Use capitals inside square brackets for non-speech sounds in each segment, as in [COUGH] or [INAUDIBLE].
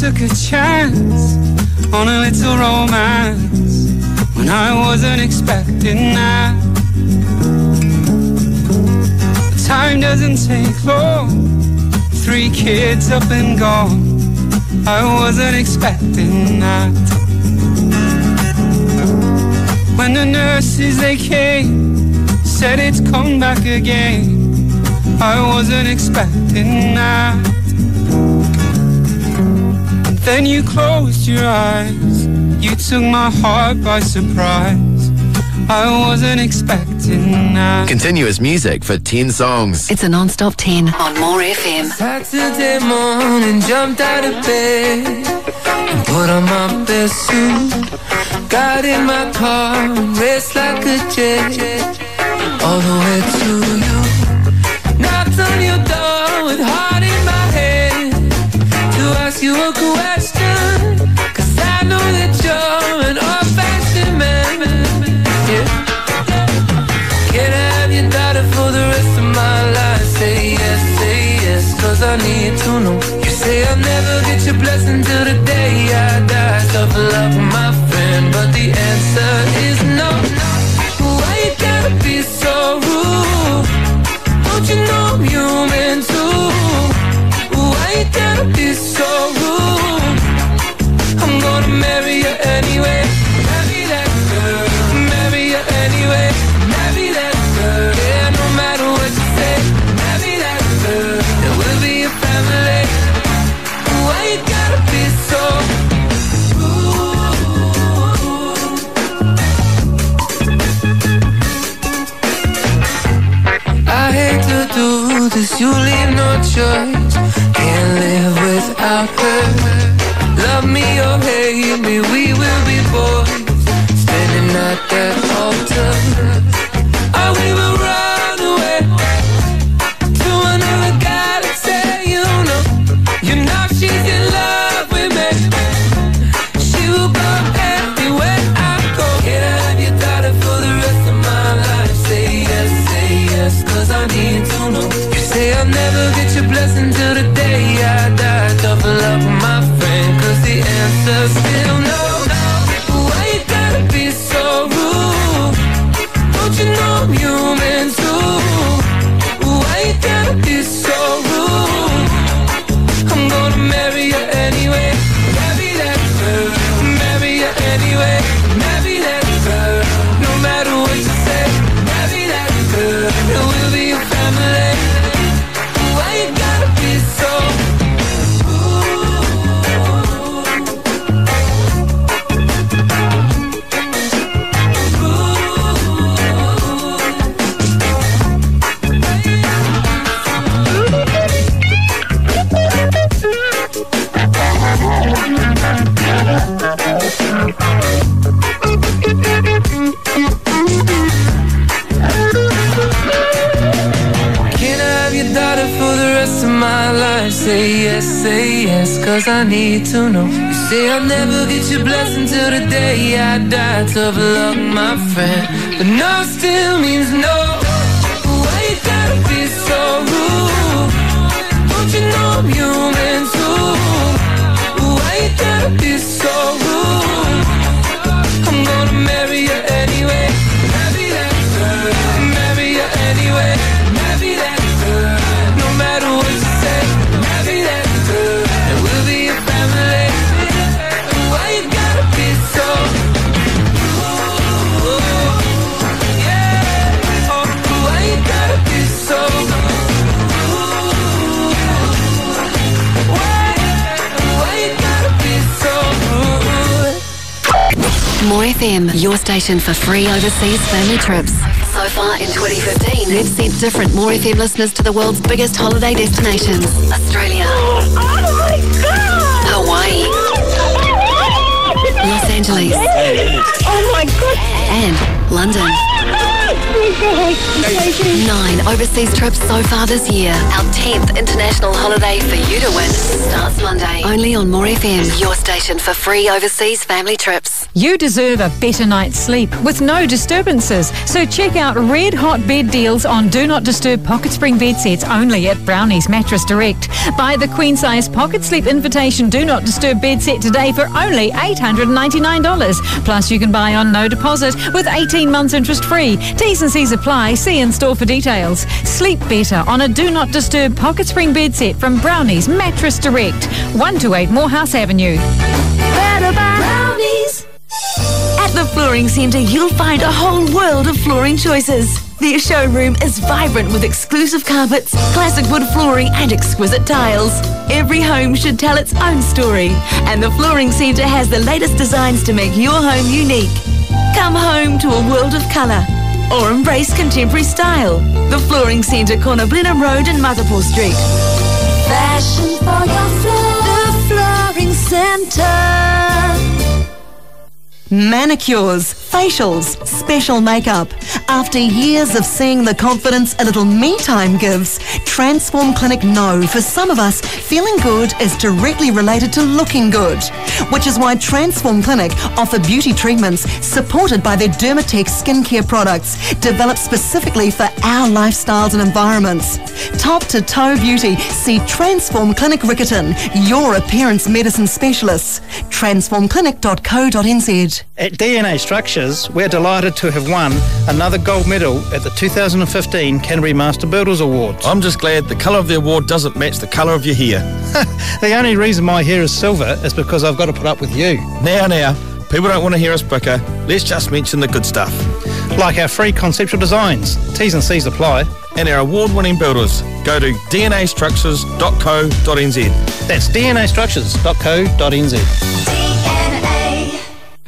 Took a chance on a little romance when I wasn't expecting that. Time doesn't take long. Three kids up and gone. I wasn't expecting that. When the nurses they came, said it's come back again. I wasn't expecting that. And then you closed your eyes. You took my heart by surprise. I wasn't expecting that. Continuous music for 10 songs. It's a non-stop 10 on More FM. Saturday morning, jumped out of bed and put on my best suit. Got in my car and raced like a jet all the way to you. Knocked on your door with heart in my head to ask you a question. An old-fashioned man. Yeah. Can I have your daughter for the rest of my life? Say yes, say yes, cause I need to know. You say I'll never get your blessing till the day I die. Tough love my friend, but the answer is no. Why you gotta be so rude? Don't you know I'm human too? Why you gotta be so rude? I'm gonna marry you you leave no choice. Can't live without her. Love me or hate me, we will be boys. Standing at that the Say yes, say yes, cause I need to know. You say I'll never get your blessing till the day I die. Tough luck, my friend. But no still means no. Why you gotta be so rude? Don't you know I'm human too? Why you gotta be so FM, your station for free overseas family trips. So far in 2015, we've sent different More FM listeners to the world's biggest holiday destinations. Australia. Hawaii. Los Angeles. Oh my god! And London. Nine overseas trips so far this year. Our 10th international holiday for you to win starts Monday. Only on More FM, your station for free overseas family trips. You deserve a better night's sleep with no disturbances. So check out red hot bed deals on Do Not Disturb pocket spring bed sets only at Brownie's Mattress Direct. Buy the queen size pocket sleep invitation Do Not Disturb bed set today for only $899. Plus, you can buy on no deposit with 18 months interest free. T's and C's apply. See in store for details. Sleep better on a Do Not Disturb pocket spring bed set from Brownie's Mattress Direct. 128 Moorhouse Avenue. Flooring Centre, you'll find a whole world of flooring choices. Their showroom is vibrant with exclusive carpets, classic wood flooring, and exquisite tiles. Every home should tell its own story, and the Flooring Centre has the latest designs to make your home unique. Come home to a world of colour or embrace contemporary style. The Flooring Centre, corner Blenheim Road and Motherpool Street. Fashion for your floor. The Flooring Centre. Manicures, facials, special makeup. After years of seeing the confidence a little me time gives, Transform Clinic know for some of us, feeling good is directly related to looking good. Which is why Transform Clinic offer beauty treatments supported by their Dermatech skincare products, developed specifically for our lifestyles and environments. Top to toe beauty, see Transform Clinic Riccarton, your appearance medicine specialists. Transformclinic.co.nz. At DNA Structures, we're delighted to have won another gold medal at the 2015 Canterbury Master Builders Awards. I'm just glad the colour of the award doesn't match the colour of your hair. [LAUGHS] the only reason my hair is silver is because I've got to put up with you. Now, now, people don't want to hear us bicker. Let's just mention the good stuff. Like our free conceptual designs, T's and C's apply. And our award-winning builders. Go to dnastructures.co.nz. That's dnastructures.co.nz.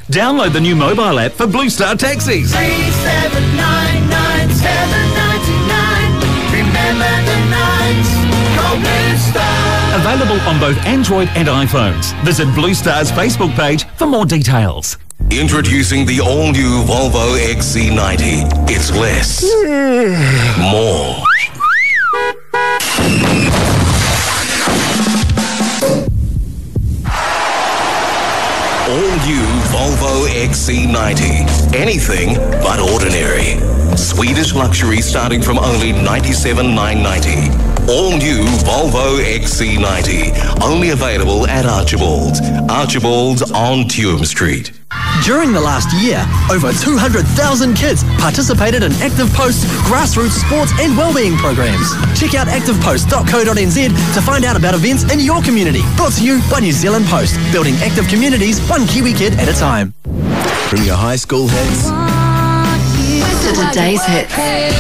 Download the new mobile app for Blue Star Taxis. Three seven nine nine seven ninety nine. Remember the nights. Go Blue Star. Available on both Android and iPhones. Visit Blue Star's Facebook page for more details. Introducing the all-new Volvo XC90. It's less, more. All new Volvo XC90. Anything but ordinary. Swedish luxury starting from only 97,990. All new Volvo XC90. Only available at Archibald's. Archibald's on Tuam Street. During the last year, over 200,000 kids participated in Active Post's grassroots sports and wellbeing programs. Check out activepost.co.nz to find out about events in your community. Brought to you by New Zealand Post, building active communities one Kiwi kid at a time. From your high school hits to today's hits. Hey,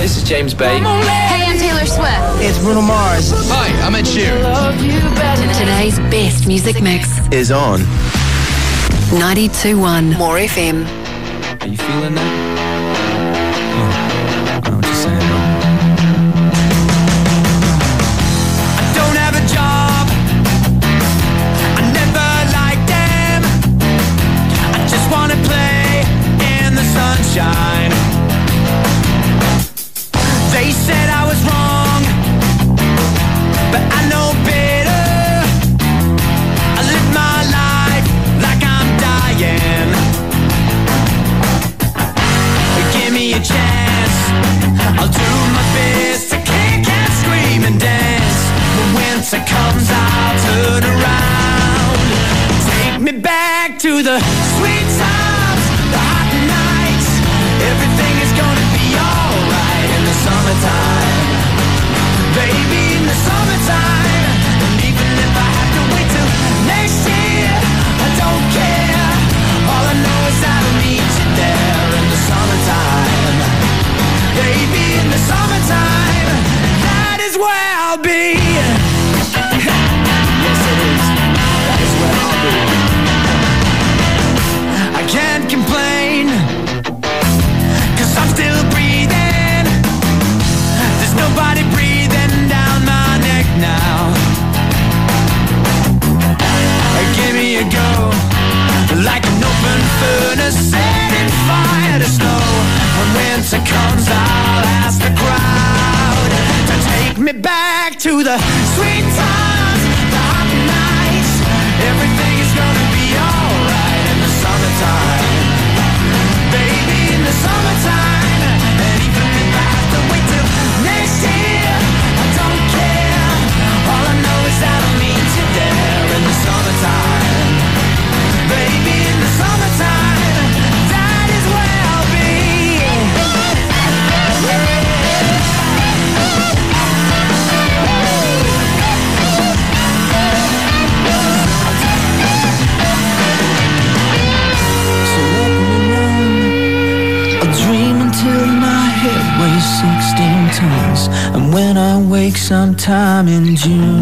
this is James Bay. Hey, I'm Taylor Swift. It's Bruno Mars. Hi, I'm Ed Sheeran. Today's best music mix is on 92.1 More FM. Are you feeling that? Oh, sometime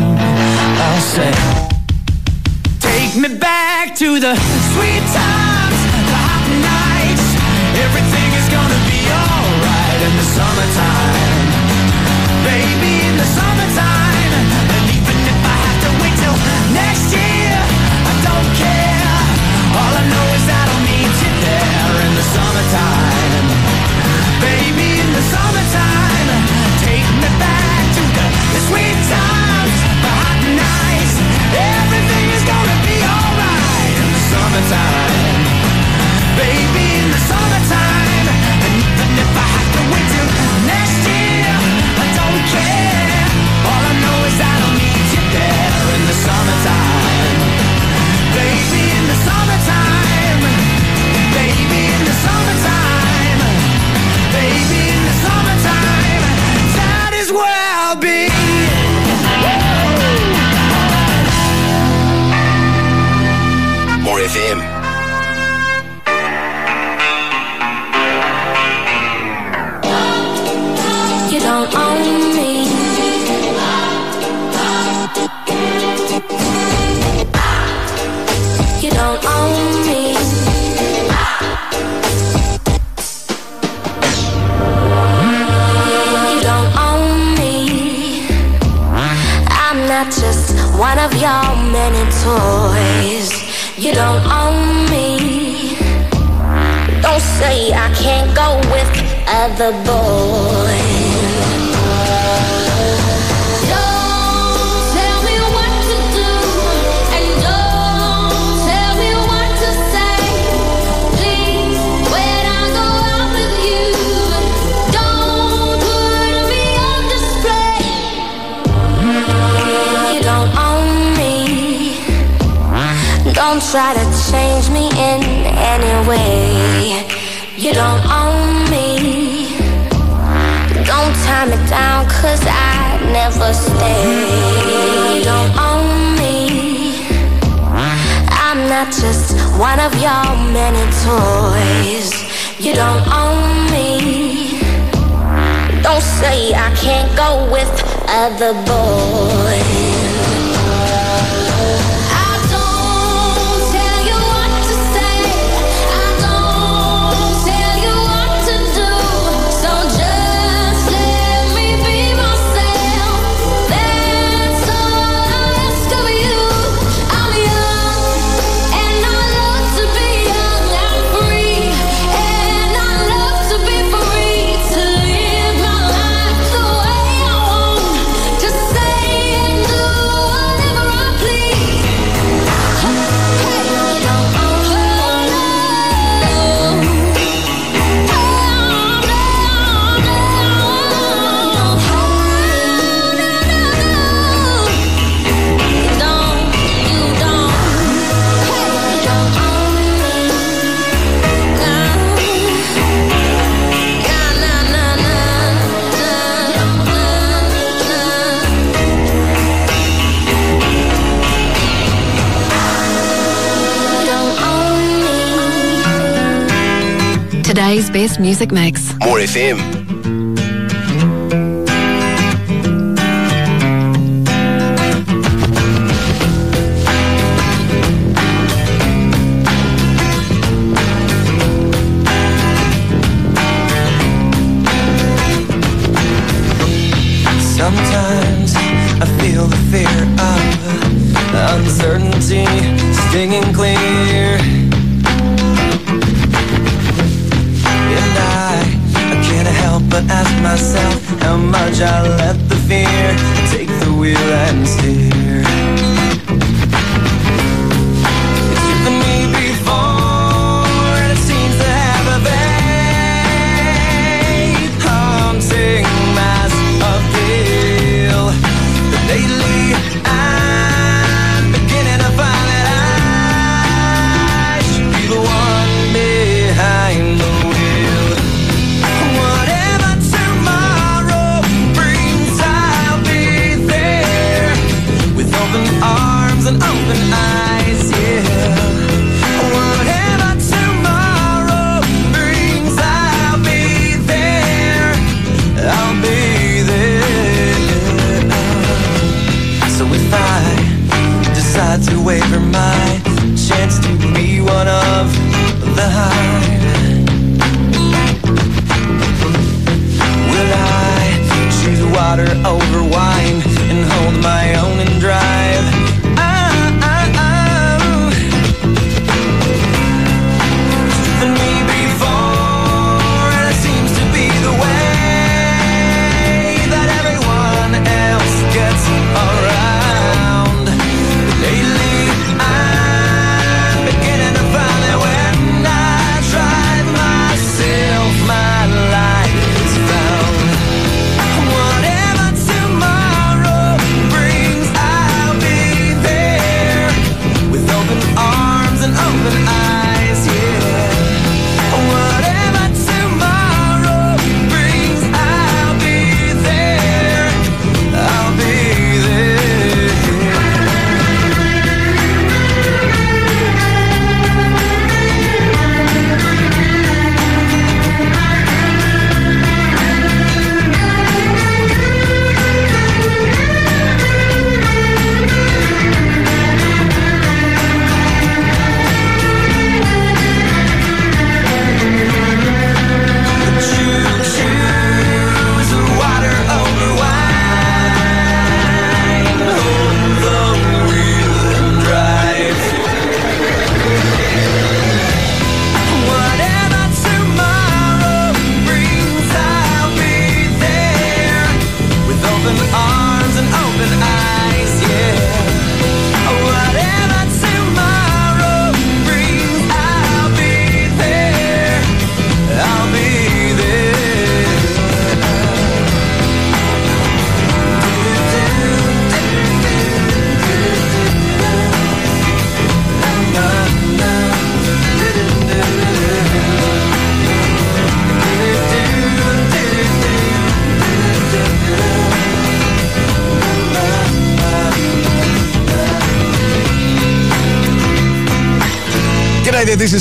music mix. More FM.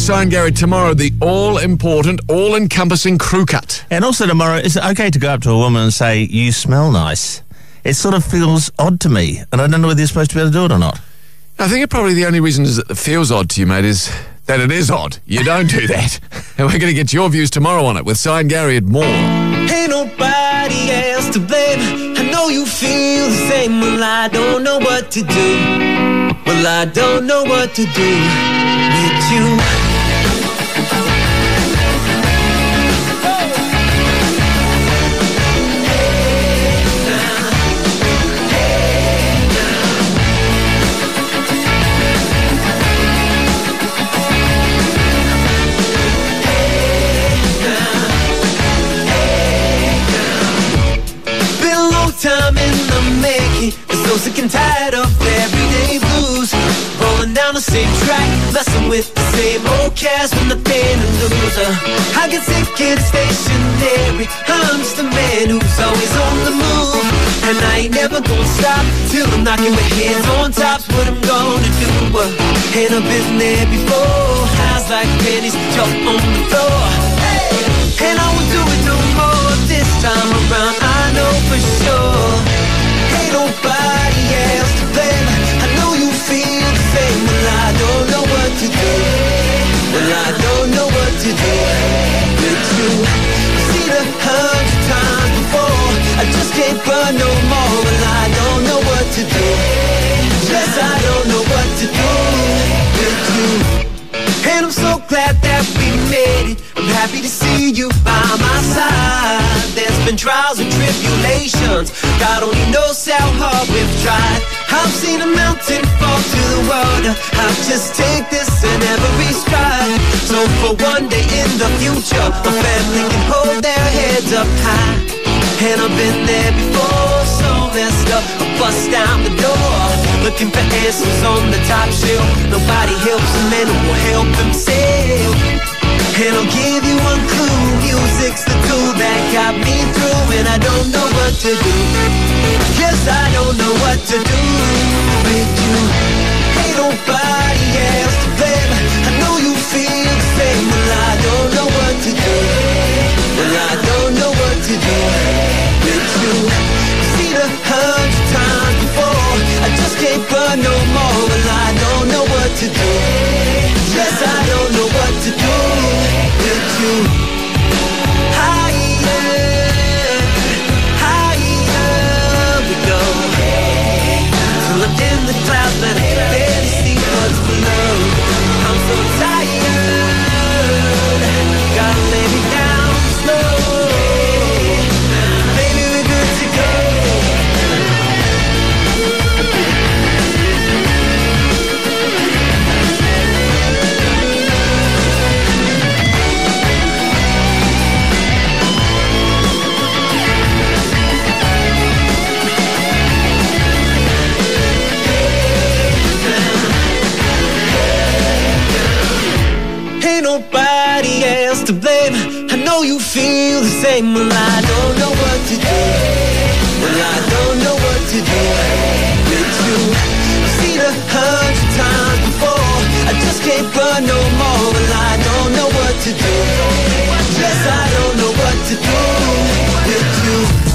G'day there, this is Simon Gary. Tomorrow, the all important, all encompassing crew cut. And also tomorrow, is it okay to go up to a woman and say, you smell nice? It sort of feels odd to me, and I don't know whether you're supposed to be able to do it or not. I think it probably the only reason is that it feels odd to you, mate, is that it is odd. You don't do that. and [LAUGHS] we're going to get your views tomorrow on it with Sign Gary and more. Ain't nobody else to blame. I know you feel the same. Well, I don't know what to do. Well, I don't know what to do with you. Sick and tired of everyday blues. Rolling down the same track, messing with the same old cast when the pain and loser. I get sick and stationary. I'm just a man who's always on the move. And I ain't never gonna stop till I'm knocking my hands on top's what I'm gonna do. Uh, and I've been there before. Eyes like pennies jump on the floor. Hey! And I won't do it no more this time around. I know for sure. Ain't nobody to do. Well, I don't know what to do with you. I've seen a hundred times before. I just can't run no more. Well, I don't know what to do. Yes, I don't know what to do with you. And I'm so glad that we made it. I'm happy to see you by my side. There's been trials and tribulations. God only knows how hard we've tried. I've seen a mountain fall water. I'll just take this in every stride. So for one day in the future, a family can hold their heads up high. And I've been there before, so messed up. I bust down the door, looking for answers on the top shelf. Nobody helps them and will help themselves. And I'll give you one clue, music's the tool that got me through, and I don't know what to do. Yes, I don't know what to do with you. Nobody else to blame. I know you feel the same, well I don't know what to do. Well I don't know what to do with you. I've seen a hundred times before. I just can't run no more. Well I don't know what to do. Yes, I don't know what to do with you. You feel the same. Well, I don't know what to do. Well, I don't know what to do with you. I've seen a hundred times before. I just can't run no more. Well, I don't know what to do. Yes, I don't know what to do with you.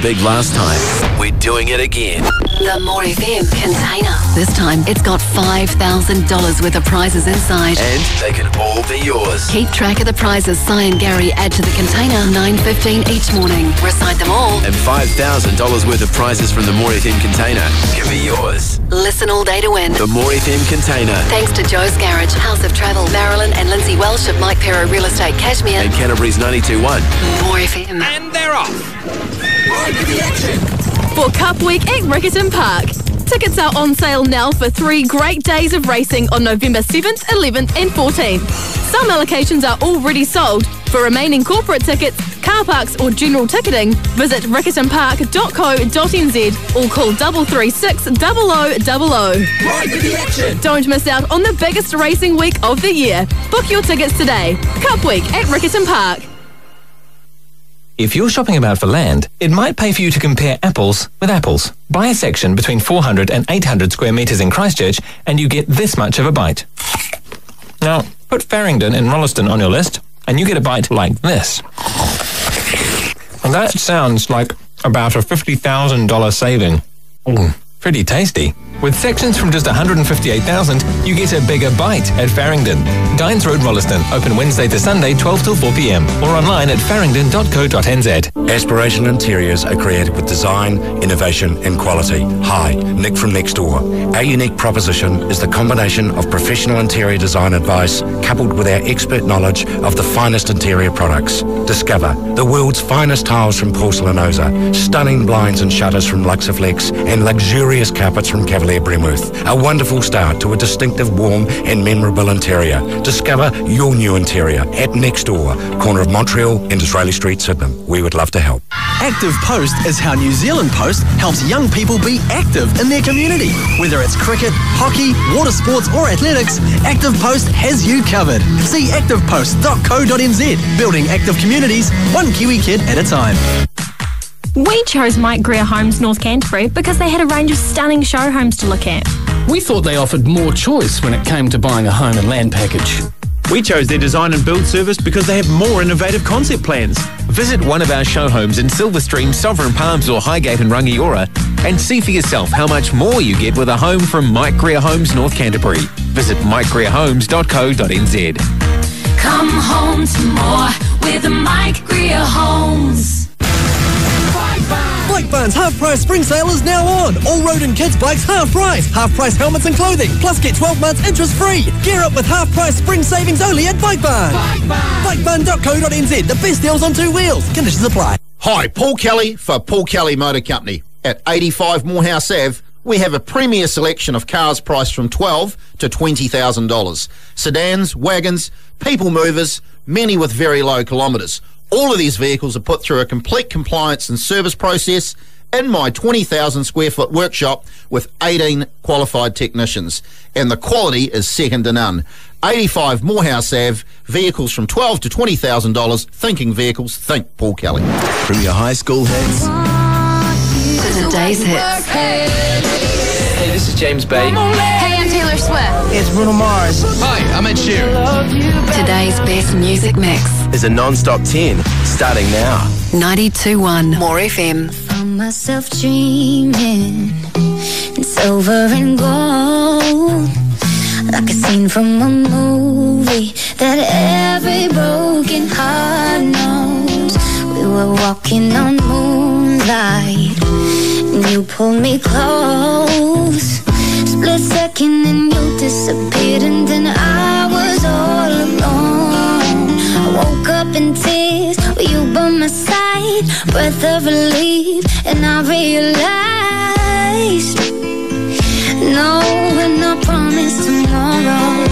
It big last time. We're doing it again. the More FM container. This time, it's got $5,000 worth of prizes inside. And they can all be yours. Keep track of the prizes Si and Gary add to the container 9.15 each morning. Recite them all. And $5,000 worth of prizes from the More FM container can be yours. Listen all day to win. The More FM container. Thanks to Joe's Garage, House of Travel, Marilyn and Lindsay Welsh of Mike Pero Real Estate Cashmere. And Canterbury's 92.1. More FM. And they're off. For Cup Week at Riccarton Park. Tickets are on sale now for three great days of racing on November 7th, 11th, and 14th. Some allocations are already sold. For remaining corporate tickets, car parks, or general ticketing, visit riccartonpark.co.nz or call 336 0000. Don't miss out on the biggest racing week of the year. Book your tickets today. Cup Week at Riccarton Park. If you're shopping about for land, it might pay for you to compare apples with apples. Buy a section between 400 and 800 square metres in Christchurch and you get this much of a bite. Now, put Farringdon and Rolleston on your list and you get a bite like this. And that sounds like about a $50,000 saving. Ooh, pretty tasty. With sections from just 158,000, you get a bigger bite at Farringdon. Dines Road, Rolleston, open Wednesday to Sunday, 12 till 4 p.m. or online at farringdon.co.nz. Aspiration Interiors are created with design, innovation and quality. Hi, Nick from Next Door. Our unique proposition is the combination of professional interior design advice coupled with our expert knowledge of the finest interior products. Discover the world's finest tiles from Porcelanosa, stunning blinds and shutters from Luxaflex and luxurious carpets from Cavalier A wonderful start to a distinctive, warm and memorable interior. Discover your new interior at Next Door, corner of Montreal and Disraeli Street, Sydenham. We would love to help. Active Post is how New Zealand Post helps young people be active in their community. Whether it's cricket, hockey, water sports, or athletics, Active Post has you covered. See activepost.co.nz, building active communities, one Kiwi kid at a time. We chose Mike Greer Homes North Canterbury because they had a range of stunning show homes to look at. We thought they offered more choice when it came to buying a home and land package. We chose their design and build service because they have more innovative concept plans. Visit one of our show homes in Silverstream, Sovereign Palms or Highgate and Rangiora and see for yourself how much more you get with a home from Mike Greer Homes North Canterbury. Visit mikegreerhomes.co.nz. Come home to more with Mike Greer Homes. Bike Barn's half price spring sale is now on. All road and kids bikes half price. Half price helmets and clothing. Plus get 12 months interest free. Gear up with half price spring savings only at Bike Barn. Bikebarn.co.nz. The best deals on two wheels. Conditions apply. Hi, Paul Kelly for Paul Kelly Motor Company. At 85 Moorhouse Ave, we have a premier selection of cars priced from twelve to $20,000. Sedans, wagons, people movers, many with very low kilometres. All of these vehicles are put through a complete compliance and service process in my 20,000 square foot workshop with 18 qualified technicians. And the quality is second to none. 85 Moorhouse Ave, vehicles from 12 to $20,000. Thinking vehicles, think Paul Kelly. From your high school hits To today's hits. Hey, this is James Bay. Hey, I'm Taylor Swift. It's Bruno Mars. Hi, I'm Ed Sheeran. Today's best music mix. is a non-stop 10 starting now. 92.1 More FM. Found myself dreaming in silver and gold, like a scene from a movie that every broken heart knows. We were walking on moonlight, and you pulled me close. Split second, and you disappeared, and then I was all alone. I woke up in tears with you by my side, breath of relief, and I realized no, we're not promised tomorrow.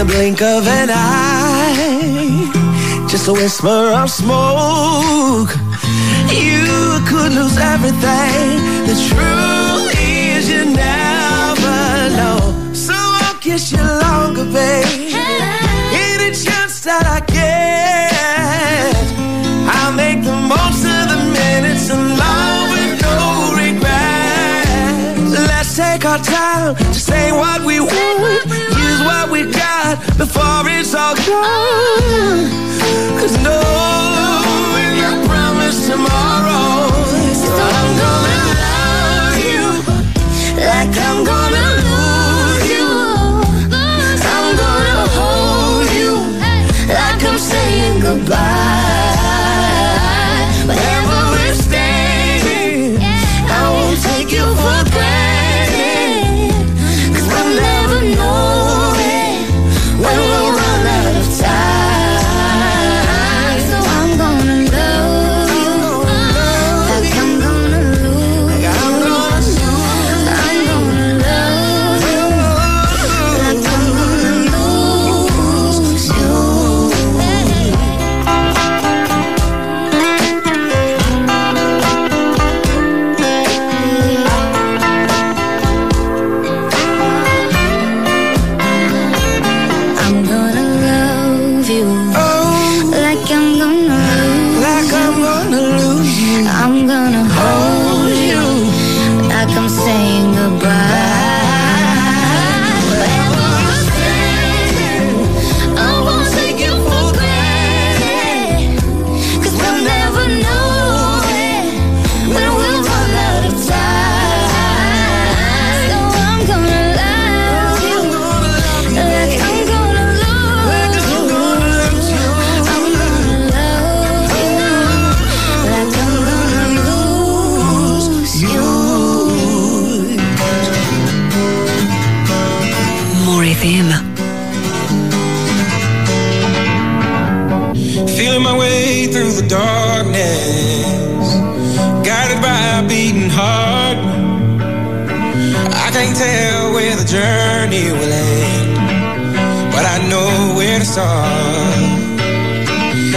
The blink of an eye, just a whisper of smoke. You could lose everything. The truth is you never know. So I'll kiss you longer, babe. Any chance that I get, I'll make the most of the minutes alone with no regrets. Let's take our time to say what we want, what we got before it's all gone. Cause no, we're not promised tomorrow. So I'm gonna love you like I'm gonna lose you. I'm gonna hold you like I'm saying goodbye.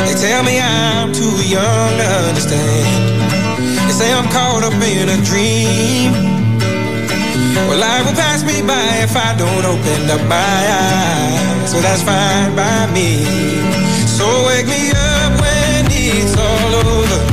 They tell me I'm too young to understand. They say I'm caught up in a dream. Well, life will pass me by if I don't open up my eyes. So that's fine by me. So wake me up when it's all over.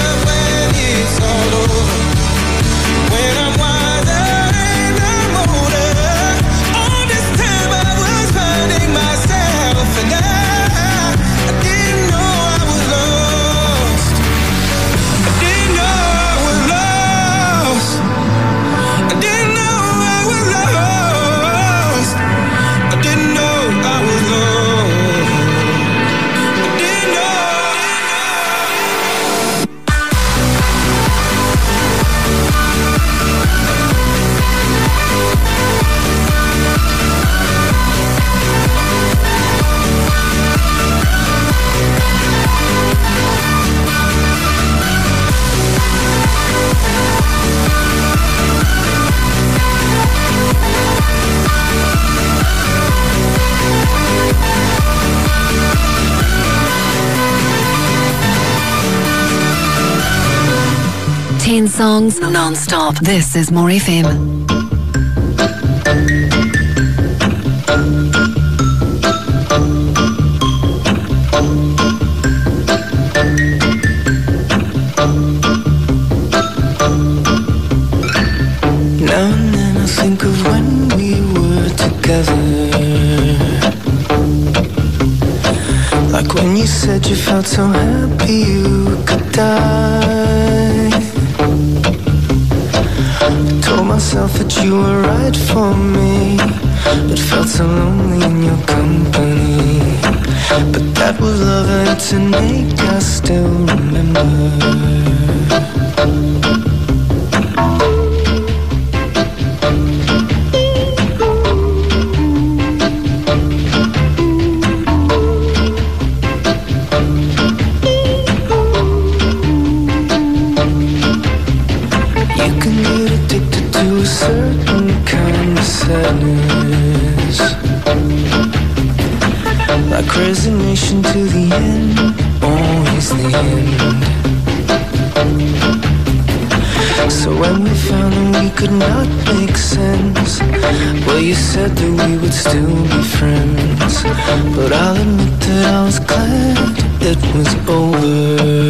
songs non-stop. This is More FM. Like when you said you felt so happy you could die. Myself that you were right for me, but felt so lonely in your company. But that was love and make us still remember. But I'll admit that I was glad it was over.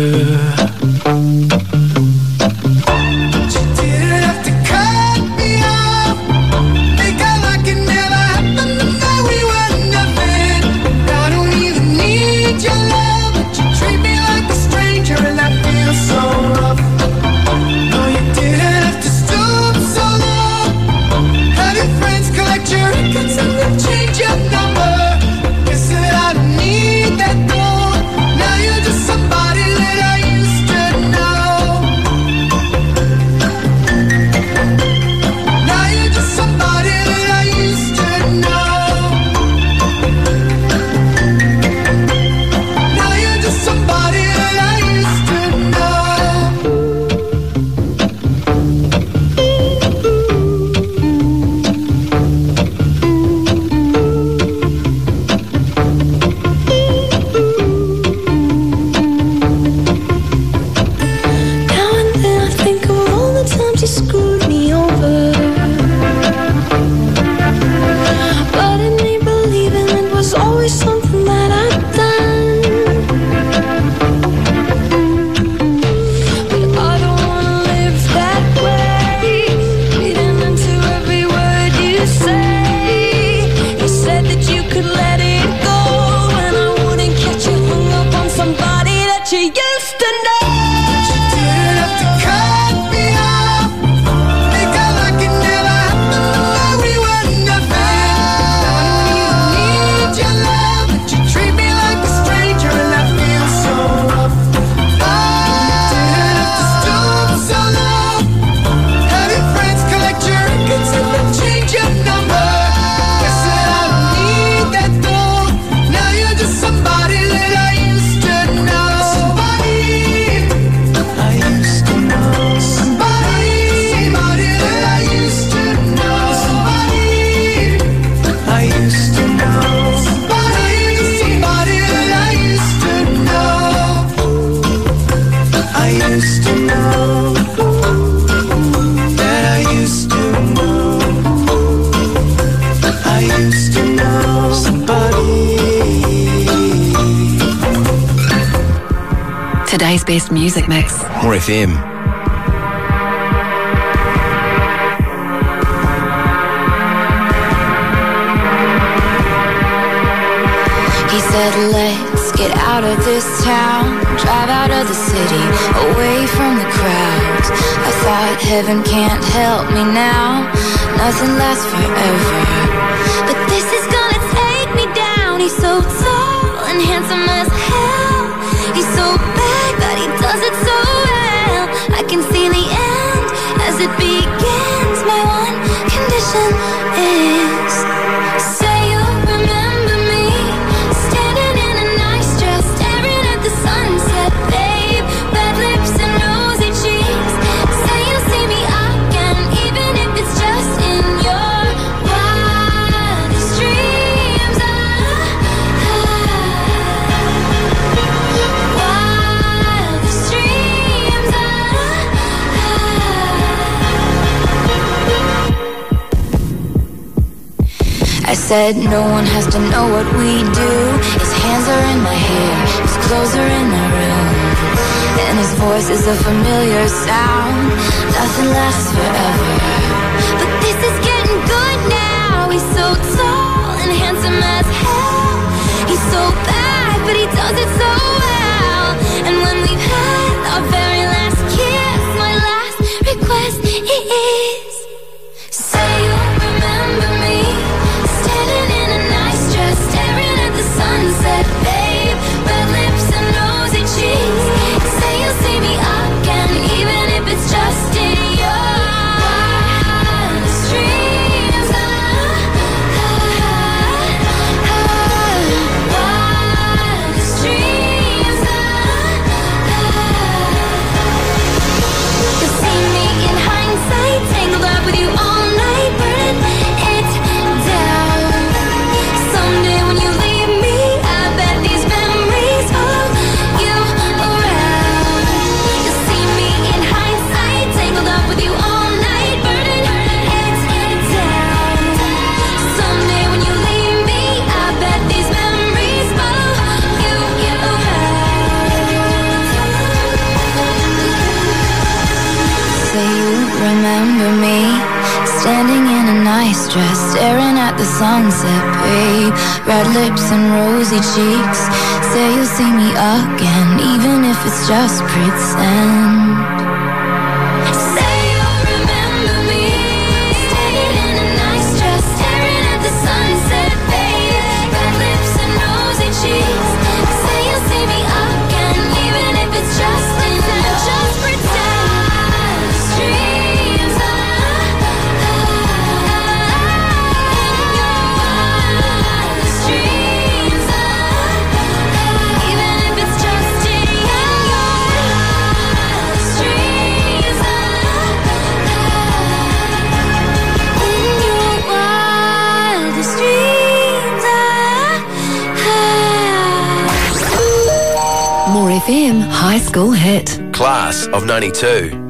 92.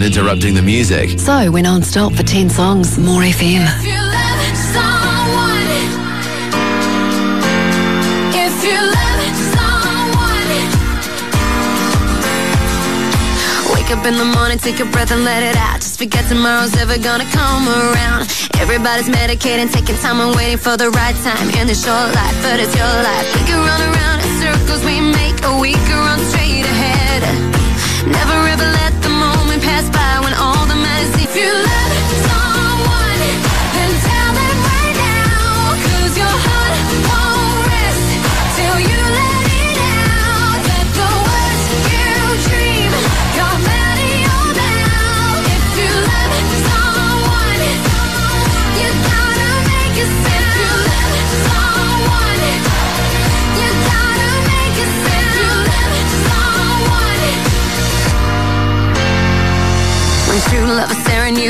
Than interrupting the music. So we're non-stop for 10 songs. More FM. If you love someone, if you love someone, wake up in the morning, take a breath and let it out. Just forget tomorrow's ever gonna come around. Everybody's medicating, taking time and waiting for the right time in this short life, but it's your life. We can run around in circles, we make a we can run straight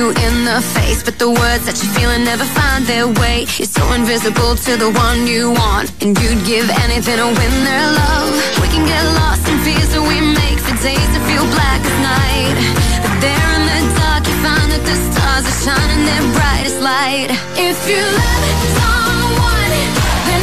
you in the face, but the words that you're feeling never find their way. You're so invisible to the one you want, and you'd give anything to win their love. We can get lost in fears that we make for days that feel black as night. But there in the dark, you find that the stars are shining their brightest light. If you love someone, then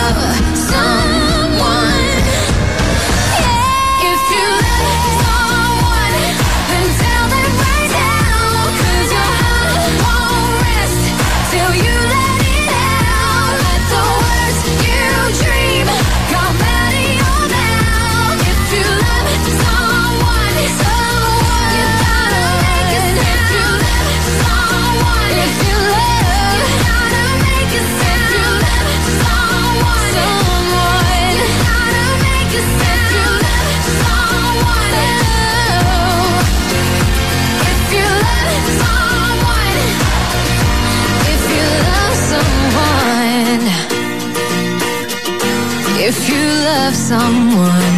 you love someone,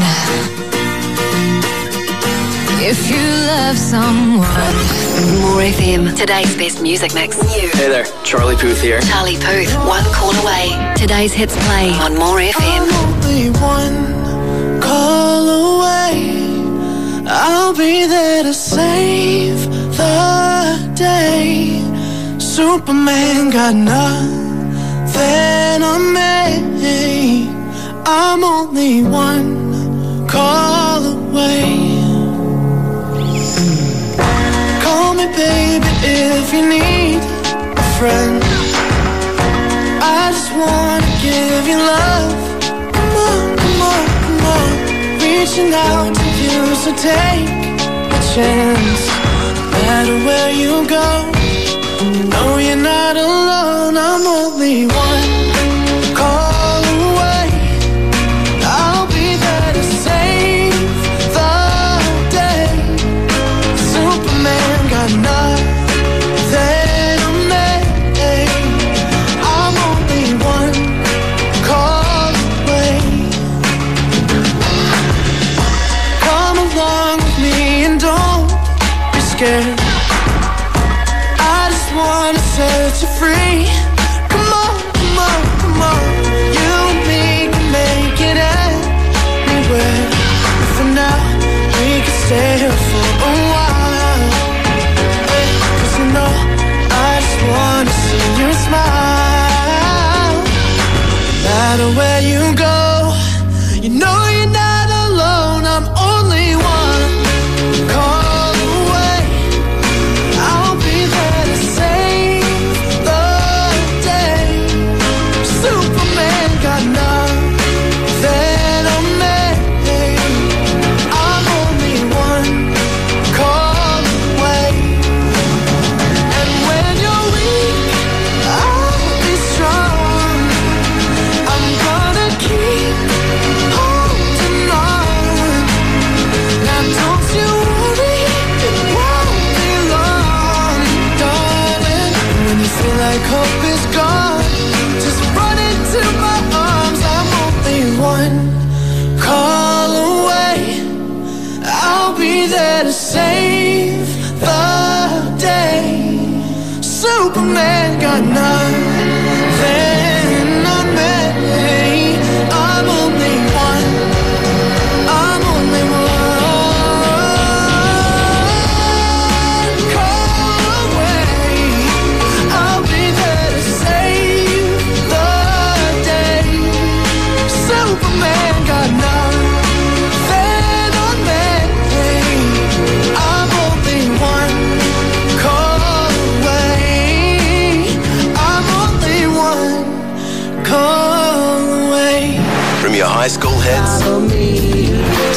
if you love someone. More FM. Today's best music mix. New. Hey there, Charlie Puth here. Charlie Puth. One call away. Today's hits play on More FM. only one call away. I'll be there to save the day. Superman got nothing on me. I'm only one call away. Call me, baby, if you need a friend. I just wanna give you love. Come on, come on, come on. Reaching out to you, so take a chance. No matter where you go, know you're not alone. I'm only one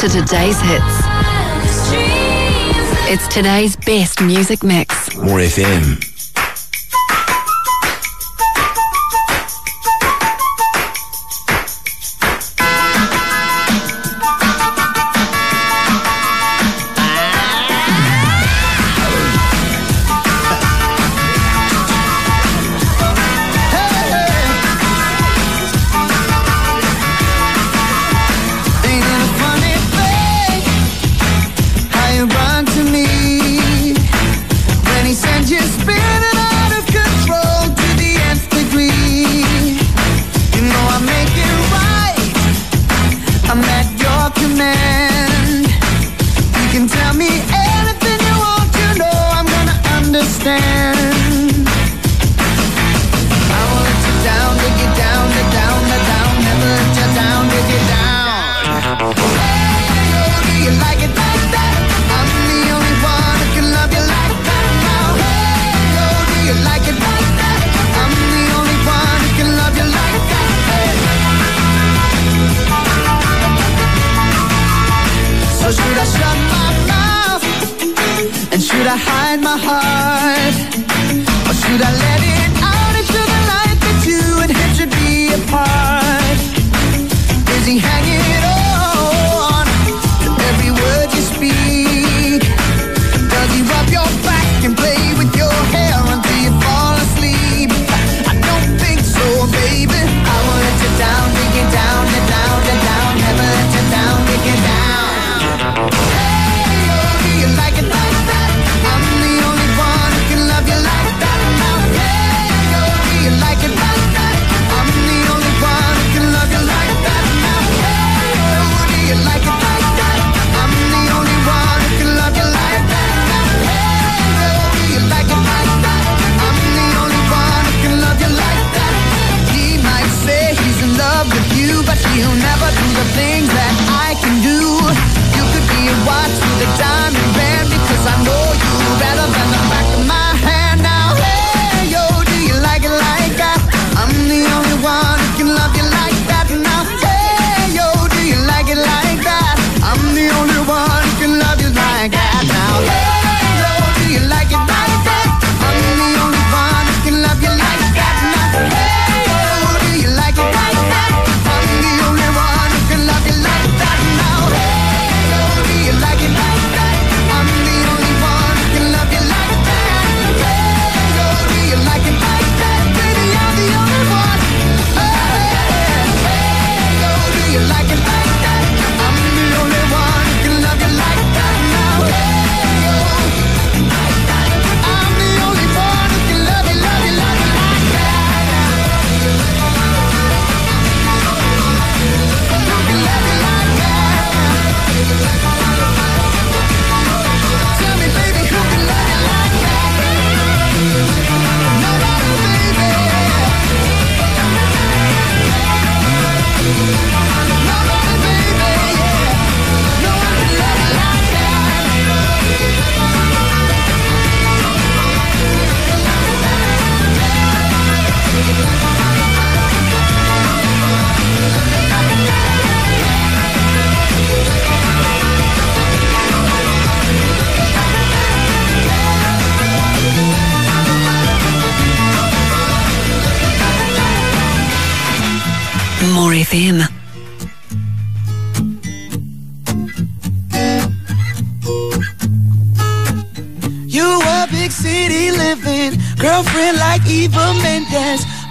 to today's hits. It's today's best music mix. More FM.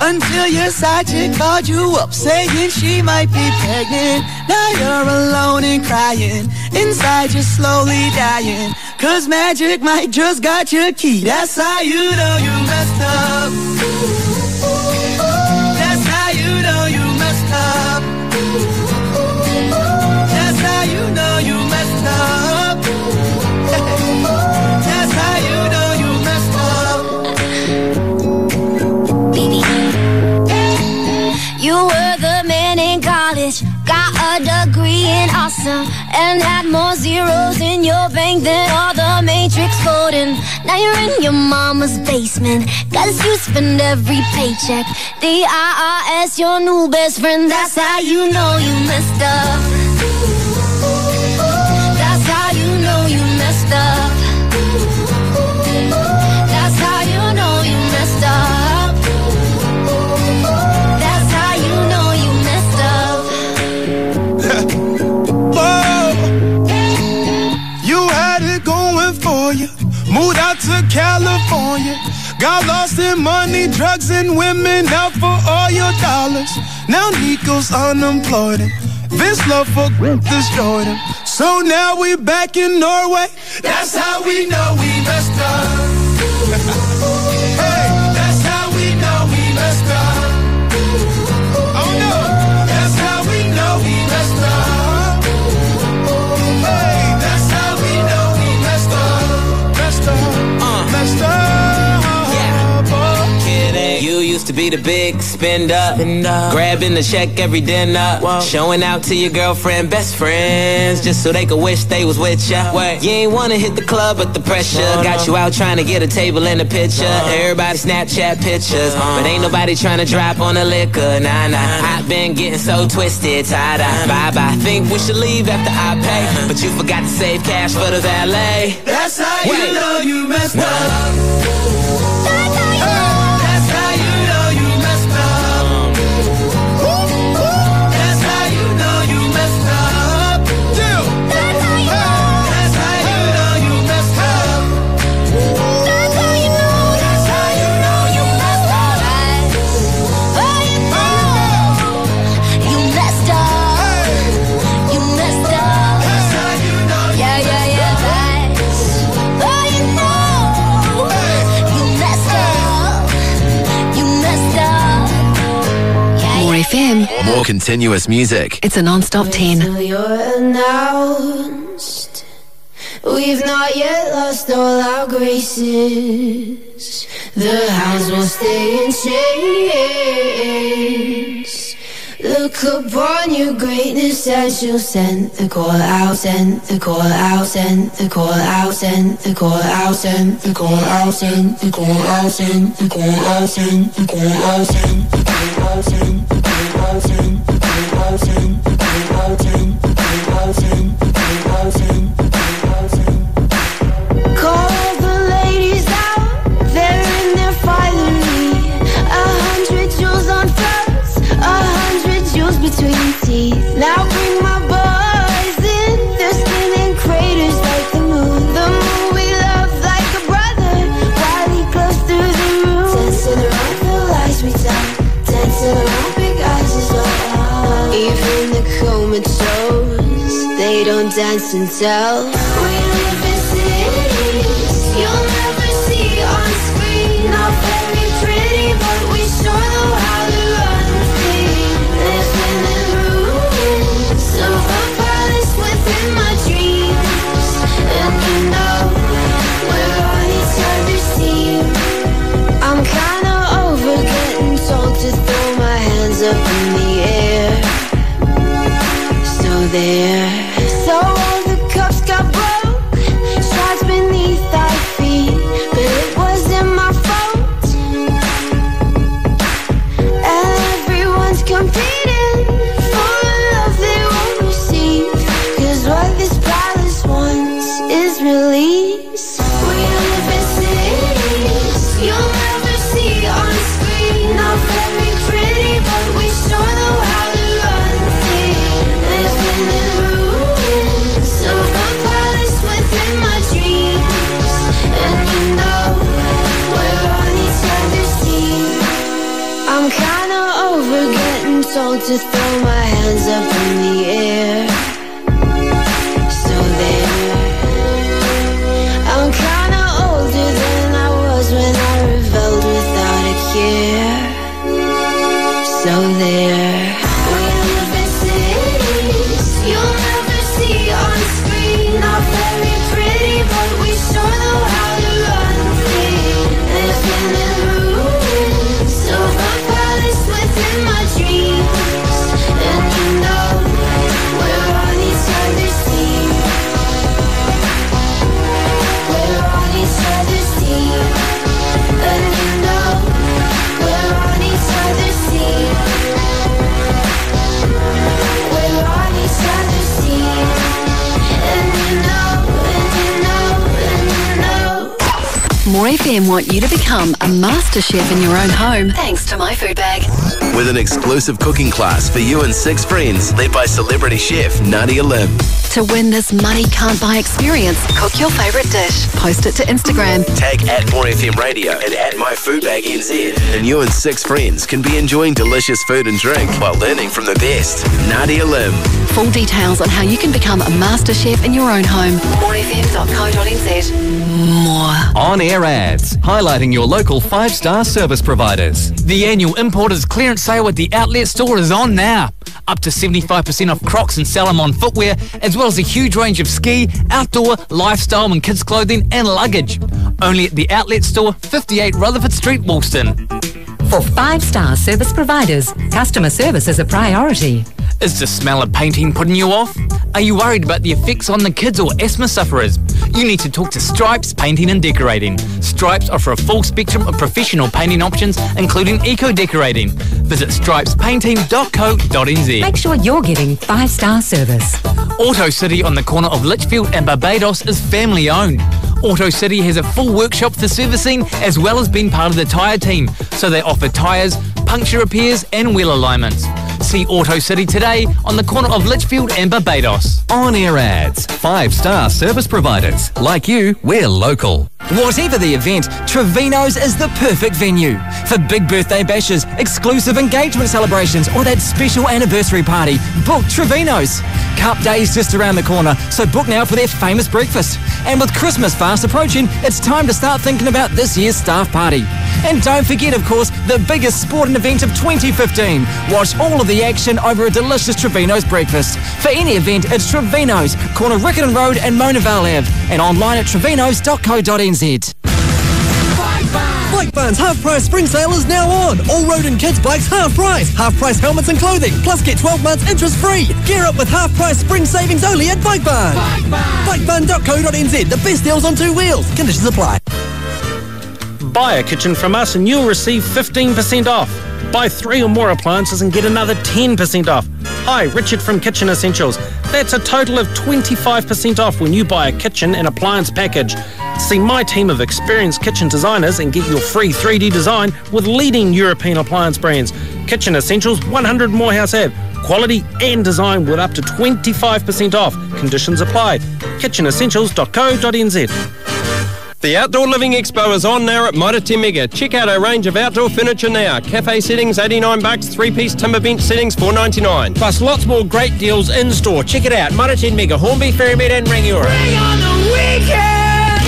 Until your side chick called you up saying she might be pregnant. Now you're alone and crying. Inside you're slowly dying. Cause magic might just got your key. That's how you know you messed up. college, got a degree in awesome, and had more zeros in your bank than all the matrix folding. Now you're in your mama's basement, cause you spend every paycheck. The IRS, your new best friend, that's how you know you messed up. California. Got lost in money, drugs, and women out for all your dollars. Now Nico's unemployed. And this love for destroyed him. So now we back in Norway. That's how we know we be the big spender, grabbing the check every dinner, showing out to your girlfriend, best friends, just so they could wish they was with ya. You ain't wanna hit the club, but the pressure got you out trying to get a table in a picture. Everybody Snapchat pictures, but ain't nobody trying to drop on the liquor. Nah, nah, I've been getting so twisted, tied up. Bye bye. Think we should leave after I pay, but you forgot to save cash for the valet. That's how you Wait. know you messed up. FM. More continuous music. It's a non-stop 10. You're announced. We've not yet lost all our graces. The hounds will stay in chains. Look upon your greatness as you'll send the call out, send the call out, send the call out, send the call out, send the call out, send the call out, send the call out, send the call out, send the call out, send the call out, send the call out, Mountain. Don't dance and tell. We live in cities you'll never see on screen. Not very pretty, but we sure know how to run things. Living in ruins palace within my dreams, and you know we're. I'm kinda over getting told to throw my hands up in the air. So there. Told to throw my hands up in the air. More FM want you to become a master chef in your own home thanks to My Food Bag. With an exclusive cooking class for you and six friends, led by celebrity chef Nadia Lim. To win this money can't buy experience, cook your favourite dish. Post it to Instagram. Tag at More FM Radio and at My Food Bag NZ. And you and six friends can be enjoying delicious food and drink while learning from the best. Nadia Lim. Full details on how you can become a master chef in your own home. morefm.co.nz. More. On air ads, highlighting your local five star service providers. The annual importers clearance sale at the outlet store is on now. Up to 75% off Crocs and Salomon footwear, as well as a huge range of ski, outdoor, lifestyle and kids clothing and luggage. Only at the outlet store, 58 Rutherford Street, Woolston. For five star service providers, customer service is a priority. Is the smell of painting putting you off? Are you worried about the effects on the kids or asthma sufferers? You need to talk to Stripes Painting and Decorating. Stripes offer a full spectrum of professional painting options, including eco decorating. Visit stripespainting.co.nz. Make sure you're getting five star service. Auto City on the corner of Lichfield and Barbadoes is family owned. Auto City has a full workshop for servicing as well as being part of the tyre team, so they offer tyres, puncture repairs and wheel alignments. See Auto City today on the corner of Lichfield and Barbadoes. On air ads, five star service providers. Like you, we're local. Whatever the event, Trevino's is the perfect venue. For big birthday bashes, exclusive engagement celebrations, or that special anniversary party, book Trevino's. Cup Day's just around the corner, so book now for their famous breakfast. And with Christmas fast approaching, it's time to start thinking about this year's staff party. And don't forget, of course, the biggest sporting event of 2015. Watch all of the action over a delicious Trevino's breakfast. For any event, it's Trevino's, corner Riccarton Road and Mona Vale Ave, and online at trevinos.co.nz. Bike Barn's half price spring sale is now on. All road and kids bikes half price. Half price helmets and clothing. Plus get 12 months interest free. Gear up with half price spring savings only at Bike Barn. Bikebarn.co.nz. The best deals on two wheels. Conditions apply. Buy a kitchen from us and you'll receive 15% off. Buy three or more appliances and get another 10% off. Hi, Richard from Kitchen Essentials. That's a total of 25% off when you buy a kitchen and appliance package. See my team of experienced kitchen designers and get your free 3D design with leading European appliance brands. Kitchen Essentials, 100 Moorhouse Ave. Quality and design with up to 25% off. Conditions apply. kitchenessentials.co.nz. The Outdoor Living Expo is on now at Mitre Mega. Check out our range of outdoor furniture now. Cafe settings 89 bucks, three-piece timber bench settings 4.99. Plus lots more great deals in store. Check it out. Mitre Mega, Hornby, Ferrymead and Rangiora. Bring on the weekend!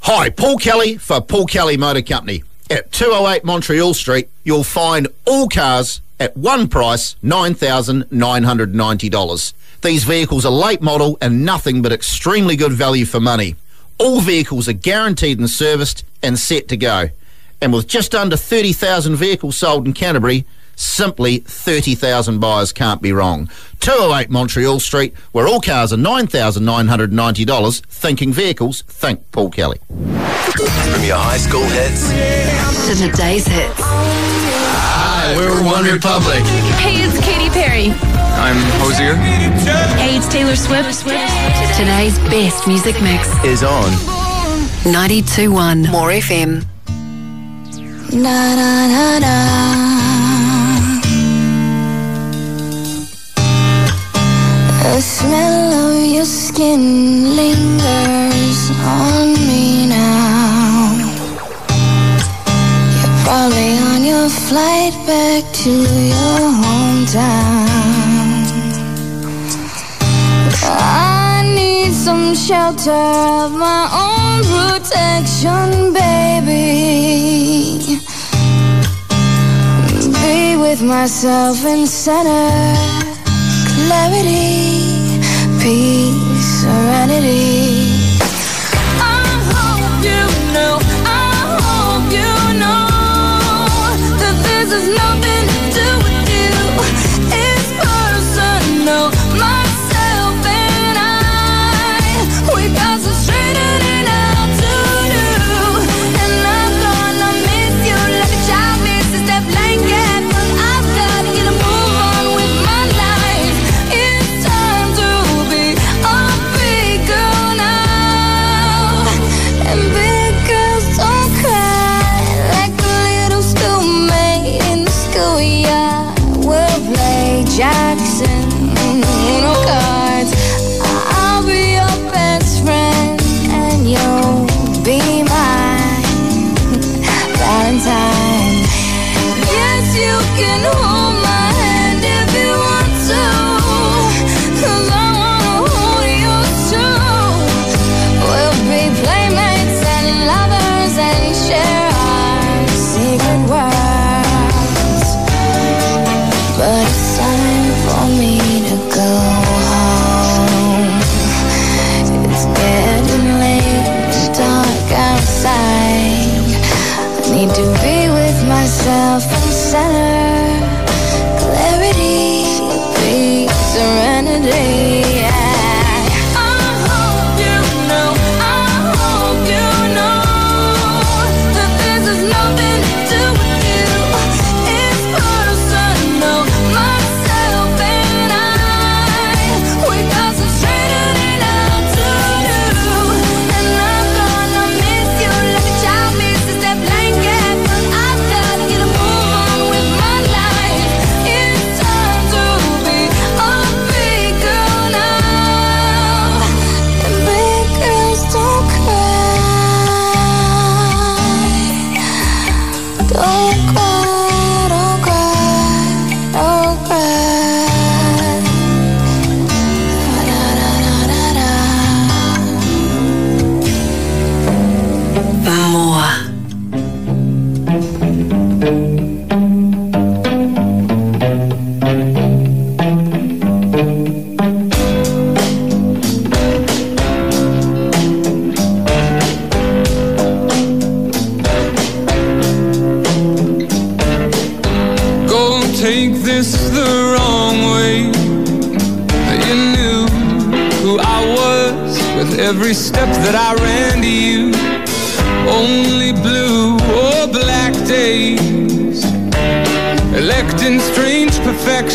Hi, Paul Kelly for Paul Kelly Motor Company. At 208 Montreal Street, you'll find all cars at one price, $9,990. These vehicles are late model and nothing but extremely good value for money. All vehicles are guaranteed and serviced and set to go. And with just under 30,000 vehicles sold in Canterbury, simply 30,000 buyers can't be wrong. 208 Montreal Street, where all cars are $9,990. Thinking vehicles, think Paul Kelly. From your high school hits To today's day's hits. Hi, we're One Republic. Hey, it's Katy Perry. I'm Hozier. Hey, it's Taylor Swift. Today's best music mix is on 92.1 More FM. Na na na na. The smell of your skin lingers on me now. You're probably on your flight back to your hometown. I need some shelter of my own protection, baby. Be with myself in center, clarity, peace, serenity.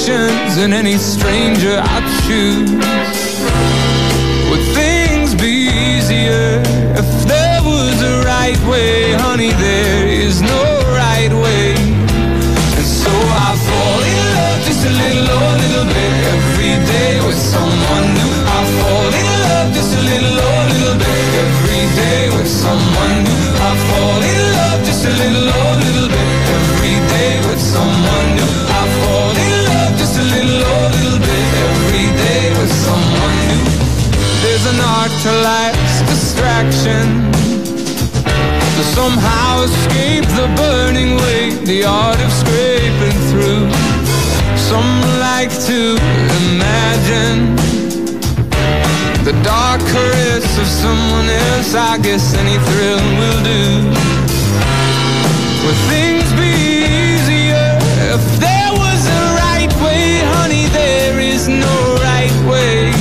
Perfections in any stranger I choose. Would things be easier if there was a right way? Honey, there is no right way. And so I fall in love just a little, oh, little bit every day with someone new. I fall in love just a little, oh, little bit every day with someone to life's distraction to somehow escape the burning weight, the art of scraping through. Some like to imagine the dark caress of someone else. I guess any thrill will do. Would things be easier if there was a right way, honey? There is no right way.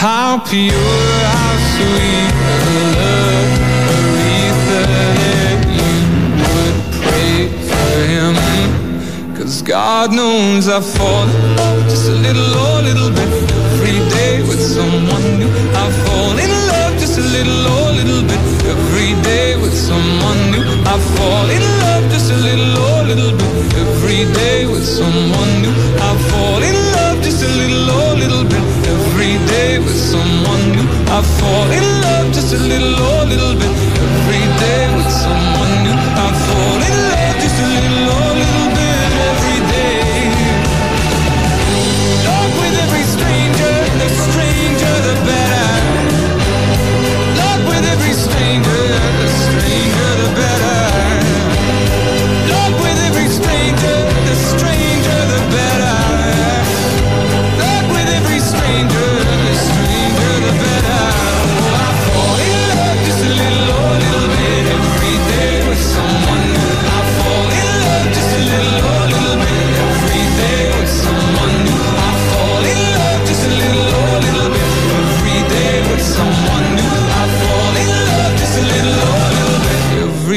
How pure, how sweet the love Aretha that you would pray for him. Cause God knows I fall in just a little, oh, little bit every day with someone new. I fall in love just a little, oh, little bit every day with someone new. I fall in love just a little, oh, little bit every day with someone new. I fall in love just a little, oh, little bit every day with someone new. I fall in love just a little, oh, little bit every day with someone new. I fall in love just a little, oh, little bit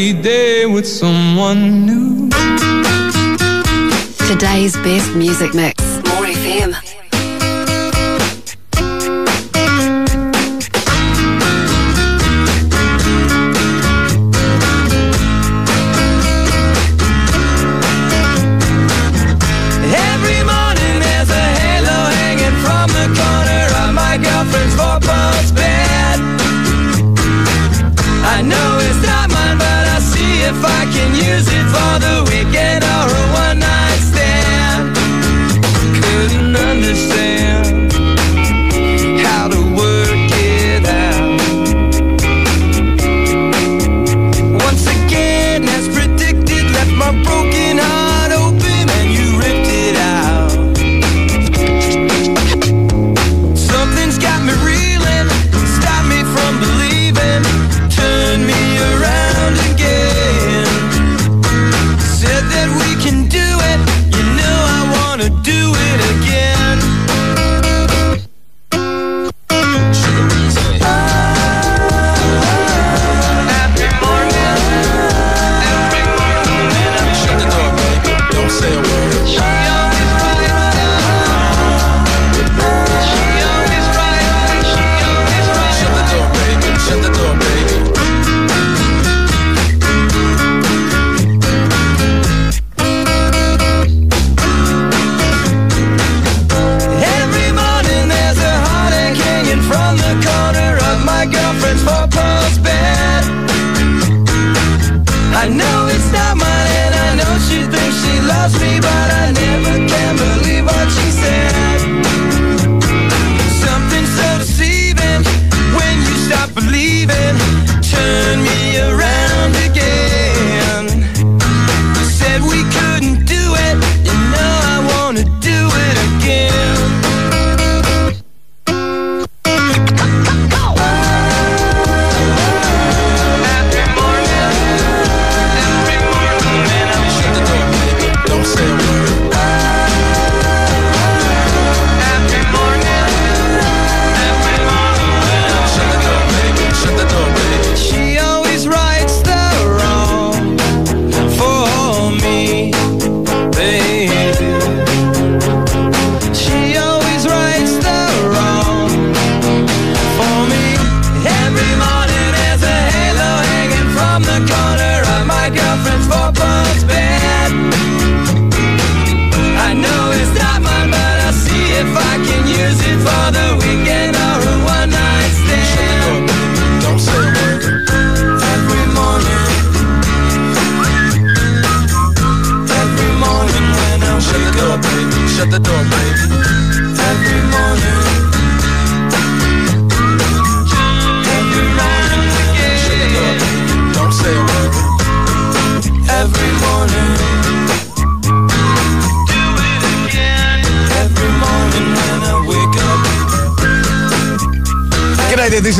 every day with someone new. Today's best music mix.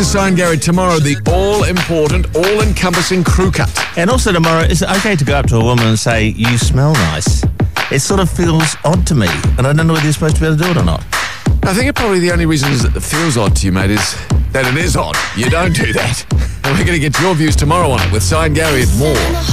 to sign, Gary, tomorrow the all important, all encompassing crew cut. And also tomorrow, is it okay to go up to a woman and say, You smell nice? It sort of feels odd to me, and I don't know whether you're supposed to be able to do it or not. I think probably the only reason it feels odd to you, mate, is that it is odd. You don't do that. [LAUGHS] And we're going to get your views tomorrow on it with Sign Gary and more.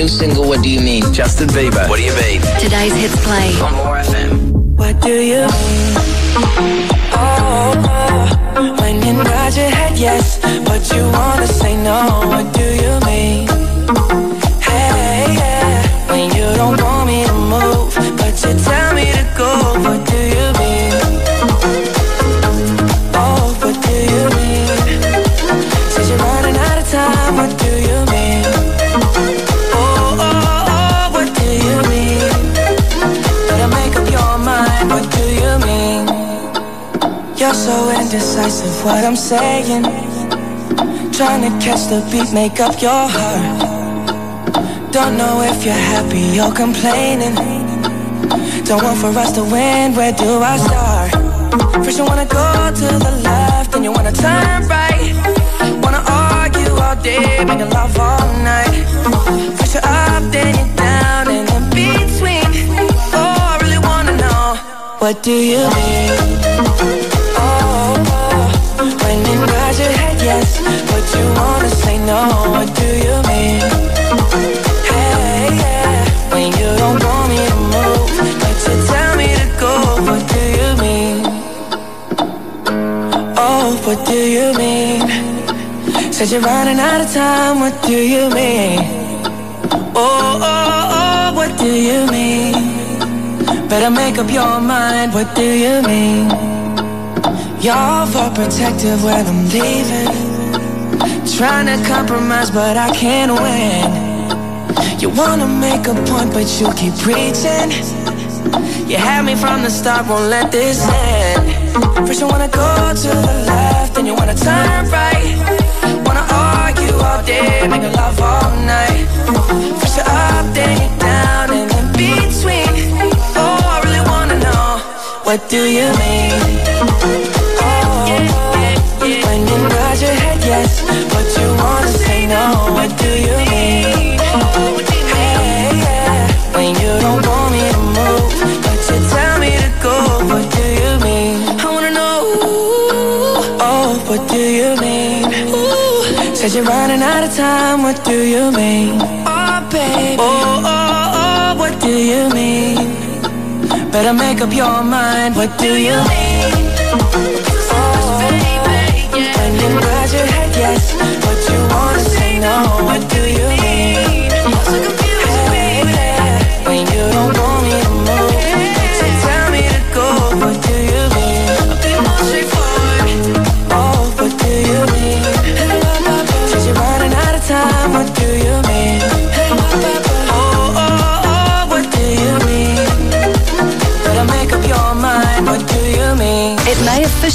New single, What Do You Mean? Justin Bieber. What do you mean? Today's hits play. The beat, make up your heart. Don't know if you're happy or complaining. Don't want for us to win, where do I start? First you wanna go to the left, then you wanna turn right. Wanna argue all day, making love all night. First you're up, then you're down, and in between. Oh, I really wanna know What do you mean? Said you're running out of time, what do you mean? Oh, oh, oh, what do you mean? Better make up your mind, what do you mean? You're protective when I'm leaving Trying to compromise, but I can't win You wanna make a point, but you keep preaching You had me from the start, won't let this end First you wanna go to the left, then you wanna turn right argue all day, make love all night First you're up, then you're down, and in between Oh, I really wanna know What do you mean? Said you're running out of time. What do you mean? Oh, baby. Oh, oh, oh, what do you mean? Better make up your mind. What do you mean? When you nod your head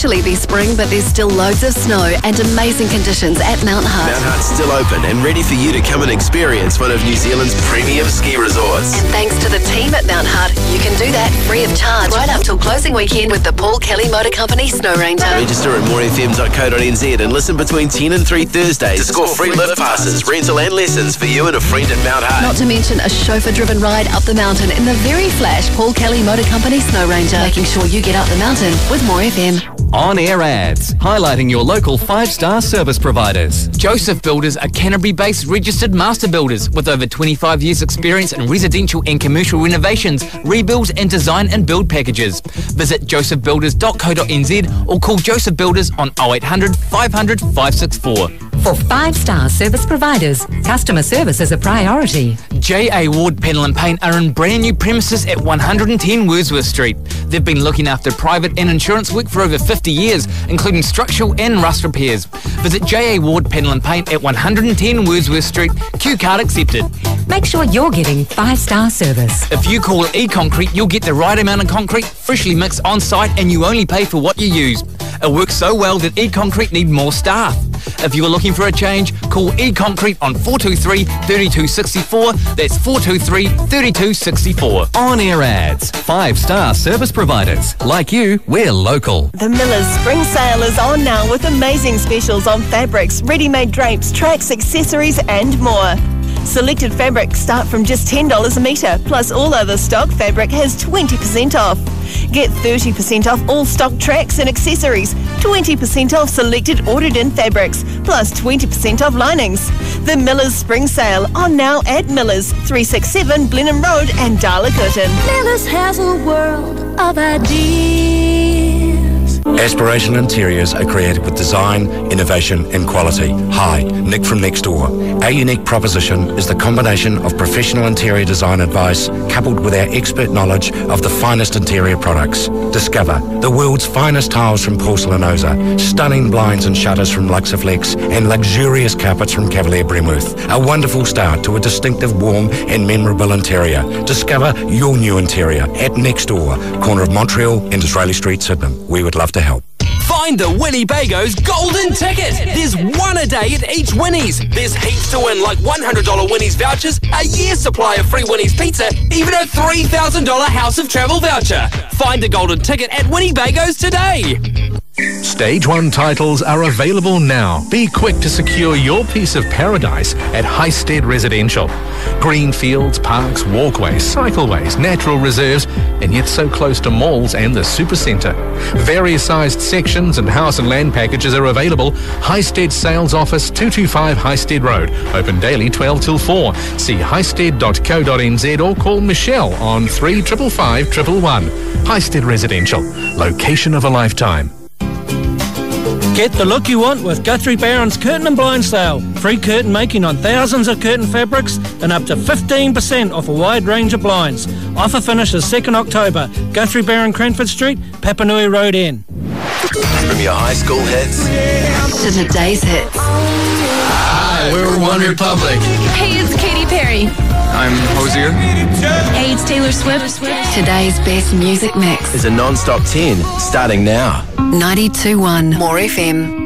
officially be spring, but there's still loads of snow and amazing conditions at Mount Hutt. Mount Hutt's still open and ready for you to come and experience one of New Zealand's premium ski resorts. And thanks to the team at Mount Hutt, you can do that free of charge right up till closing weekend with the Paul Kelly Motor Company Snow Ranger. Register at morefm.co.nz and listen between 10 and 3 Thursdays to score free lift passes, rental and lessons for you and a friend at Mount Hutt. Not to mention a chauffeur-driven ride up the mountain in the very flash Paul Kelly Motor Company Snow Ranger, making sure you get up the mountain with more FM. On air ads, highlighting your local five star service providers. Joseph Builders are Canterbury-based registered master builders with over 25 years experience in residential and commercial renovations, rebuilds and design and build packages. Visit josephbuilders.co.nz or call Joseph Builders on 0800 500 564. For five-star service providers, customer service is a priority. J.A. Ward Panel and Paint are in brand new premises at 110 Wordsworth Street. They've been looking after private and insurance work for over 50 years, including structural and rust repairs. Visit J.A. Ward Panel and Paint at 110 Wordsworth Street. Q card accepted. Make sure you're getting five-star service. If you call E-Concrete, you'll get the right amount of concrete, freshly mixed on site, and you only pay for what you use. It works so well that E-Concrete need more staff. If you are looking for a change, call E-Concrete on 423 3264. That's 423 3264. On air ads. Five star service providers. Like you, we're local. The Miller's Spring Sale is on now with amazing specials on fabrics, ready-made drapes, tracks, accessories and more. Selected fabrics start from just $10 a metre, plus all other stock fabric has 20% off. Get 30% off all stock tracks and accessories, 20% off selected ordered in fabrics, plus 20% off linings. The Miller's Spring Sale on now at Miller's, 367 Blenheim Road and Darla Curtin. Miller's has a world of ideas. Aspiration Interiors are created with design, innovation and quality. Hi, Nick from Next Door. Our unique proposition is the combination of professional interior design advice coupled with our expert knowledge of the finest interior products. Discover the world's finest tiles from Porcelanosa, stunning blinds and shutters from Luxaflex and luxurious carpets from Cavalier Bremworth. A wonderful start to a distinctive, warm and memorable interior. Discover your new interior at Next Door, corner of Montreal and Disraeli Street, Sydenham. We would love to help. Find the Winnie Bagoes golden ticket. There's one a day at each Winnie's. There's heaps to win, like $100 Winnie's vouchers, a year's supply of free Winnie's pizza, even a $3,000 House of Travel voucher. Find the golden ticket at Winnie Bagoes today. Stage 1 titles are available now. Be quick to secure your piece of paradise at Highstead Residential. Green fields, parks, walkways, cycleways, natural reserves, and yet so close to malls and the supercentre. Various sized sections and house and land packages are available. Highstead Sales Office, 225 Highstead Road. Open daily 12 till 4. See highstead.co.nz or call Michelle on 3555 111. Highstead Residential. Location of a lifetime. Get the look you want with Guthrie Bowron's Curtain and Blind Sale. Free curtain making on thousands of curtain fabrics and up to 15% off a wide range of blinds. Offer finishes 2nd October. Guthrie Bowron, Cranford Street, Papanui Road N. From your high school hits To today's hits. Hi, we're One Republic. Hey, it's Katy Perry. I'm Hozier. Hey, it's Taylor Swift. Today's best music mix. is a non-stop 10, starting now. 92.1 More FM.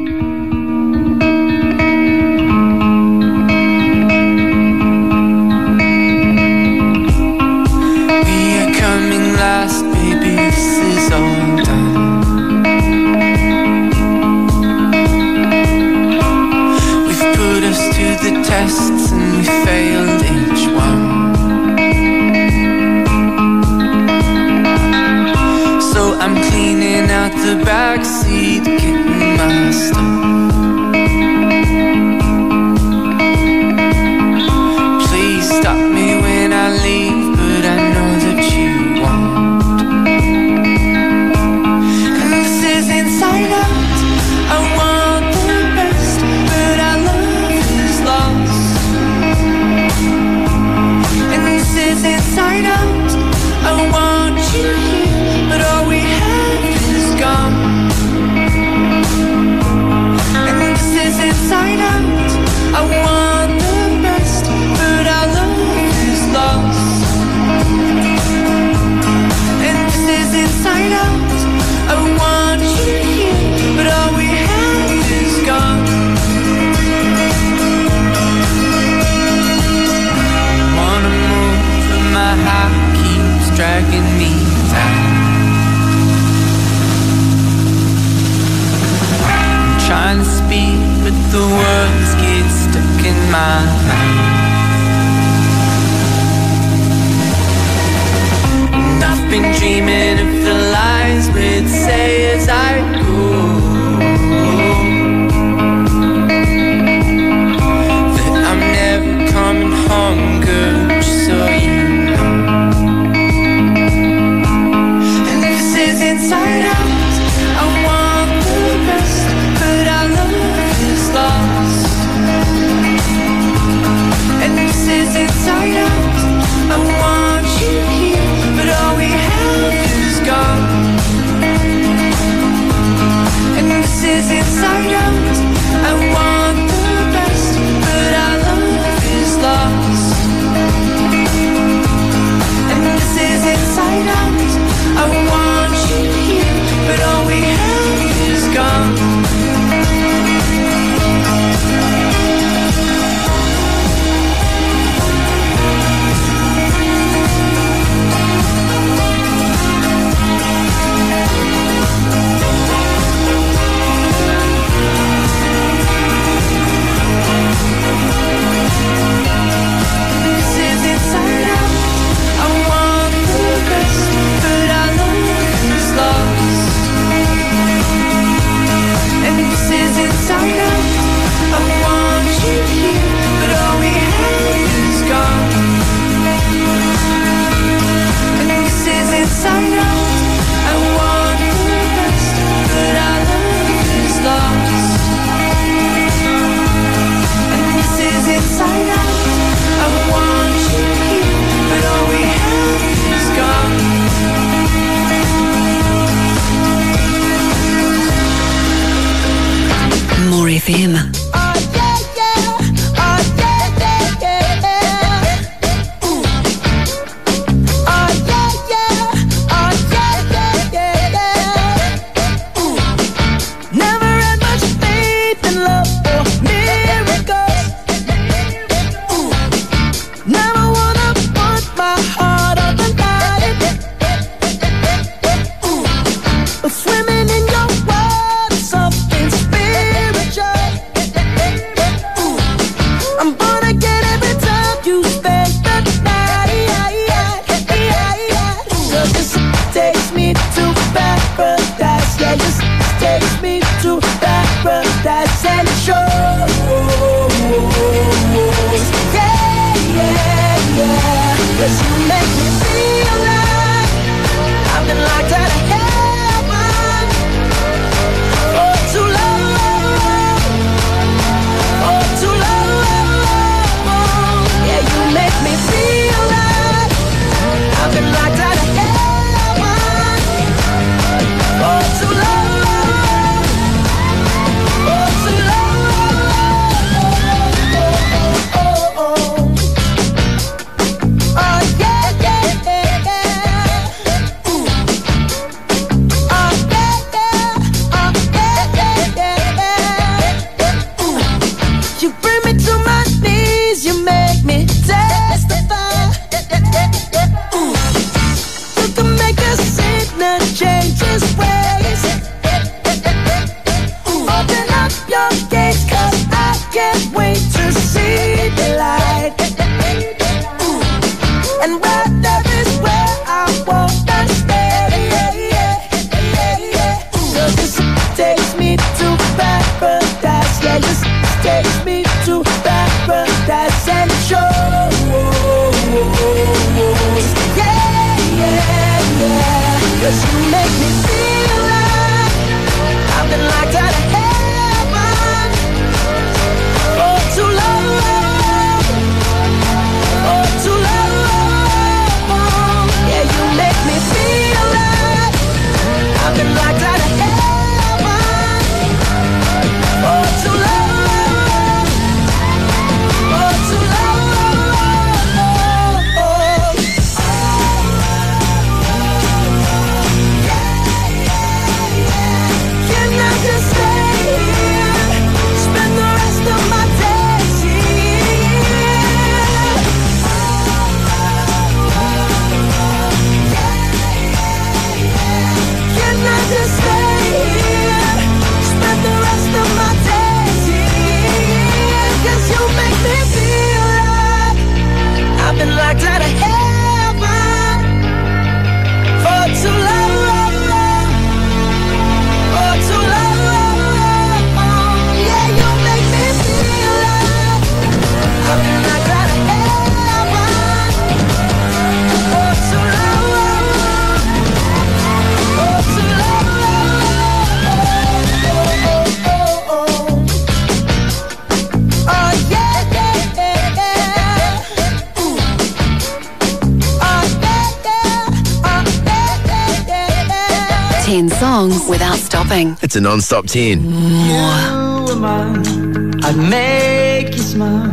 It's a non-stop 10. You were mine. I'd make you smile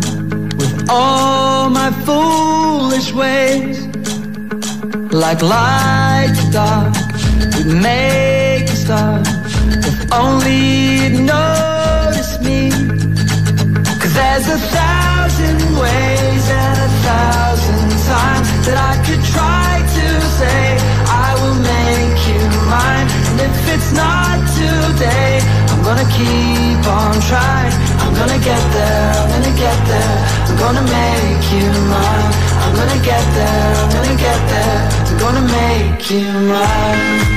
with all my foolish ways. Like light to dark, we'd make a. If only you'd notice me. Cause there's a thousand ways and a thousand times that I could try to say I will make you mine. And if it's not I'm gonna keep on trying. I'm gonna get there, I'm gonna get there. I'm gonna make you mine. I'm gonna get there, I'm gonna get there. I'm gonna make you mine.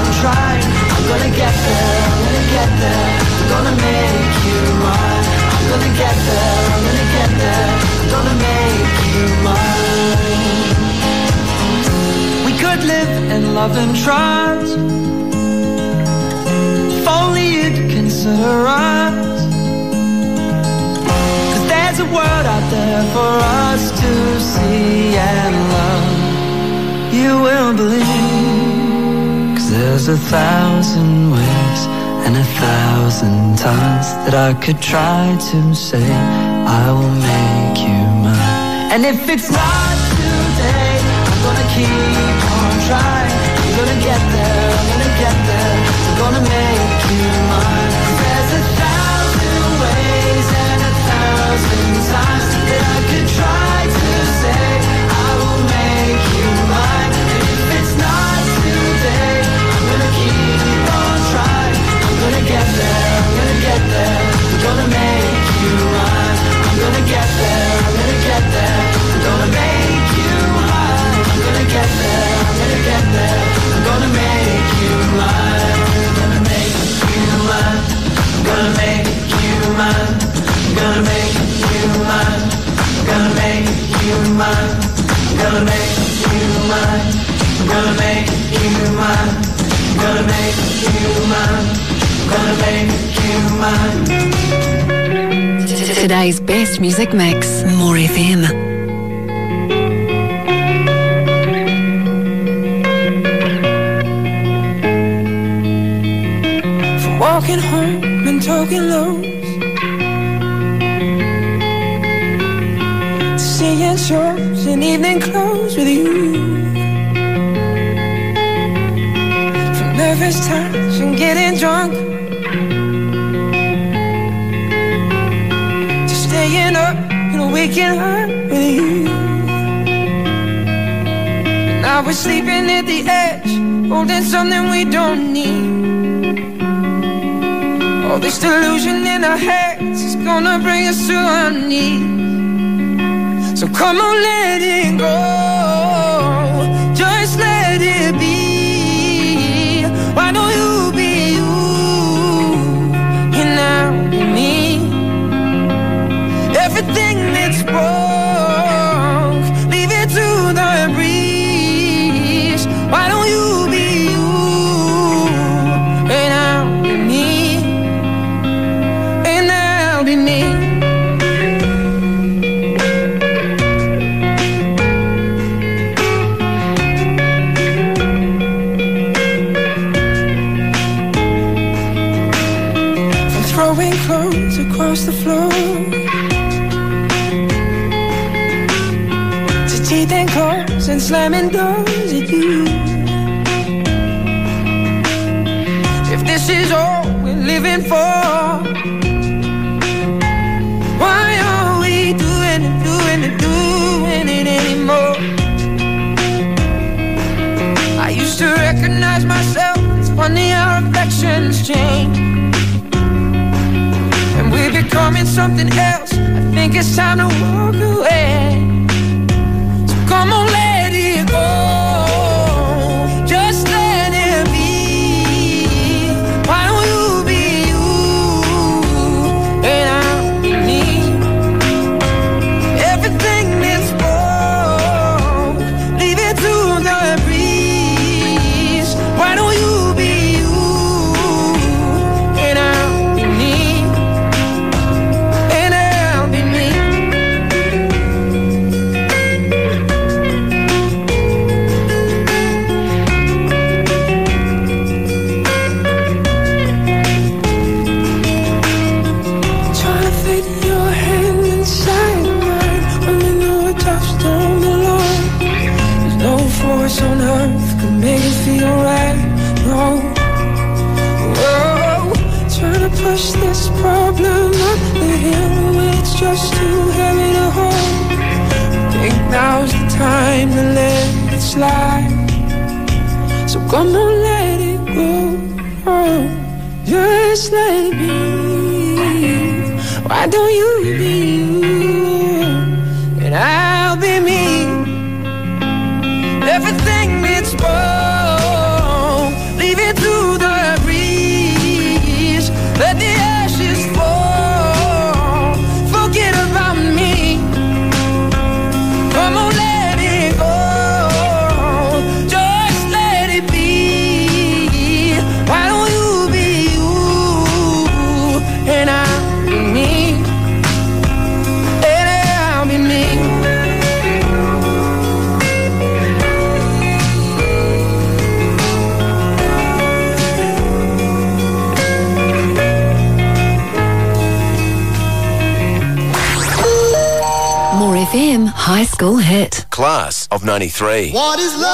On trying. I'm gonna get there, I'm gonna get there. I'm gonna make you mine. I'm gonna get there, I'm gonna get there. I'm gonna make you mine. We could live in love and trust. If only you'd consider us. Cause there's a world out there for us to see and love. You will believe. There's a thousand ways and a thousand times that I could try to say I will make you mine. And if it's not today, I'm gonna keep on trying. I'm gonna get there, I'm gonna get there. I'm gonna make you mine. There's a thousand ways and a thousand times that I could try What is love?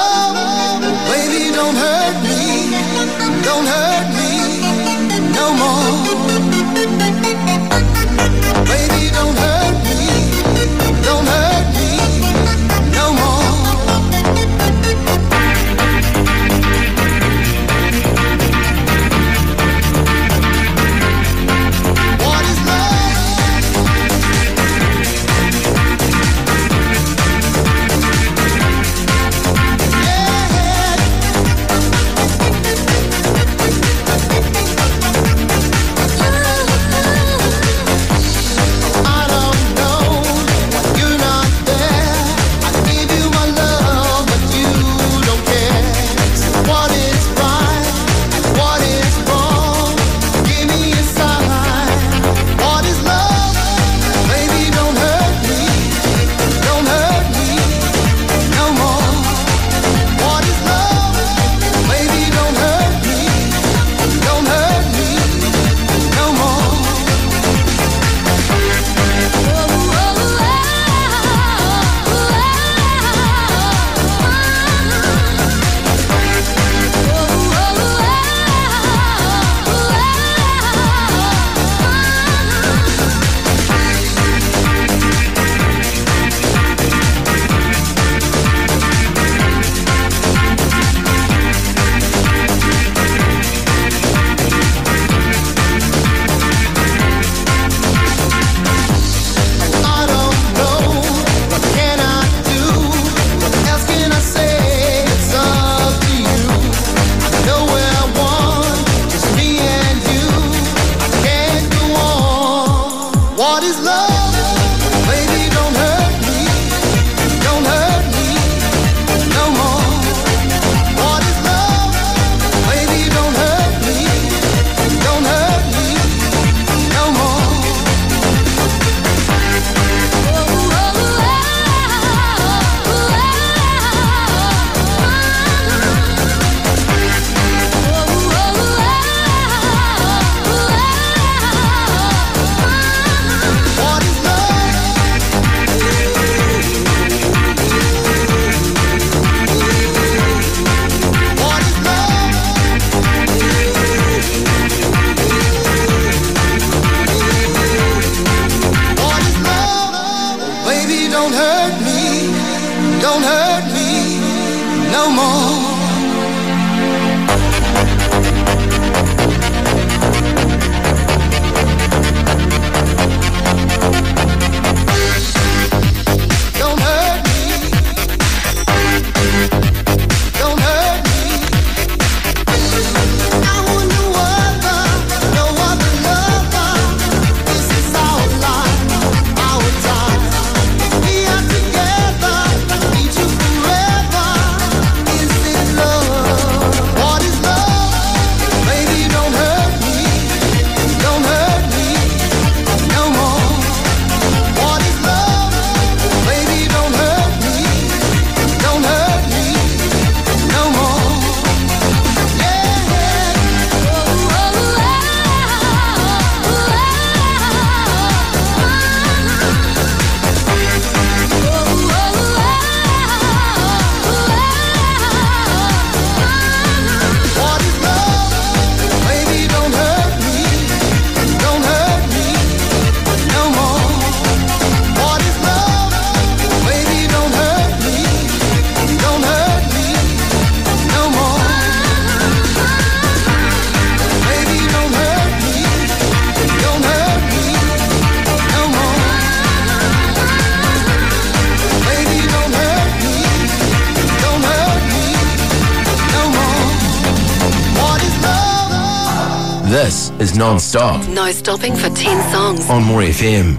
is non-stop. No stopping for 10 songs. On More FM.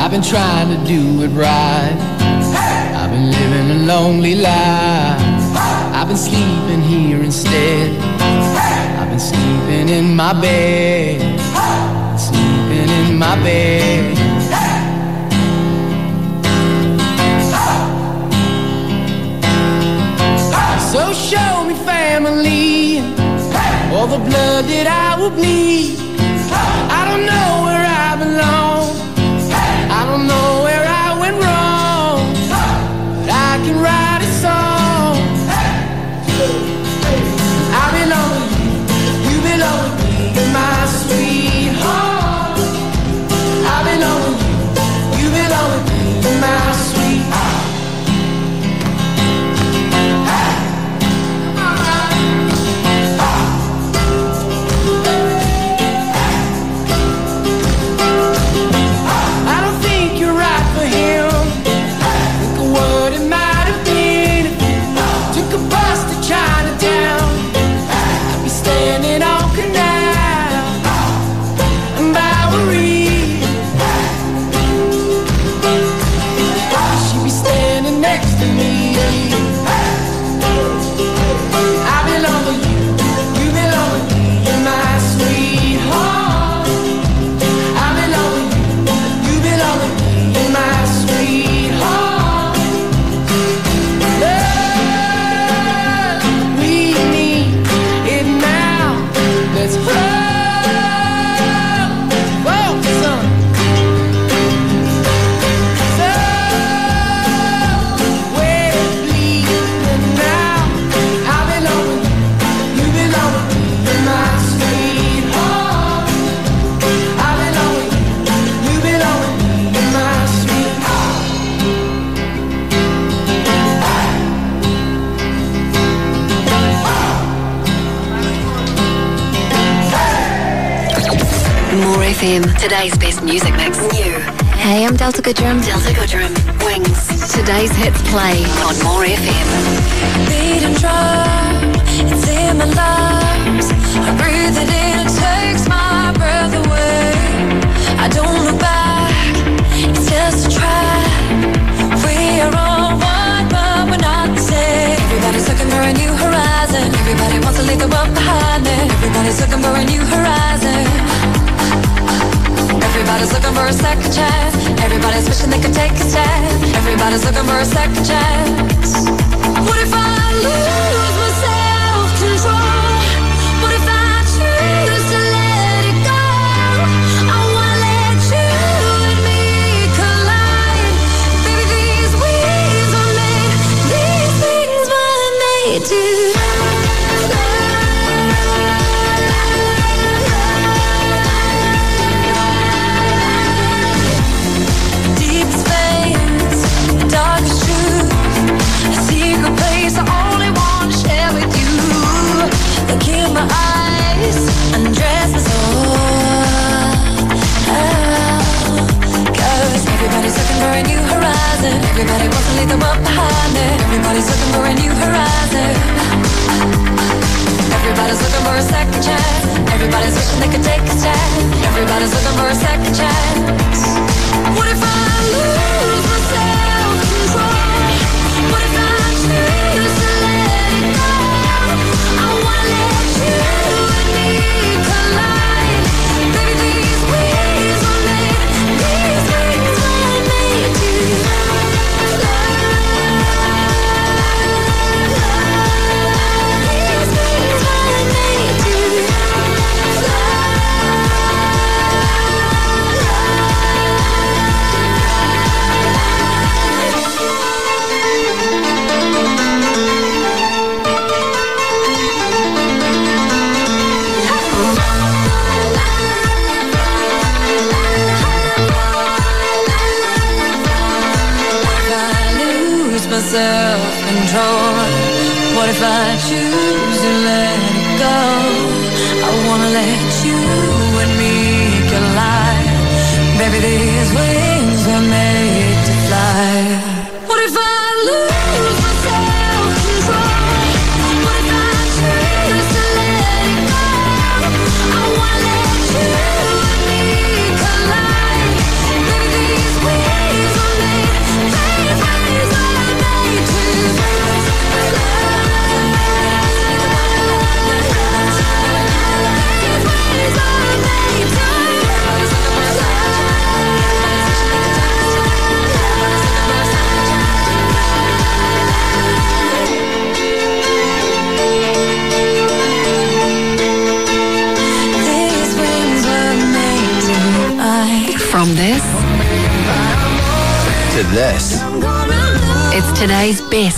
I've been trying to do it right. I've been living a lonely life. I've been sleeping here instead. I've been sleeping in my bed. Sleeping in my bed. all the blood that I will bleed.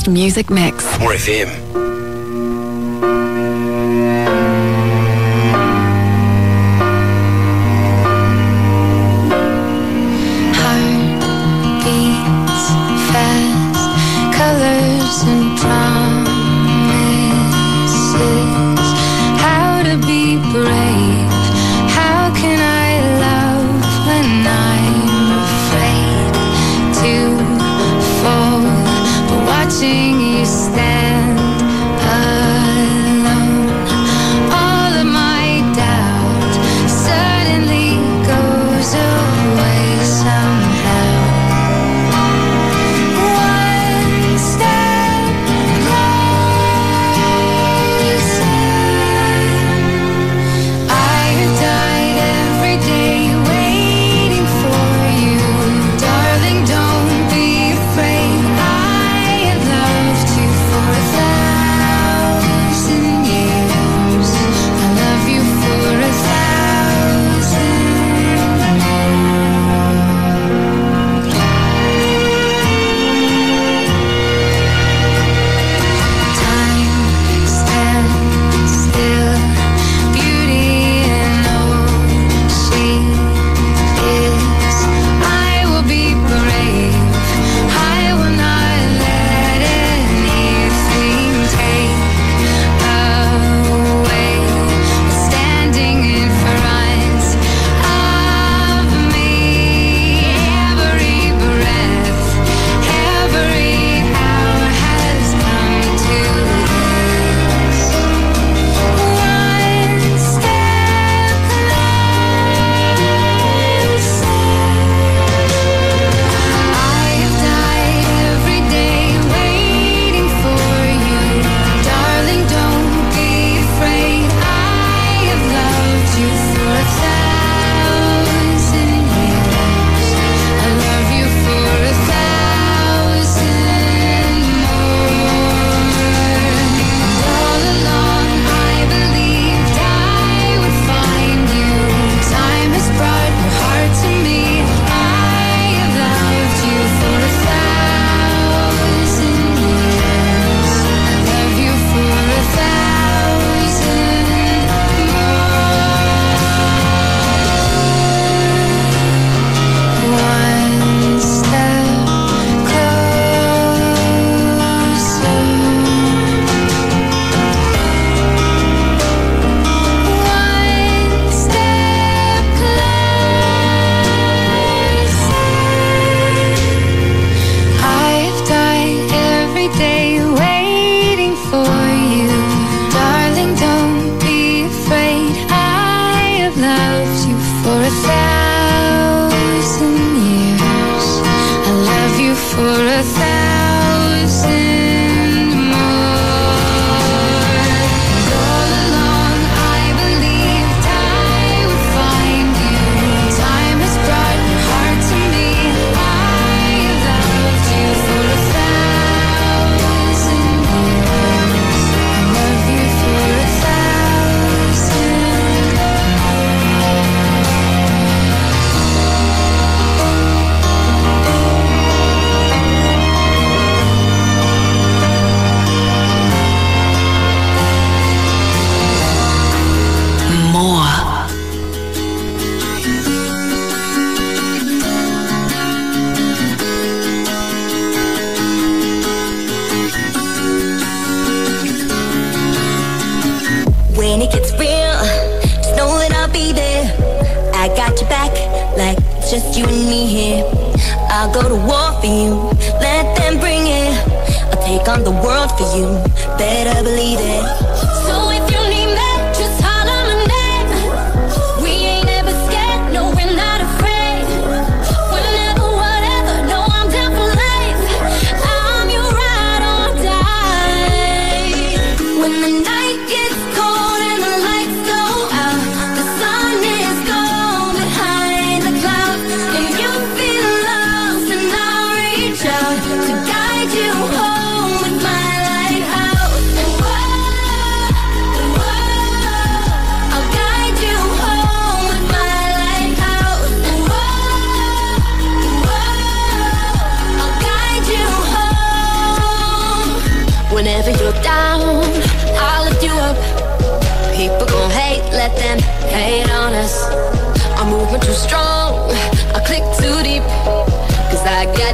Best music mix. More FM.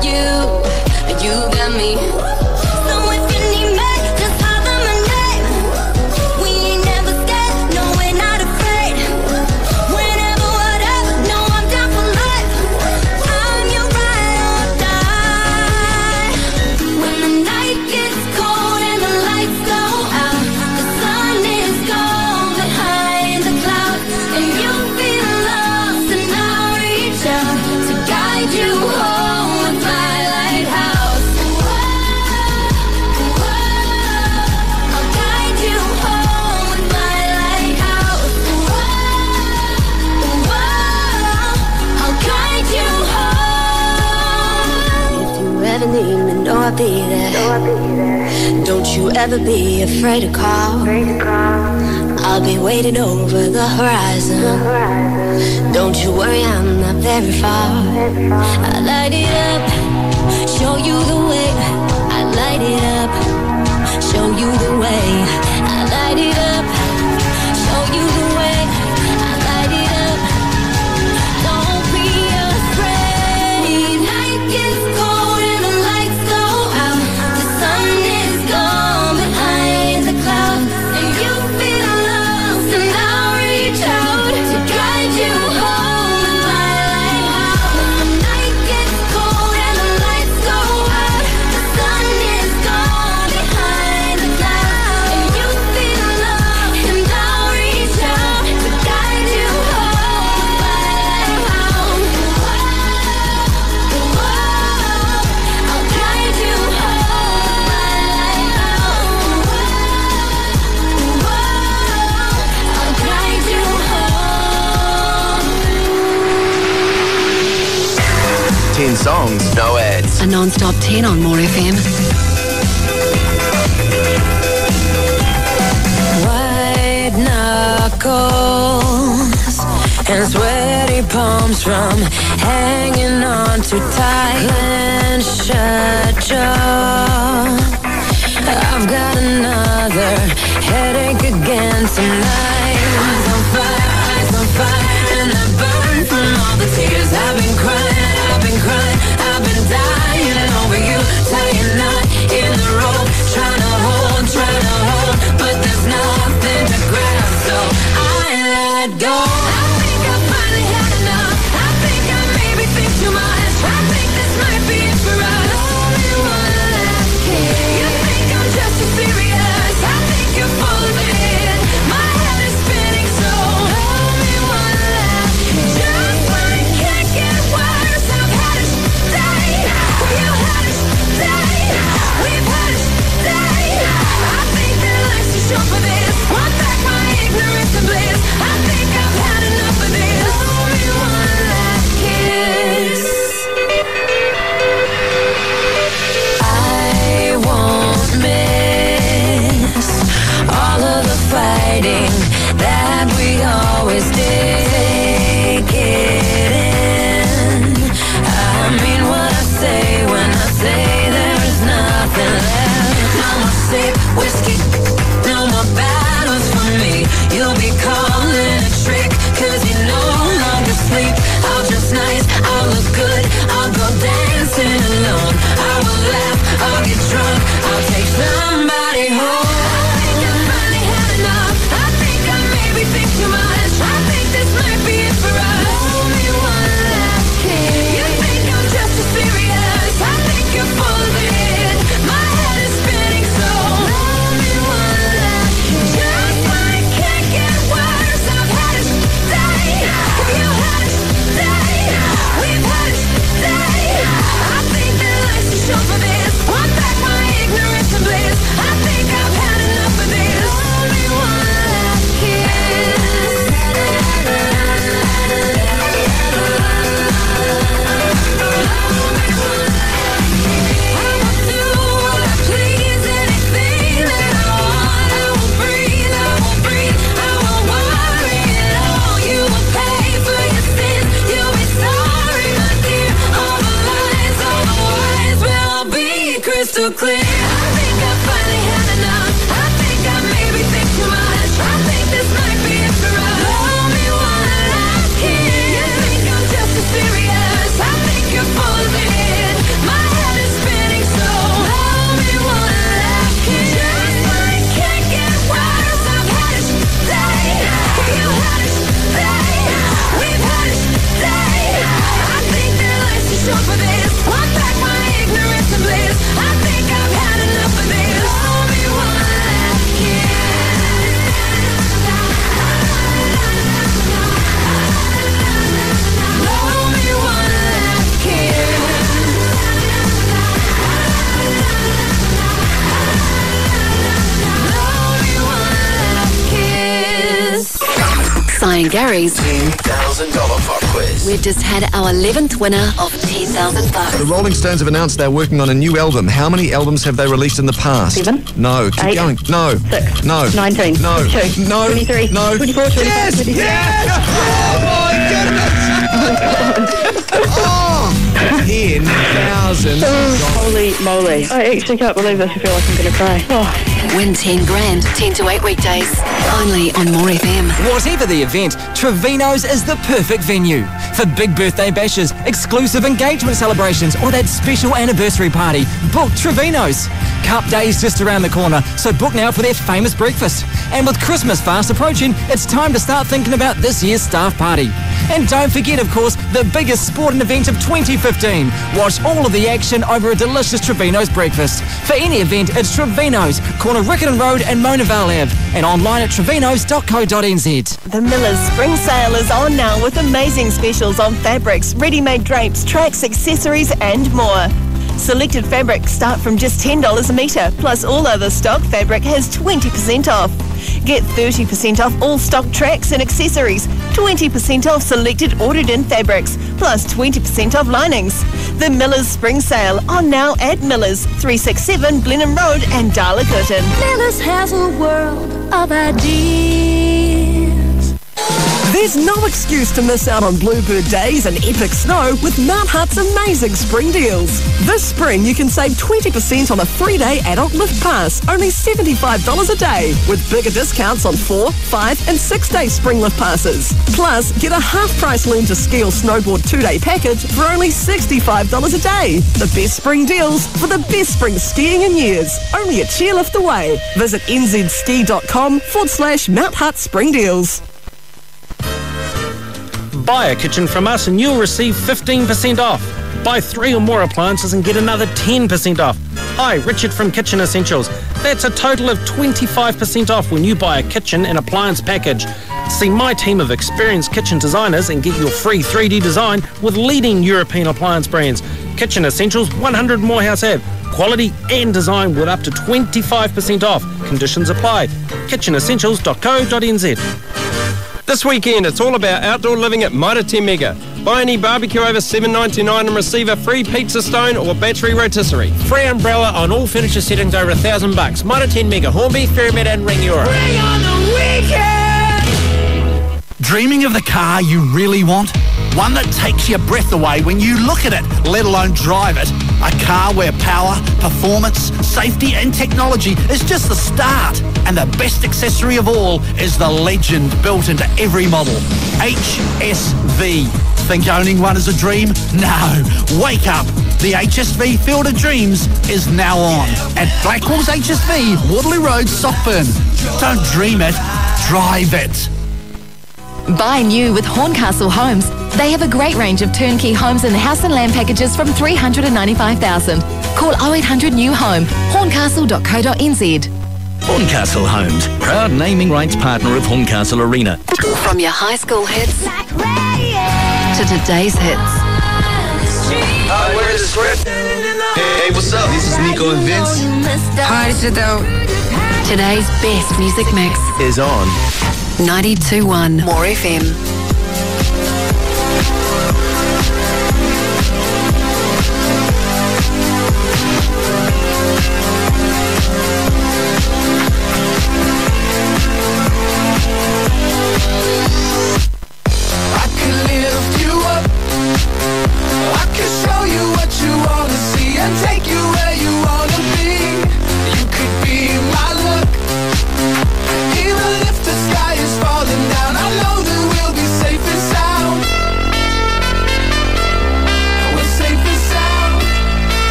you. Don't you ever be afraid to call. I'll be waiting over the horizon. Don't you worry, I'm not very far. I light it up, show you the way. I light it up, show you the way. non-stop 10 on More FM. White knuckles and sweaty palms from hanging on too tight. Clench shut your. I've got another headache again tonight. Eyes on fire, eyes on fire, and I burn from all the tears I've been crying, I've been crying, I've been dying love. We. And Gary's $10,000 pop quiz. We've just had our 11th winner of 10,000 bucks. The Rolling Stones have announced they're working on a new album. How many albums have they released in the past? Seven. No. Keep Eight. going. No. Six. No. Nineteen. No. Twenty-two. No. Twenty-three. No. Twenty-four. Twenty-five. Yes! Twenty-six. [LAUGHS] Oh, Ten thousand. [LAUGHS] Oh, Holy moly. I actually can't believe this. I feel like I'm going to cry. Oh. Win 10 grand, 10 to 8 weekdays. Only on More FM. Whatever the event, Trevino's is the perfect venue. For big birthday bashes, exclusive engagement celebrations, or that special anniversary party, book Trevino's. Cup Day's just around the corner, so book now for their famous breakfast. And with Christmas fast approaching, it's time to start thinking about this year's staff party. And don't forget, of course, the biggest sporting event of 2015. Watch all of the action over a delicious Trevino's breakfast. For any event, it's Trevino's, corner Riccarton Road and Mona Vale Ave, and online at trevinos.co.nz. The Miller's Spring Sale is on now with amazing specials on fabrics, ready-made drapes, tracks, accessories and more. Selected fabrics start from just $10 a metre, plus all other stock fabric has 20% off. Get 30% off all stock tracks and accessories, 20% off selected ordered in fabrics, plus 20% off linings. The Miller's Spring Sale on now at Miller's, 367 Blenheim Road and Darla. Miller's has a world of ideas. There's no excuse to miss out on Bluebird days and epic snow with Mount Hutt's amazing spring deals. This spring, you can save 20% on a three-day adult lift pass, only $75 a day, with bigger discounts on four, five, and six-day spring lift passes. Plus, get a half-price learn to ski snowboard two-day package for only $65 a day. The best spring deals for the best spring skiing in years, only a chairlift away. Visit nzski.com forward slash Mount Hutt Spring Deals. Buy a kitchen from us and you'll receive 15% off. Buy three or more appliances and get another 10% off. Hi, Richard from Kitchen Essentials. That's a total of 25% off when you buy a kitchen and appliance package. See my team of experienced kitchen designers and get your free 3D design with leading European appliance brands. Kitchen Essentials, 100 Moorhouse Ave. Quality and design with up to 25% off. Conditions apply. kitchenessentials.co.nz. This weekend, it's all about outdoor living at Mitre 10 Mega. Buy any barbecue over $7.99 and receive a free pizza stone or battery rotisserie. Free umbrella on all furniture settings over a thousand bucks. Mitre 10 Mega, Hornby, Ferrymead and Rangiora. Bring on the weekend! Dreaming of the car you really want? One that takes your breath away when you look at it, let alone drive it. A car where power, performance, safety and technology is just the start. And the best accessory of all is the legend built into every model. HSV. Think owning one is a dream? No. Wake up. The HSV Field of Dreams is now on at Blackwell's HSV, Waterloo Road, Sockburn. Don't dream it, drive it. Buy new with Horncastle Homes. They have a great range of turnkey homes and house and land packages from 395,000. Call 0800 New Home, horncastle.co.nz. Horncastle Homes, proud naming rights partner of Horncastle Arena. From your high school hits to today's hits. Uh, where is the script? Hey, what's up? This is Nico and Vince. Hi, though. Today's best music mix. Is on. 92.1 More FM.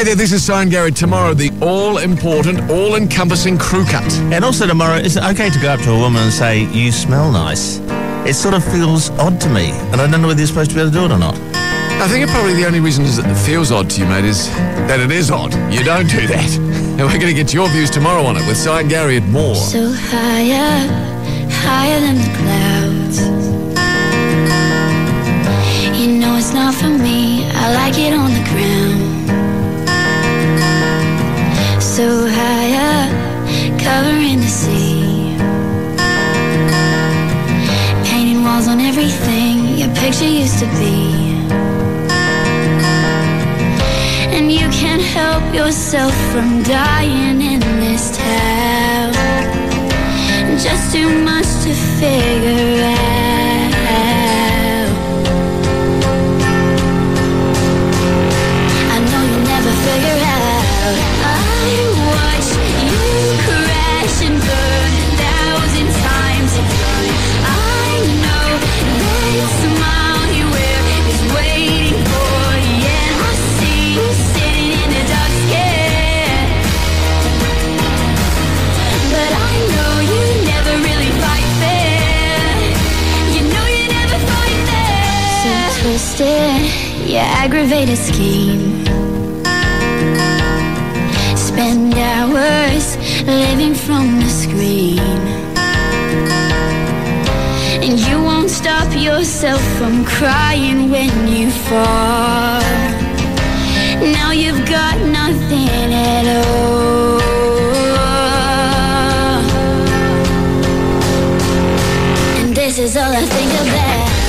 G'day there, this is Si and Gary. Tomorrow, the all important, all encompassing crew cut. And also tomorrow, is it okay to go up to a woman and say, you smell nice? It sort of feels odd to me, and I don't know whether you're supposed to be able to do it or not. I think probably the only reason is that it feels odd to you, mate, is that it is odd. You don't do that. [LAUGHS] And we're going to get your views tomorrow on it with Si and Gary and more. So higher, higher than the clouds. You know it's not for me. I like it on the ground. So high up, covering the sea. Painting walls on everything your picture used to be. And you can't help yourself from dying in this town. Just too much to figure out. Twisted, your aggravated scheme. Spend hours living from the screen. And you won't stop yourself from crying when you fall. Now you've got nothing at all. And this is all I think about.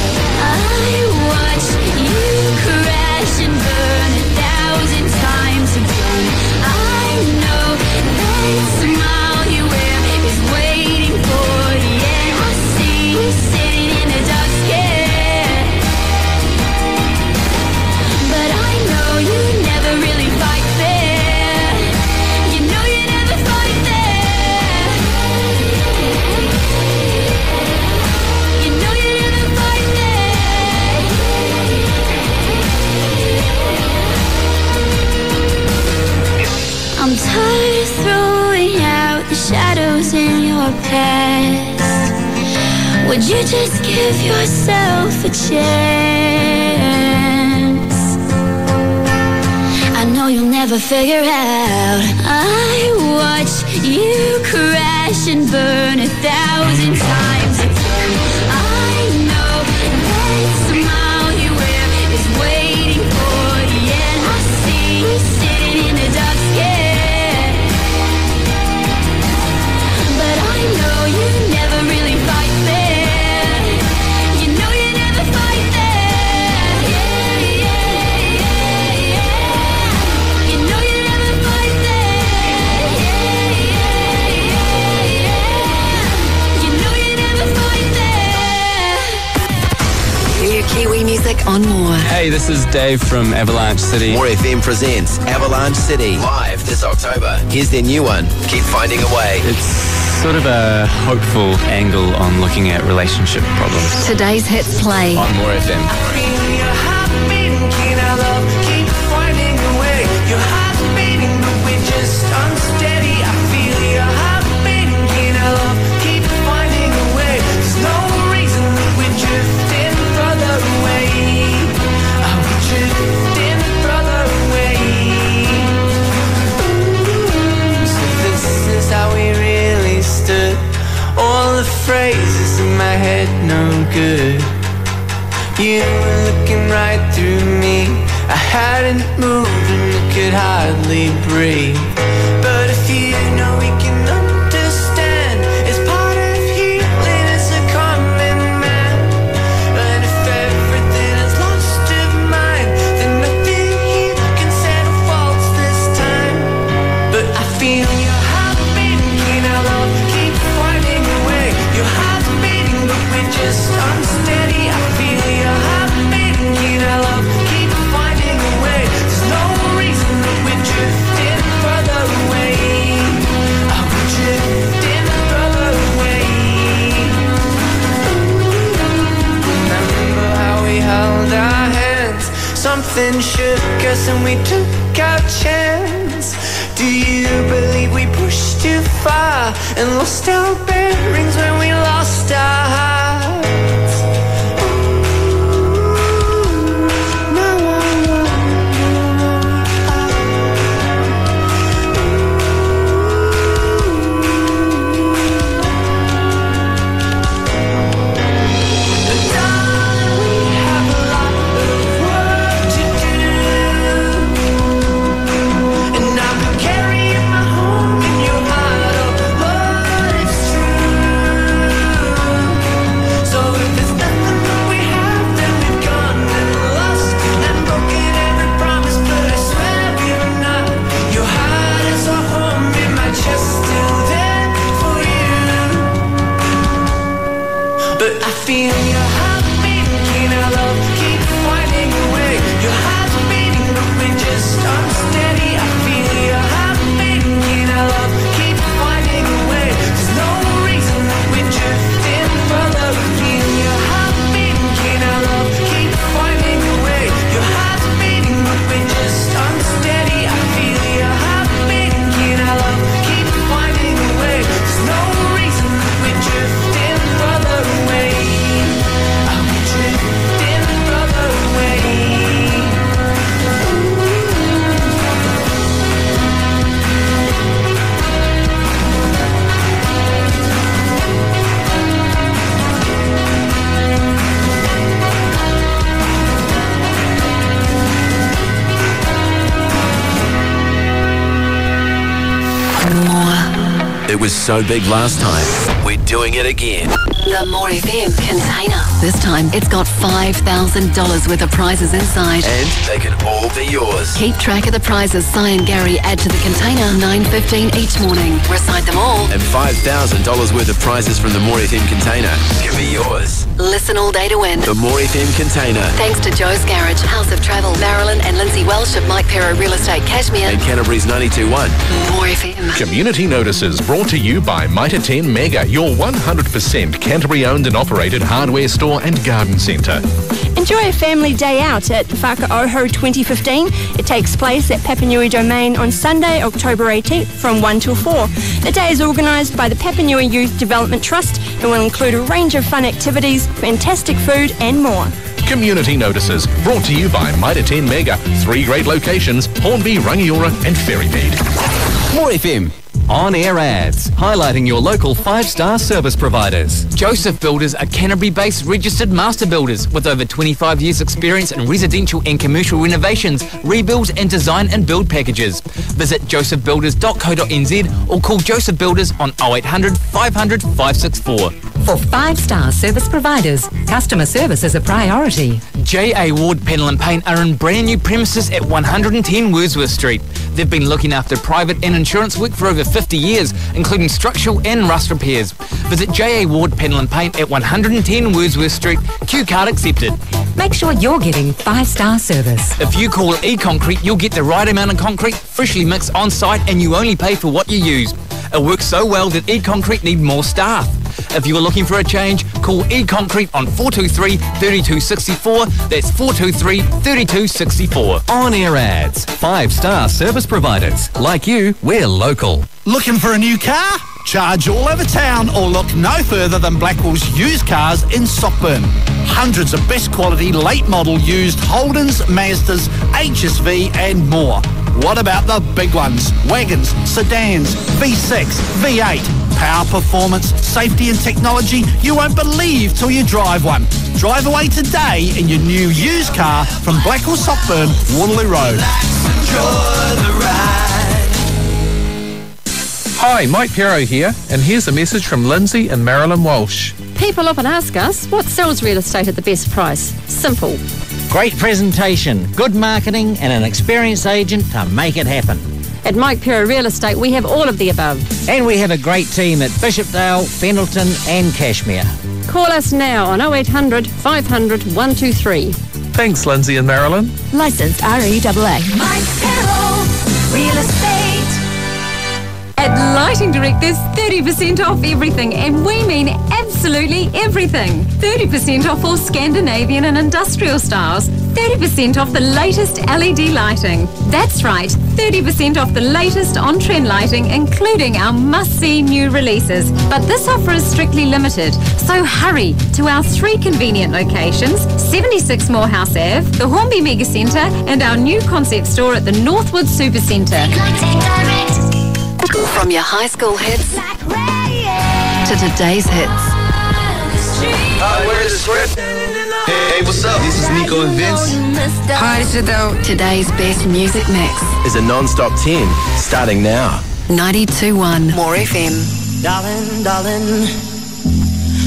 Would you just give yourself a chance? I know you'll never figure out. I watch you crash and burn a thousand times New music on more. Hey, this is Dave from Avalanche City. More FM presents Avalanche City live this October. Here's their new one. Keep finding a way. It's sort of a hopeful angle on looking at relationship problems. Today's hits play. On More FM. Phrases in my head no good. You were looking right through me. I hadn't moved and could hardly breathe. But if you know Something shook us and we took our chance. Do you believe we pushed too far and lost our bearings when we lost our It was so big last time. We're doing it again. The More FM container. This time, it's got $5,000 worth of prizes inside. And they can all be yours. Keep track of the prizes Si and Gary add to the container 9.15 each morning. Recite them all. And $5,000 worth of prizes from the More FM container can be yours. Listen all day to win. The More FM container. Thanks to Joe's Garage, House of Travel, Marilyn and Lindsay Welsh of Mike Pero Real Estate Cashmere. And Canterbury's 92.1. More FM. Community notices brought to you by Mitre 10 Mega, your 100% Canterbury owned and operated hardware store and garden centre. Enjoy a family day out at Whakaoho 2015. It takes place at Papanui Domain on Sunday, October 18th from 1 till 4. The day is organised by the Papanui Youth Development Trust and will include a range of fun activities, fantastic food and more. Community notices brought to you by Mitre 10 Mega. Three great locations Hornby, Rangiora, and Ferrymead. More FM. On air ads, highlighting your local five star service providers. Joseph Builders are Canterbury based registered master builders with over 25 years' experience in residential and commercial renovations, rebuilds, and design and build packages. Visit josephbuilders.co.nz or call Joseph Builders on 0800 500 564. For five star service providers, customer service is a priority. J.A. Ward Panel and Paint are in brand new premises at 110 Wordsworth Street. They've been looking after private and insurance work for over 50 years, including structural and rust repairs. Visit J.A. Ward Panel and Paint at 110 Wordsworth Street. Q card accepted. Make sure you're getting five star service. If you call E-Concrete, you'll get the right amount of concrete, freshly mixed on site, and you only pay for what you use. It works so well that E-Concrete need more staff. If you are looking for a change, call E-Concrete on 423 3264. That's 423 3264. On air ads, five star service providers. Like you, we're local. Looking for a new car? Charge all over town or look no further than Blackwell's used cars in Sockburn. Hundreds of best quality late model used Holdens, Mazdas, HSV and more. What about the big ones? Wagons, sedans, V6, V8. Power performance, safety and technology you won't believe till you drive one. Drive away today in your new used car from Blackwell Sockburn, Waterloo Road. Hi, Mike Pero here, and here's a message from Lindsay and Marilyn Walsh. People often ask us what sells real estate at the best price. Simple. Great presentation, good marketing, and an experienced agent to make it happen. At Mike Pero Real Estate, we have all of the above. And we have a great team at Bishopdale, Pendleton, and Cashmere. Call us now on 0800 500 123. Thanks, Lindsay and Marilyn. Licensed REAA. Mike Carroll, real estate. At Lighting Direct, there's 30% off everything, and we mean absolutely everything. 30% off all Scandinavian and industrial styles. 30% off the latest LED lighting. That's right, 30% off the latest on trend lighting, including our must see new releases. But this offer is strictly limited, so hurry to our three convenient locations 76 Moorhouse Ave, the Hornby Mega Centre, and our new concept store at the Northwood Super Centre. From your high school hits to today's hits. Uh, where is the script? Hey, hey, what's up? This is Nico and Vinz. Hi, this is Adele. Today's best music mix. Is a non-stop 10 starting now. 92.1 More FM. Darling, darling,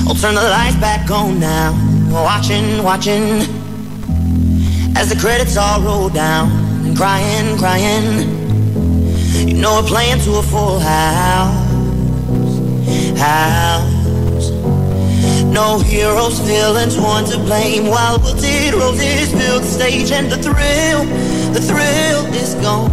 I'll turn the lights back on now. Watching, watching, as the credits all roll down. And crying, crying, you know we're playing to a full house. House. No heroes, villains, one to blame. While wilted roses fill the stage, and the thrill, the thrill is gone.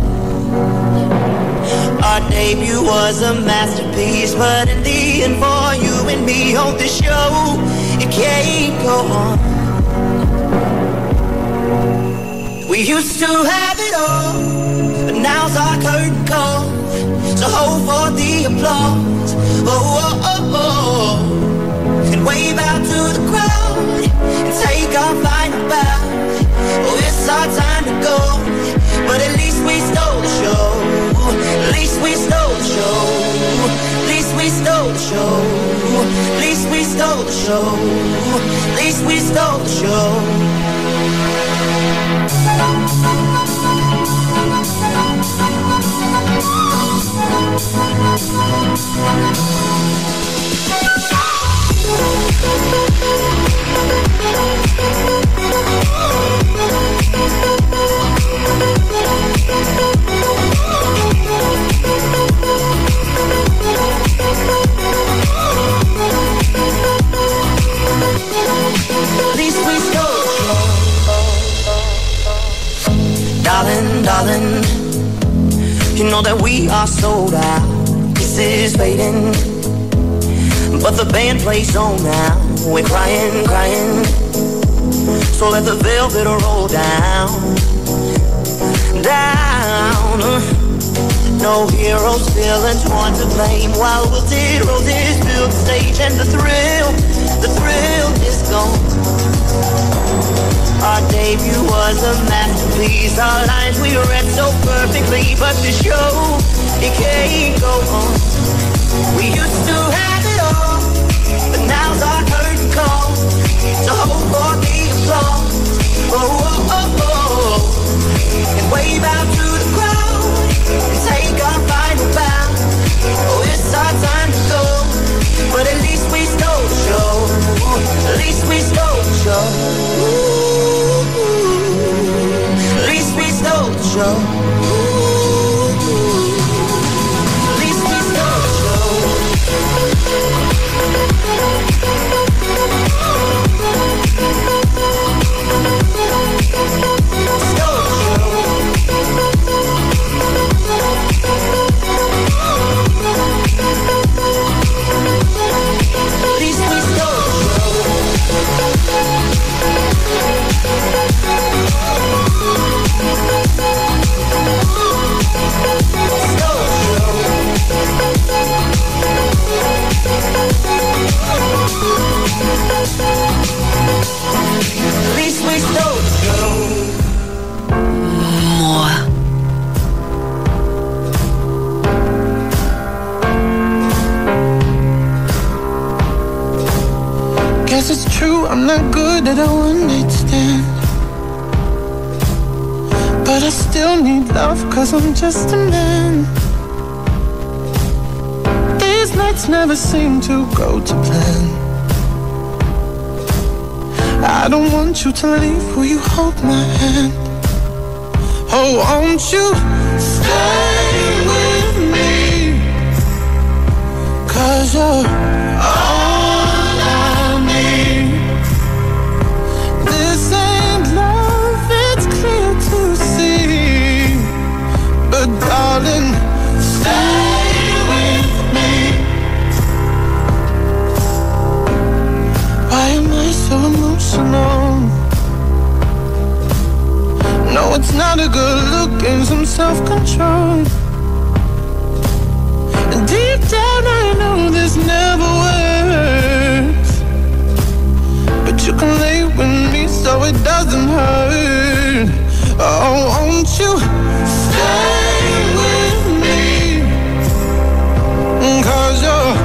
Our debut was a masterpiece, but in the end, for you and me on this show, it can't go on. We used to have it all, but now's our curtain call. So hold for the applause. Oh, oh, oh, oh. Wave out to the crowd and take our final bow. Oh, it's our time to go, but at least we stole the show. At least we stole the show. At least we stole the show. At least we stole the show. At least we stole the show. Darling, you know that we are sold out. This is fading, but the band plays on now. We're crying, crying, So let the velvet roll down, down. No heroes, villains, one to blame. While wilted roses fill the stage, and the thrill, the thrill is gone. Our debut was a masterpiece. Our lines we read so perfectly, but the show it can't go on. We used to have now's our curtain call. So hold for the applause. Oh, oh, oh, oh. And wave out to the crowd and take our final bow. Oh, it's our time to go, but at least we stole show. At least we stole show. At least we stole the show. I'm not good at a one night stand. But I still need love, cause I'm just a man. These nights never seem to go to plan. I don't want you to leave, will you hold my hand? Oh, won't you stay with me? Cause you're so emotional? No, it's not a good look, and some self-control. And deep down I know this never works But you can lay with me so it doesn't hurt Oh, won't you stay with me Cause you're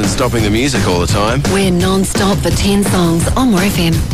than stopping the music all the time. We're non-stop for 10 songs on More FM.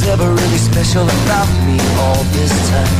Was ever really special about me all this time?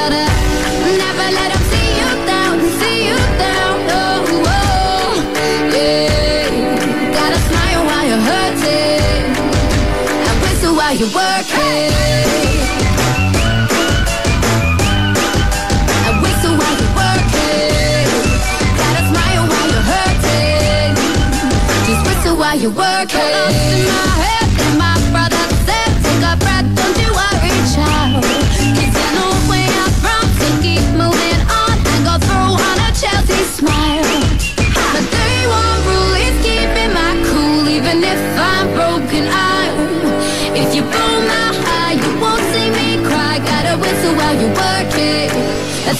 you work.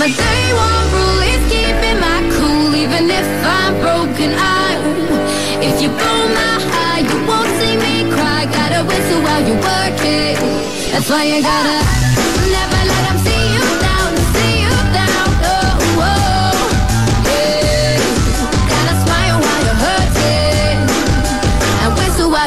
My day one rule is keeping my cool, even if I'm broken. If you blow my you won't see me cry. Gotta whistle while you work it. That's why you gotta never let them see.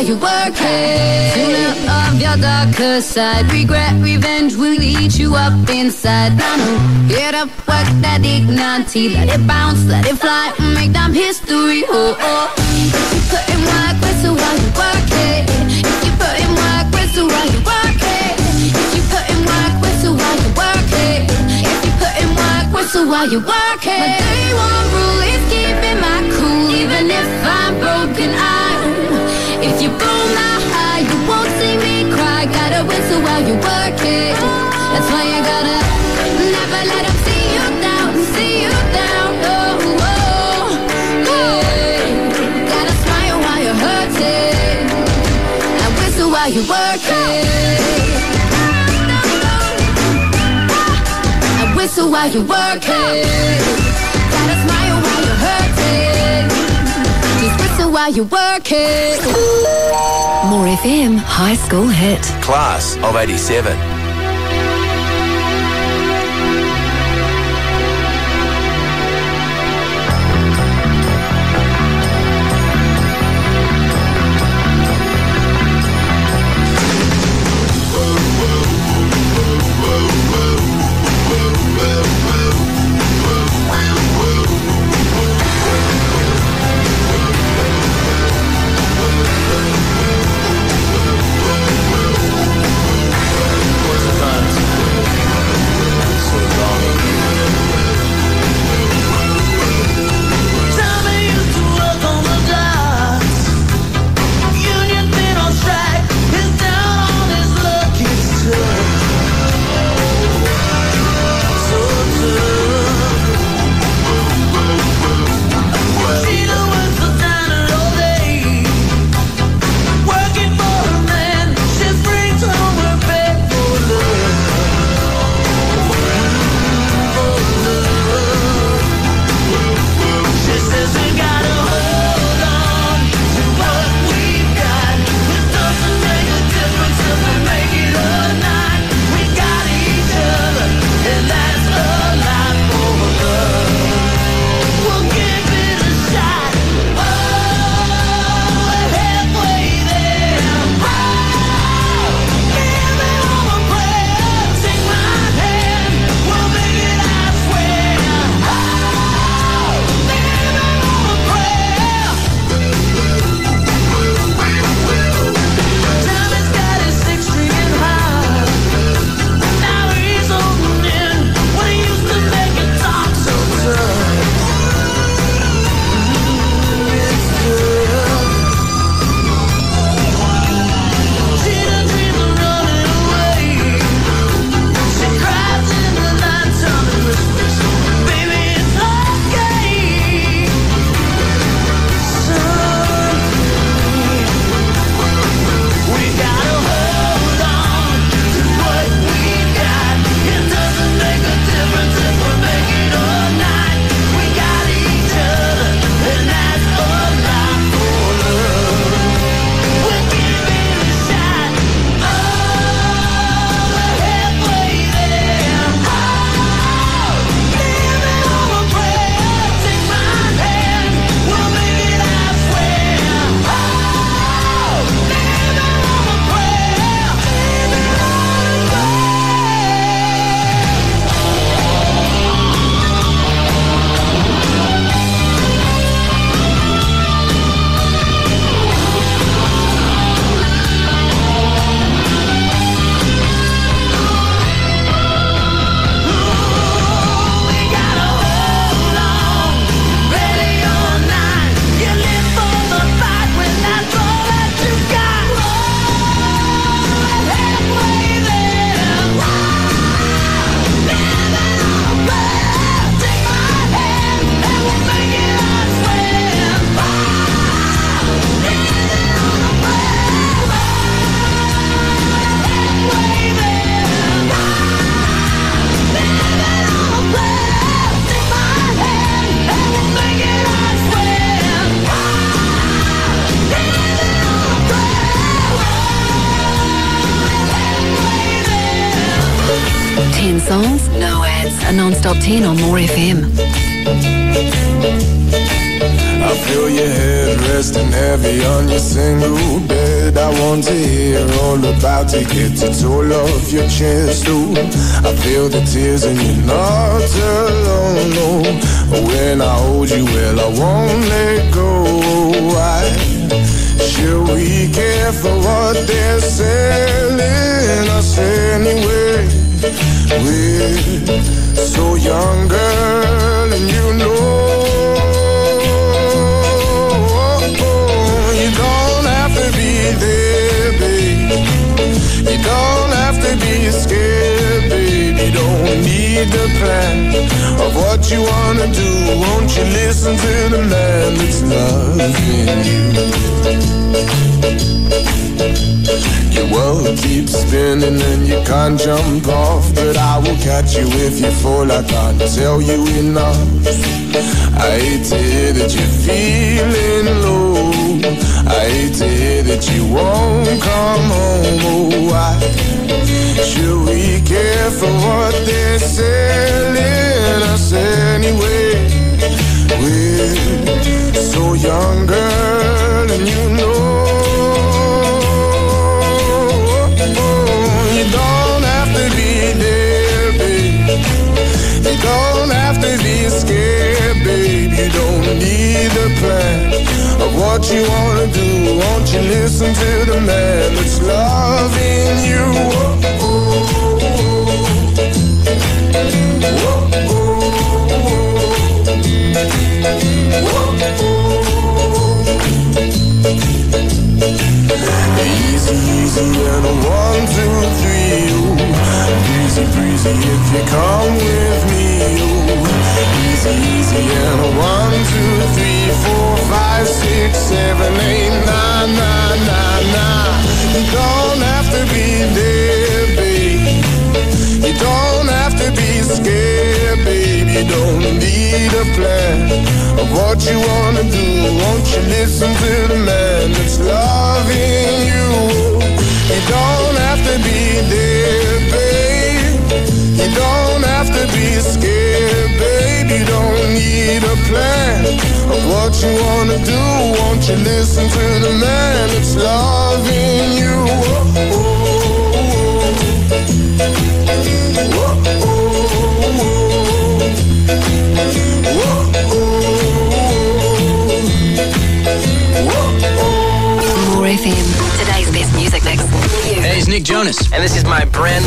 you working? Soon out of your darker side. Regret, revenge will eat you up inside. Now get up, work that dignity. Let it bounce, let it fly. Make damn history, oh, oh. If you put in work, wait so while you work it If you put in work, wait so while you work it If you put in work, wait so while you work it If you put in work, wait so while you work it My day one rule is keeping my cool. Even if I'm broken, I if you blow my high, you won't see me cry. Gotta whistle while you work it. That's why you gotta never let 'em see you down, see you down. Oh, oh, yeah. Gotta smile while you're hurting, and whistle while you work it. And whistle while you work it. While you work it. More FM High School Hit. Class of 87.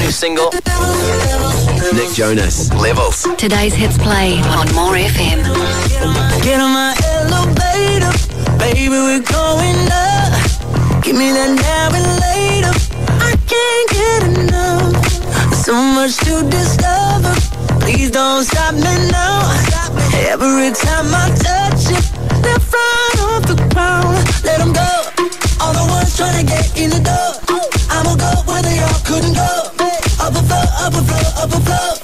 new single. Nick Jonas, Levels. Today's hits play on More FM. Get on my elevator, baby, we're going up. Give me that now and later. I can't get enough. So much to discover. Please don't stop me now. Every time I touch they're the ground. Let them go. All the ones trying to get in the door. overflow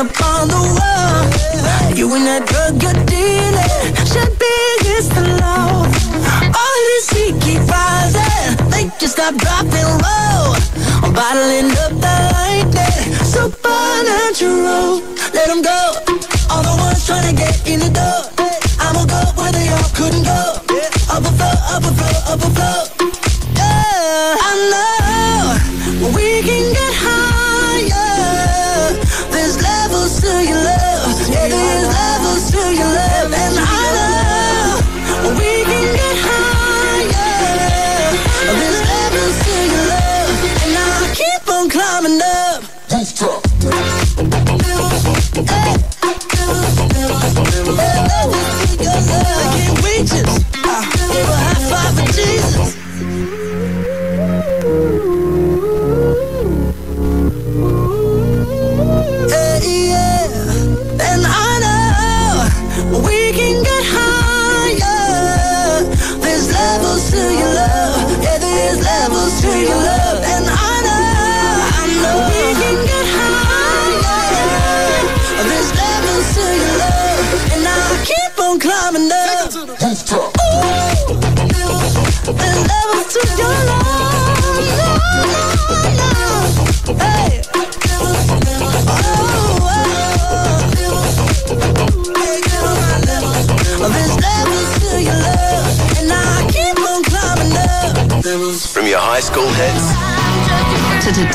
up on the wall. You and that drug you're dealing should be against the law. All of this heat keep rising, think you stop dropping low. I'm bottling up the lightning, supernatural. Let them go. All the ones trying to get in the door. I'ma go where they all couldn't go. Up a floor, up a floor, up a floor.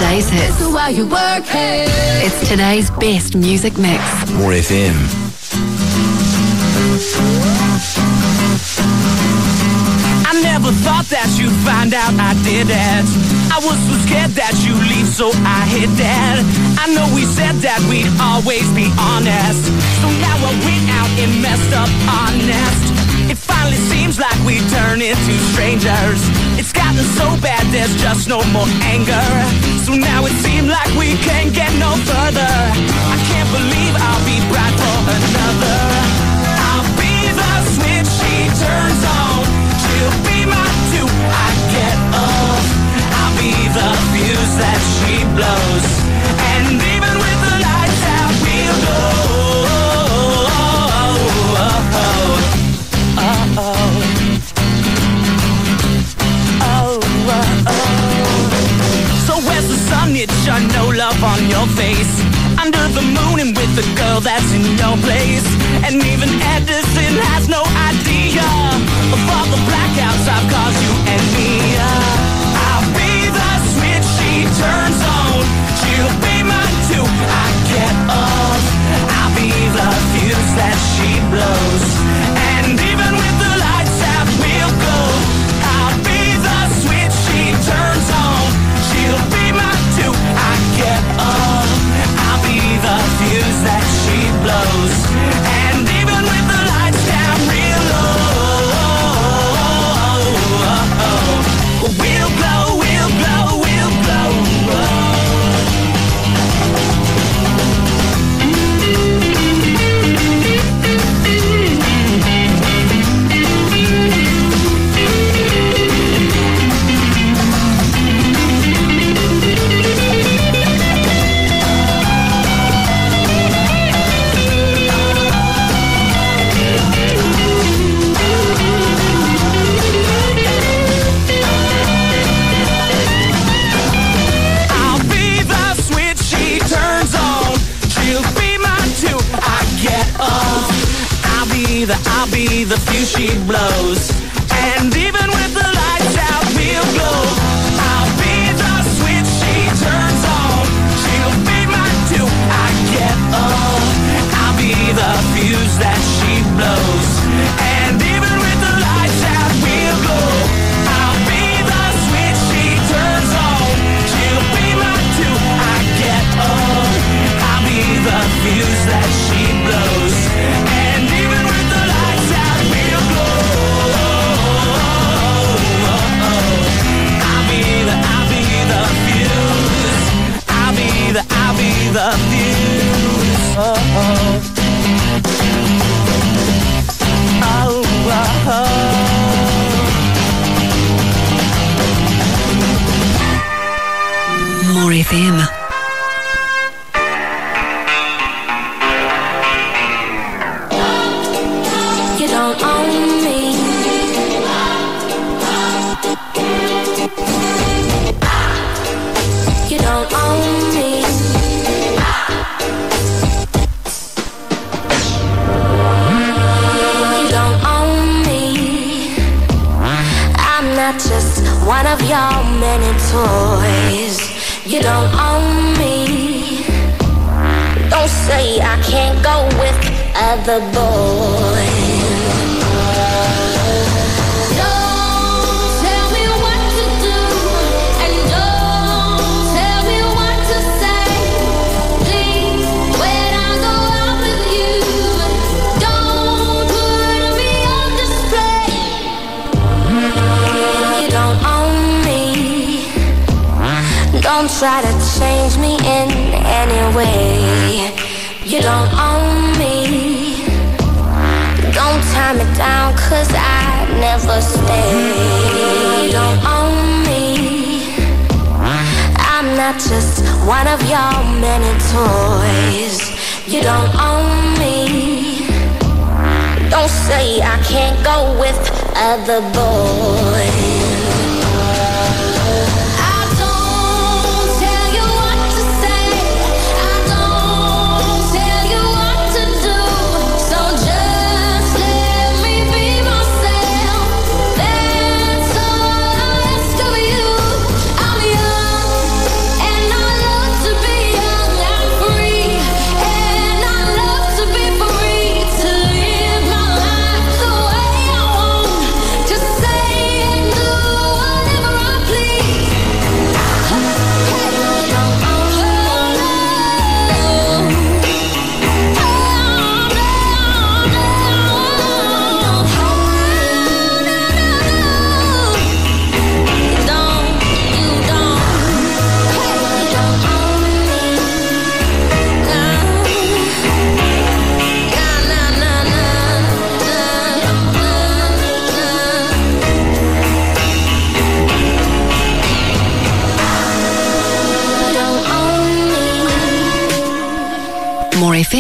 Today's hits. So while you work it. It's today's best music mix. More FM. I never thought that you'd find out I did that. I was so scared that you'd leave, so I hid that. I know we said that we'd always be honest. So now I went out and messed up our nest. It finally seems like we turn into strangers. It's gotten so bad, there's just no more anger. So now it seems like we can't get no further. I can't believe I'll be bride for another. I'll be the switch she turns on. She'll be my two. I get off. I'll be the fuse that she blows. On your face. Under the moon and with the girl that's in your place. And even Edison has no idea of all the blackouts I've caused you and me. I'll be the switch she turns on. She'll be mine too. I get off. I'll be the the, fuse she blows. The fuse. Oh, oh. More FM. Other boys. Just one of your many toys. You don't own me. Don't say I can't go with other boys.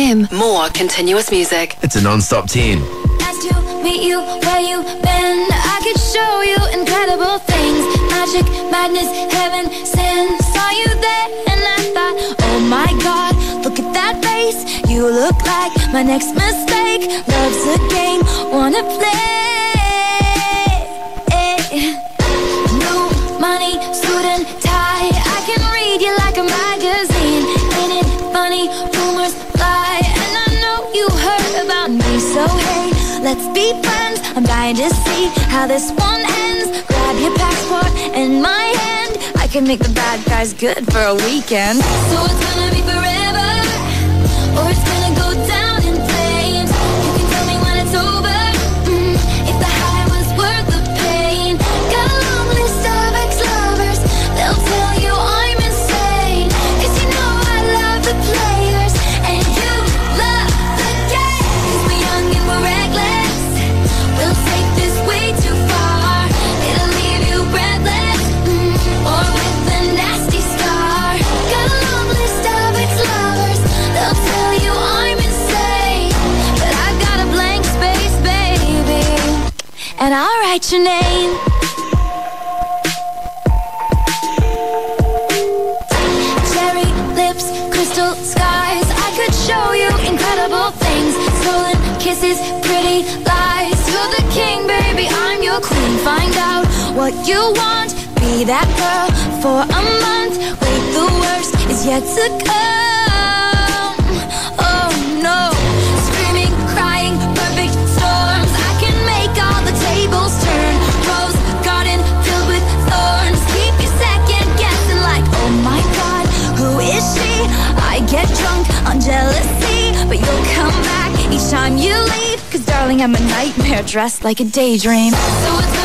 FM, more continuous music. It's a non-stop 10. Nice to meet you where you been. I could show you incredible things. Magic, madness, heaven, sin. Saw you there and I thought, oh my god, look at that face. You look like my next mistake. Love's a game, wanna play. How this one ends. Grab your passport in my hand. I can make the bad guys good for a weekend. So it's gonna be forever, write your name. Cherry lips, crystal skies. I could show you incredible things. Stolen kisses, pretty lies. You're the king, baby. I'm your queen. Find out what you want. Be that girl for a month. Wait, the worst is yet to come. Get drunk on jealousy, but you'll come back each time you leave. Cause darling, I'm a nightmare dressed like a daydream. So it's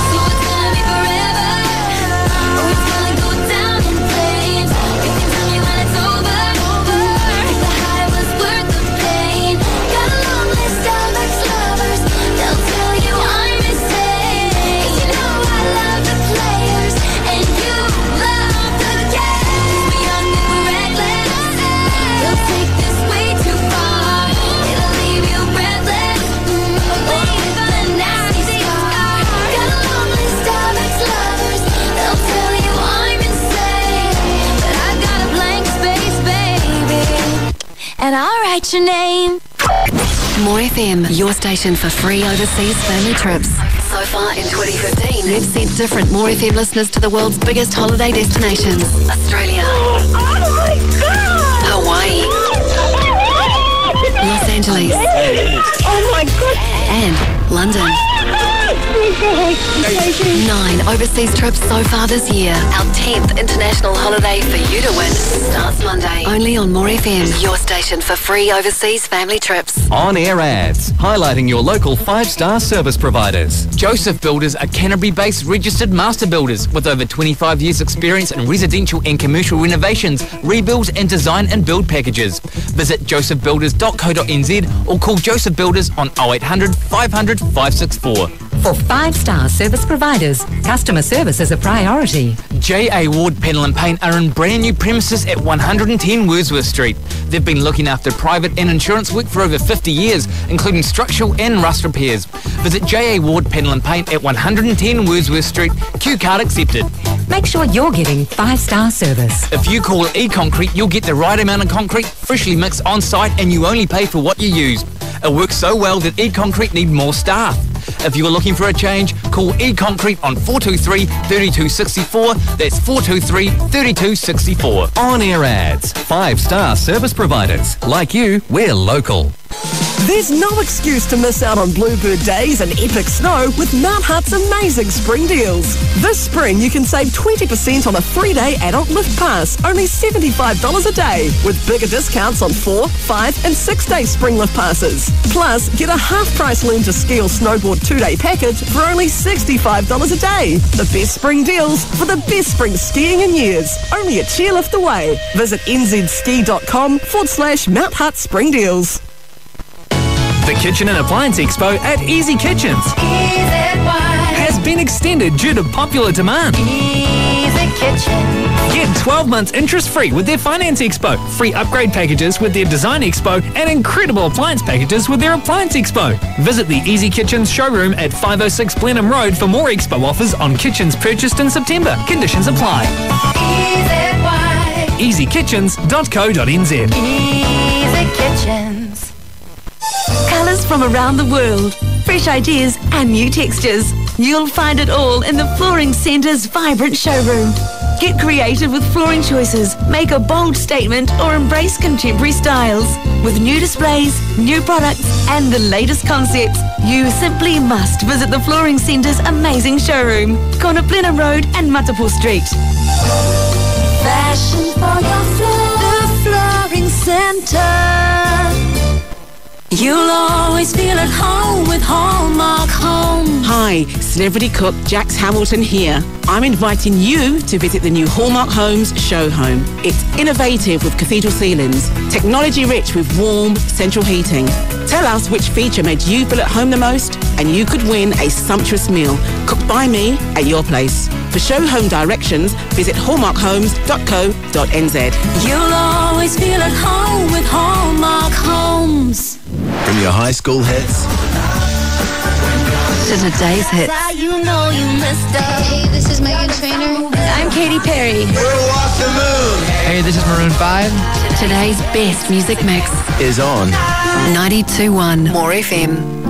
Write your name. More FM, your station for free overseas family trips. So far in 2015, we've sent different More FM listeners to the world's biggest holiday destinations. Australia. Oh, Hawaii. Los Angeles. Oh my god. And London. Nine overseas trips so far this year. Our 10th international holiday for you to win starts Monday. Only on More FM, your station for free overseas family trips. On air ads, highlighting your local five star service providers. Joseph Builders are Canterbury-based registered master builders with over 25 years experience in residential and commercial renovations, rebuilds and design and build packages. Visit josephbuilders.co.nz or call Joseph Builders on 0800 500 564. For five-star service providers, customer service is a priority. J.A. Ward Panel and Paint are in brand new premises at 110 Wordsworth Street. They've been looking after private and insurance work for over 50 years, including structural and rust repairs. Visit J.A. Ward Panel and Paint at 110 Wordsworth Street. Q card accepted. Make sure you're getting five-star service. If you call E-Concrete, you'll get the right amount of concrete, freshly mixed on site, and you only pay for what you use. It works so well that E-Concrete need more staff. If you are looking for a change, call E-Concrete on 423 3264. That's 423 3264. On air ads. Five star service providers. Like you, we're local. There's no excuse to miss out on Bluebird days and epic snow with Mount Hutt's amazing spring deals. This spring, you can save 20% on a three day adult lift pass, only $75 a day, with bigger discounts on four, five, and six day spring lift passes. Plus, get a half price learn to ski or snowboard two day package for only $65 a day. The best spring deals for the best spring skiing in years, only a chairlift away. Visit nzski.com forward slash Mount Hutt Spring Deals. The Kitchen and Appliance Expo at Easy Kitchens has been extended due to popular demand. Easy Kitchen. Get 12 months interest free with their Finance Expo, free upgrade packages with their Design Expo, and incredible appliance packages with their Appliance Expo. Visit the Easy Kitchens showroom at 506 Blenheim Road for more expo offers on kitchens purchased in September. Conditions apply. EasyKitchens.co.nz. Easy Kitchens. Colours from around the world, fresh ideas and new textures. You'll find it all in the Flooring Centre's vibrant showroom. Get creative with flooring choices, make a bold statement or embrace contemporary styles. With new displays, new products and the latest concepts, you simply must visit the Flooring Centre's amazing showroom. Corner Blenheim Road and Matipo Street. Fashion for your floor. The Flooring Center. You'll always feel at home with Hallmark Home. Hi, celebrity cook Jax Hamilton here. I'm inviting you to visit the new Hallmark Homes show home. It's innovative with cathedral ceilings, technology rich with warm central heating. Tell us which feature made you feel at home the most, and you could win a sumptuous meal cooked by me at your place. For show home directions, visit hallmarkhomes.co.nz. You'll always feel at home with Hallmark Homes. From your high school hits To today's hits. You know you messed up. Hey, this is Meghan Trainor. I'm Katy Perry. The moon. Hey, this is Maroon 5. Today's best music mix. is on. 92.1 More FM.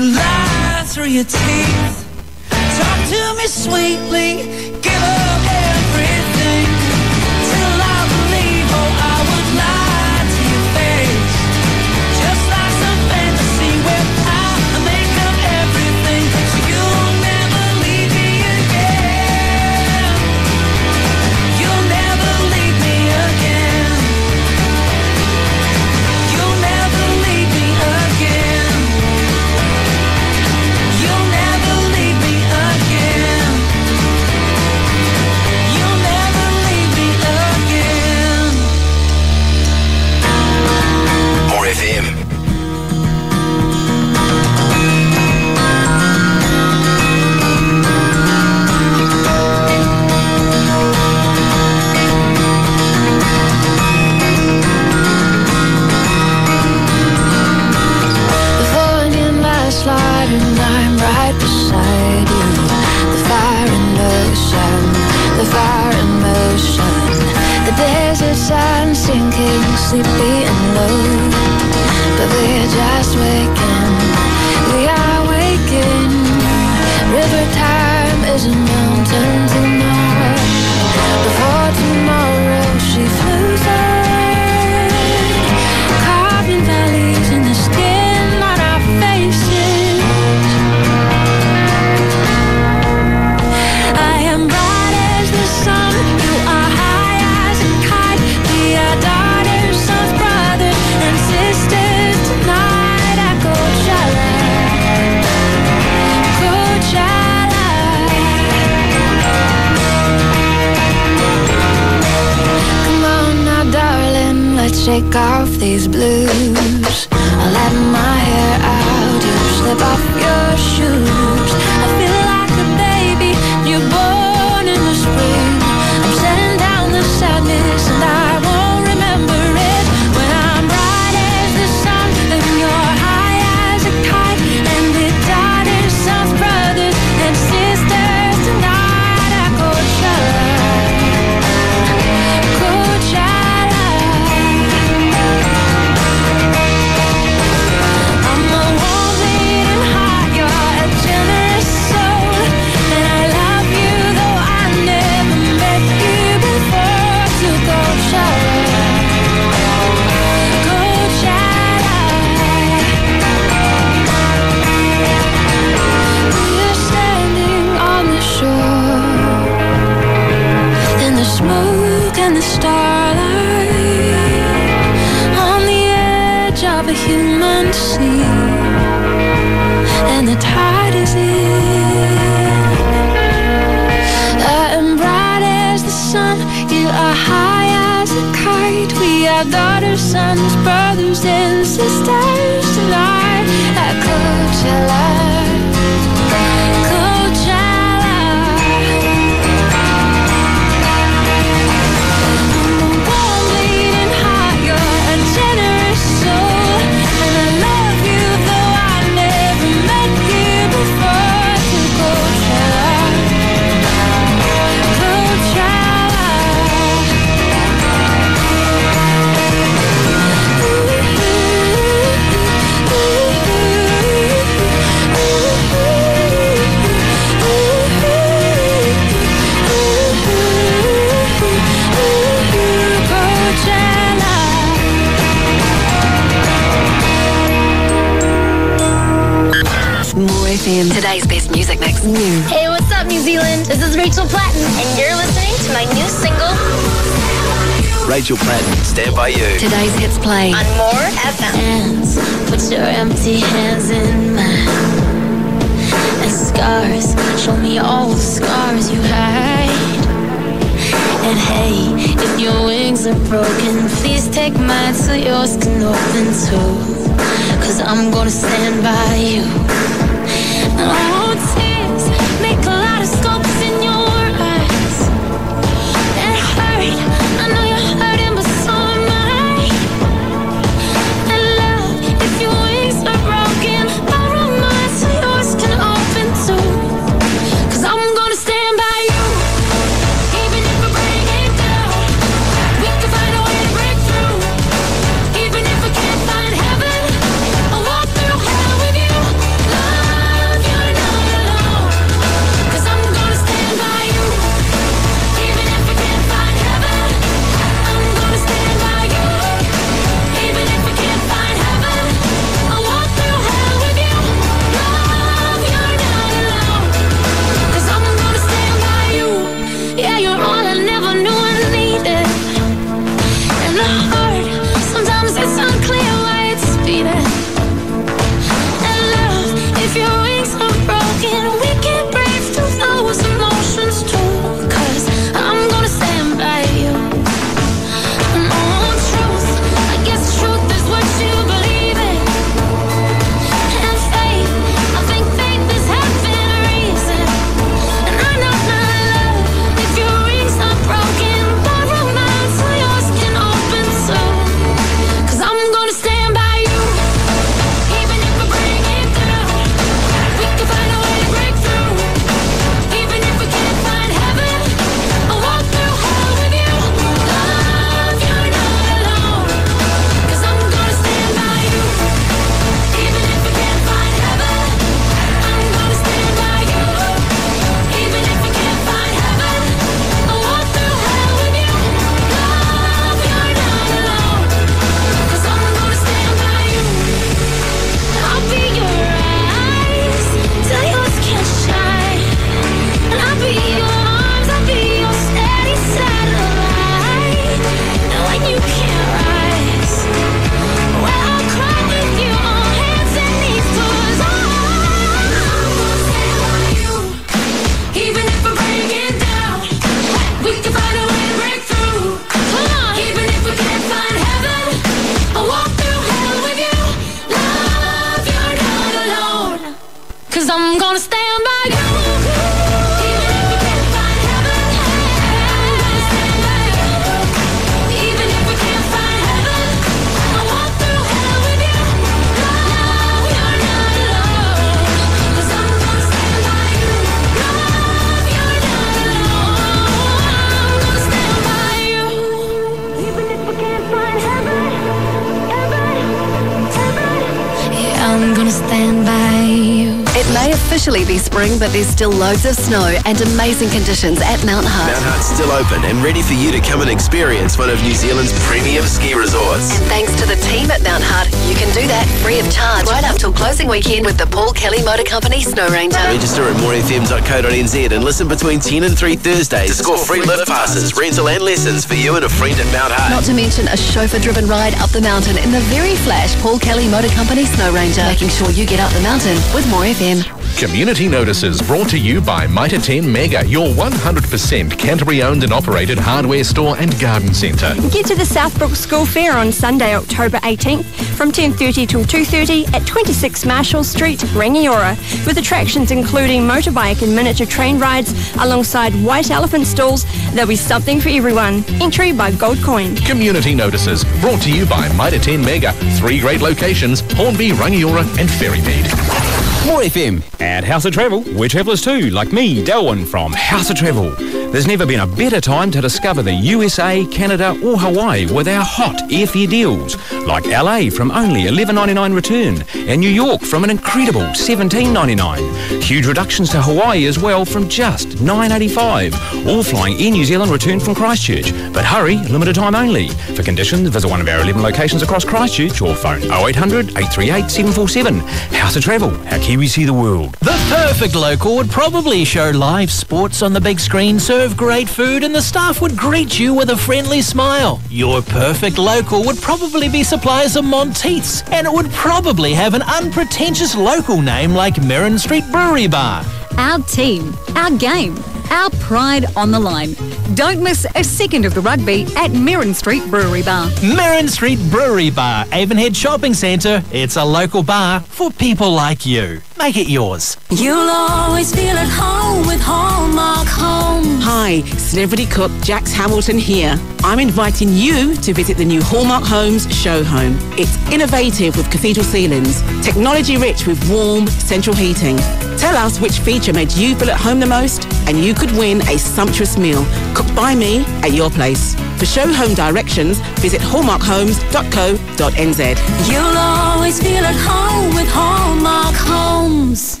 Spring, but there's still loads of snow and amazing conditions at Mount Hutt. Mount Hutt's still open and ready for you to come and experience one of New Zealand's premium ski resorts. And thanks to the team at Mount Hutt, you can do that free of charge right up till closing weekend with the Paul Kelly Motor Company Snow Ranger. Register at morefm.co.nz and listen between 10 and 3 Thursdays to score free lift passes, rental and lessons for you and a friend at Mount Hutt. Not to mention a chauffeur-driven ride up the mountain in the very flash Paul Kelly Motor Company Snow Ranger, making sure you get up the mountain with more FM. Community notices brought to you by Mitre 10 Mega, your 100% Canterbury owned and operated hardware store and garden centre. Get to the Southbrook School Fair on Sunday, October 18th from 10.30 till 2.30 at 26 Marshall Street, Rangiora, with attractions including motorbike and miniature train rides alongside white elephant stalls. There'll be something for everyone. Entry by Gold Coin. Community notices brought to you by Mitre 10 Mega, three great locations, Hornby, Rangiora and Ferrymead. More FM. At House of Travel, we're travellers too, like me, Delwyn from House of Travel. There's never been a better time to discover the USA, Canada, or Hawaii with our hot airfare deals, like LA from only $11.99 return, and New York from an incredible $17.99. Huge reductions to Hawaii as well from just $9.85. All flying Air New Zealand return from Christchurch. But hurry, limited time only. For conditions, visit one of our 11 locations across Christchurch or phone 0800 838 747. House of Travel, how Kiwi see the world. The perfect local would probably show live sports on the big screen, serve great food, and the staff would greet you with a friendly smile. Your perfect local would probably be suppliers of Monteiths, and it would probably have an unpretentious local name like Merrin Street Brewery Bar. Our team, our game, our pride on the line. Don't miss a second of the rugby at Merrin Street Brewery Bar. Merrin Street Brewery Bar, Avonhead Shopping Centre. It's a local bar for people like you. Make it yours. You'll always feel at home with Hallmark Home. Hi, celebrity cook Jax Hamilton here. I'm inviting you to visit the new Hallmark Homes show home. It's innovative with cathedral ceilings, technology rich with warm central heating. Tell us which feature made you feel at home the most, and you could win a sumptuous meal cooked by me at your place. For show home directions, visit hallmarkhomes.co.nz. You'll always feel at home with Hallmark Homes.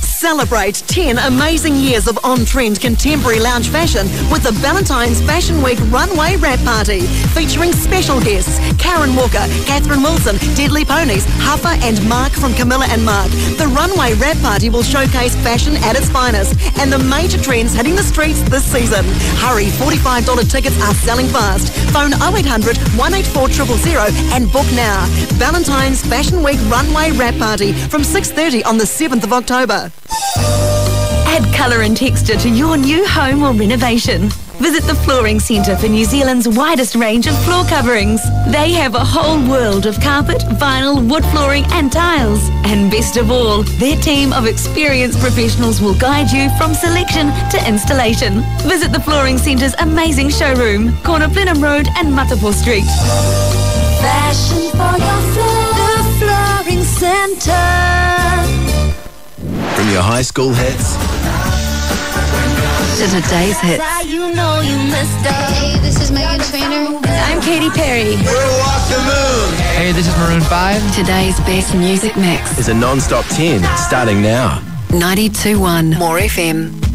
Celebrate 10 amazing years of on-trend contemporary lounge fashion with the Ballantynes Fashion Week Runway Wrap Party featuring special guests Karen Walker, Kathryn Wilson, Deadly Ponies, Huffer and Mark from Camilla and Mark. The Runway Wrap Party will showcase fashion at its finest and the major trends hitting the streets this season. Hurry, $45 tickets are selling fast. Phone 0800 184 000 and book now. Ballantynes Fashion Week Runway Wrap Party from 6.30 on the 7th of October. Add colour and texture to your new home or renovation. Visit the Flooring Centre for New Zealand's widest range of floor coverings. They have a whole world of carpet, vinyl, wood flooring and tiles. And best of all, their team of experienced professionals will guide you from selection to installation. Visit the Flooring Centre's amazing showroom, corner Blenheim Road and Matipo Street. Fashion for your floor. The Flooring Center. From your high school hits To today's hits. You know you messed up. Hey, this is Meghan Trainor. I'm Katy Perry. We'll walk the moon. Hey, this is Maroon 5. Today's best music mix. is a non-stop 10 starting now. 92.1 More FM.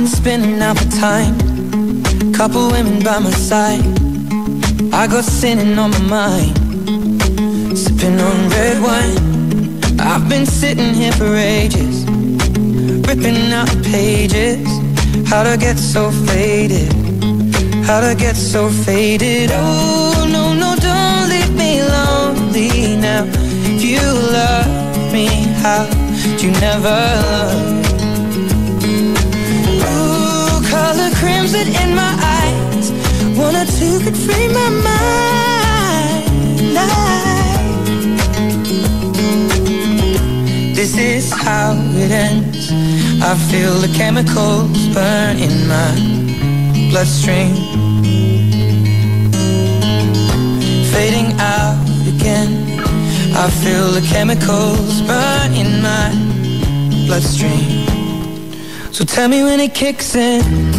Been spending out the time. Couple women by my side. I got sinning on my mind. Sipping on red wine. I've been sitting here for ages. Ripping out pages. How to get so faded? How to get so faded? Oh, no, no, don't leave me lonely now. If you love me, how'd you never love crimson in my eyes. One or two could free my mind. This is how it ends. I feel the chemicals burn in my bloodstream. Fading out again. I feel the chemicals burn in my bloodstream. So tell me when it kicks in.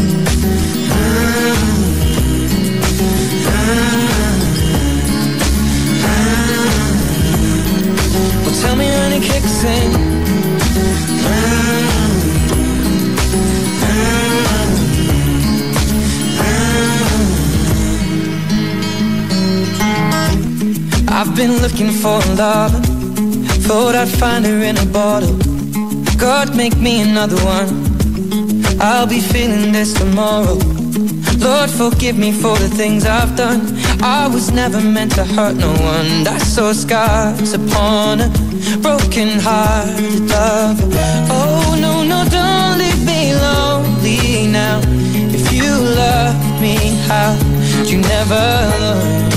I've been looking for love, thought I'd find her in a bottle. God, make me another one. I'll be feeling this tomorrow. Lord, forgive me for the things I've done. I was never meant to hurt no one. I saw scars upon a broken hearted lover. Oh, no, no, don't leave me lonely now. If you love me, how'd you never learn?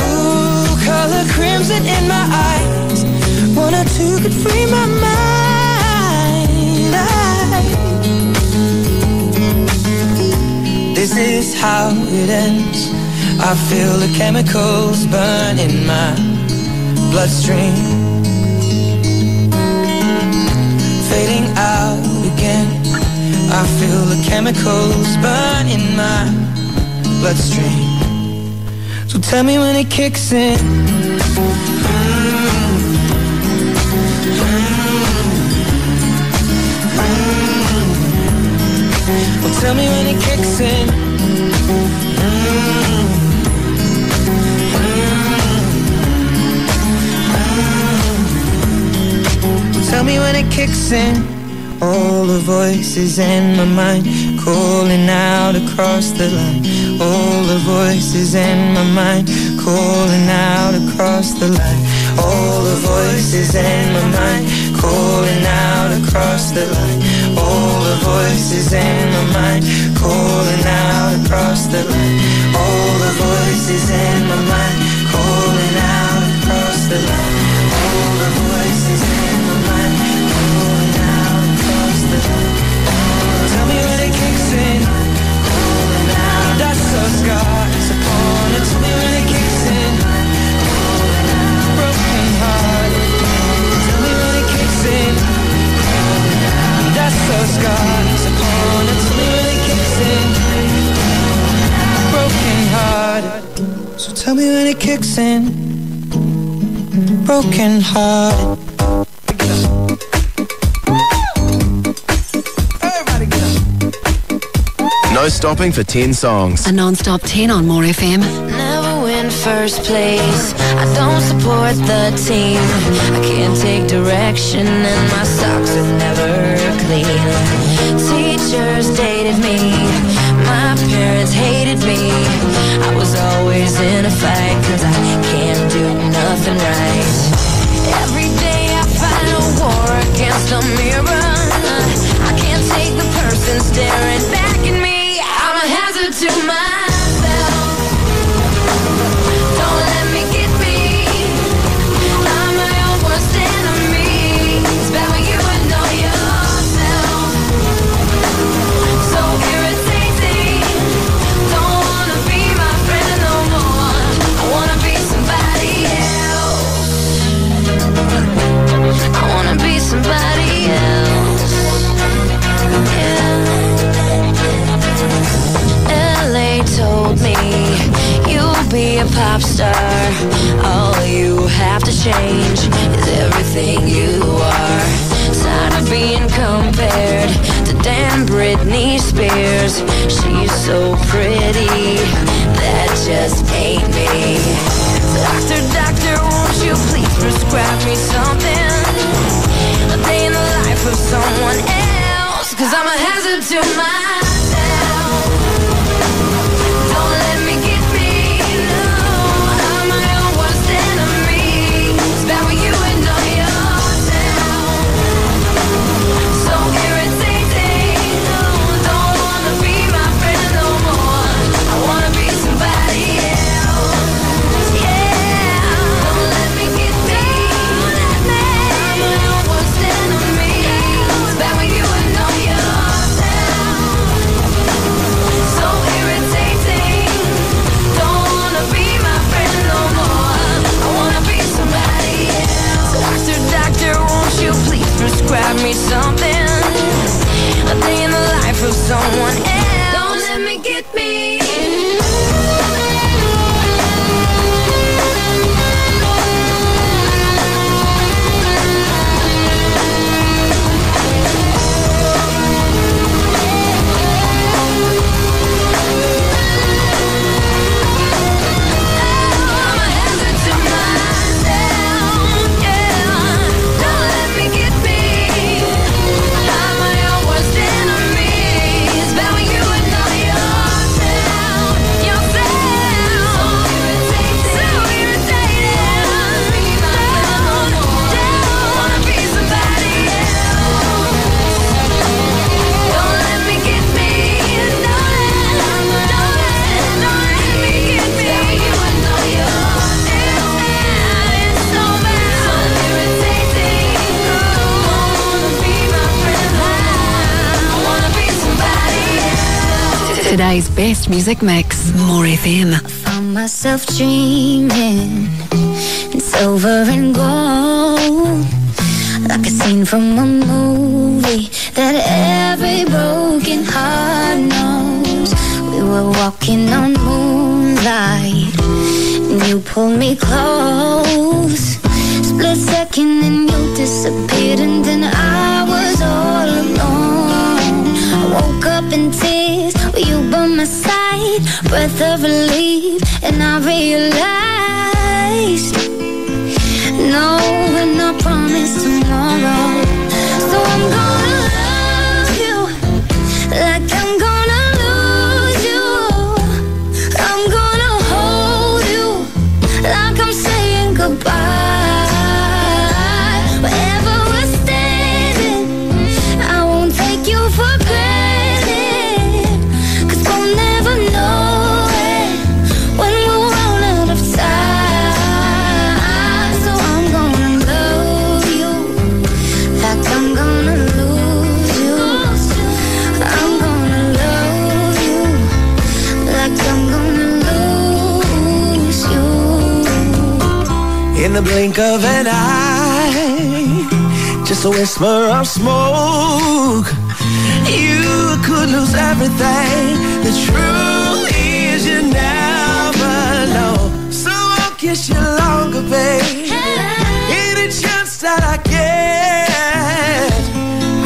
Ooh, color crimson in my eyes. One or two could free my mind. I, this is how it ends. I feel the chemicals burn in my bloodstream. Fading out again. I feel the chemicals burn in my bloodstream. So tell me when it kicks in. Well, tell me when it kicks in. Tell me when it kicks in. All the voices in my mind calling out across the line. All the voices in my mind calling out across the line. All the voices in my mind calling out across the line. All the voices in my mind calling out across the line. All the voices in my mind calling out across the line. All the voices scars upon it. Tell me kicks in. Broken heart. So tell me when it kicks in. Broken heart. No stopping for 10 songs. A non-stop 10 on More FM. Never win first place. I don't support the team. I can't take direction, and my socks are never clean. Teachers dated me. My parents hated me. I was always in a fight, cause I can't do nothing right. Every day I fight a war against a mirror. I can't take the person staring back at me. I'm a hazard to myself. Somebody else. LA told me you'll be a pop star. All you have to change is everything you are. Tired of being compared to damn Britney Spears. She's so pretty, that just ain't me. Doctor, doctor, won't you please prescribe me something? A day in the life of someone else. Cause I'm a hazard to myself. grab me something. A day in the life of someone else. Today's best music mix. More FM. found myself dreaming in silver and gold, like a scene from a movie that every broken heart knows. We were walking on moonlight, and you pulled me close. Split second, and you disappeared, and then I was all alone. I woke up in tears you by my side, breath of relief, and I realized no, we're not promised tomorrow. So I'm gonna the blink of an eye, just a whisper of smoke. You could lose everything. The truth is you never know. So I'll kiss you longer, babe. Any chance that I get,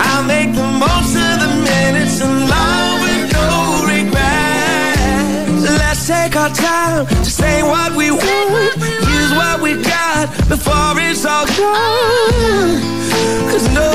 I'll make the most of the minutes alone with no regrets. Let's take our time to say what we want, use what we got Cause no,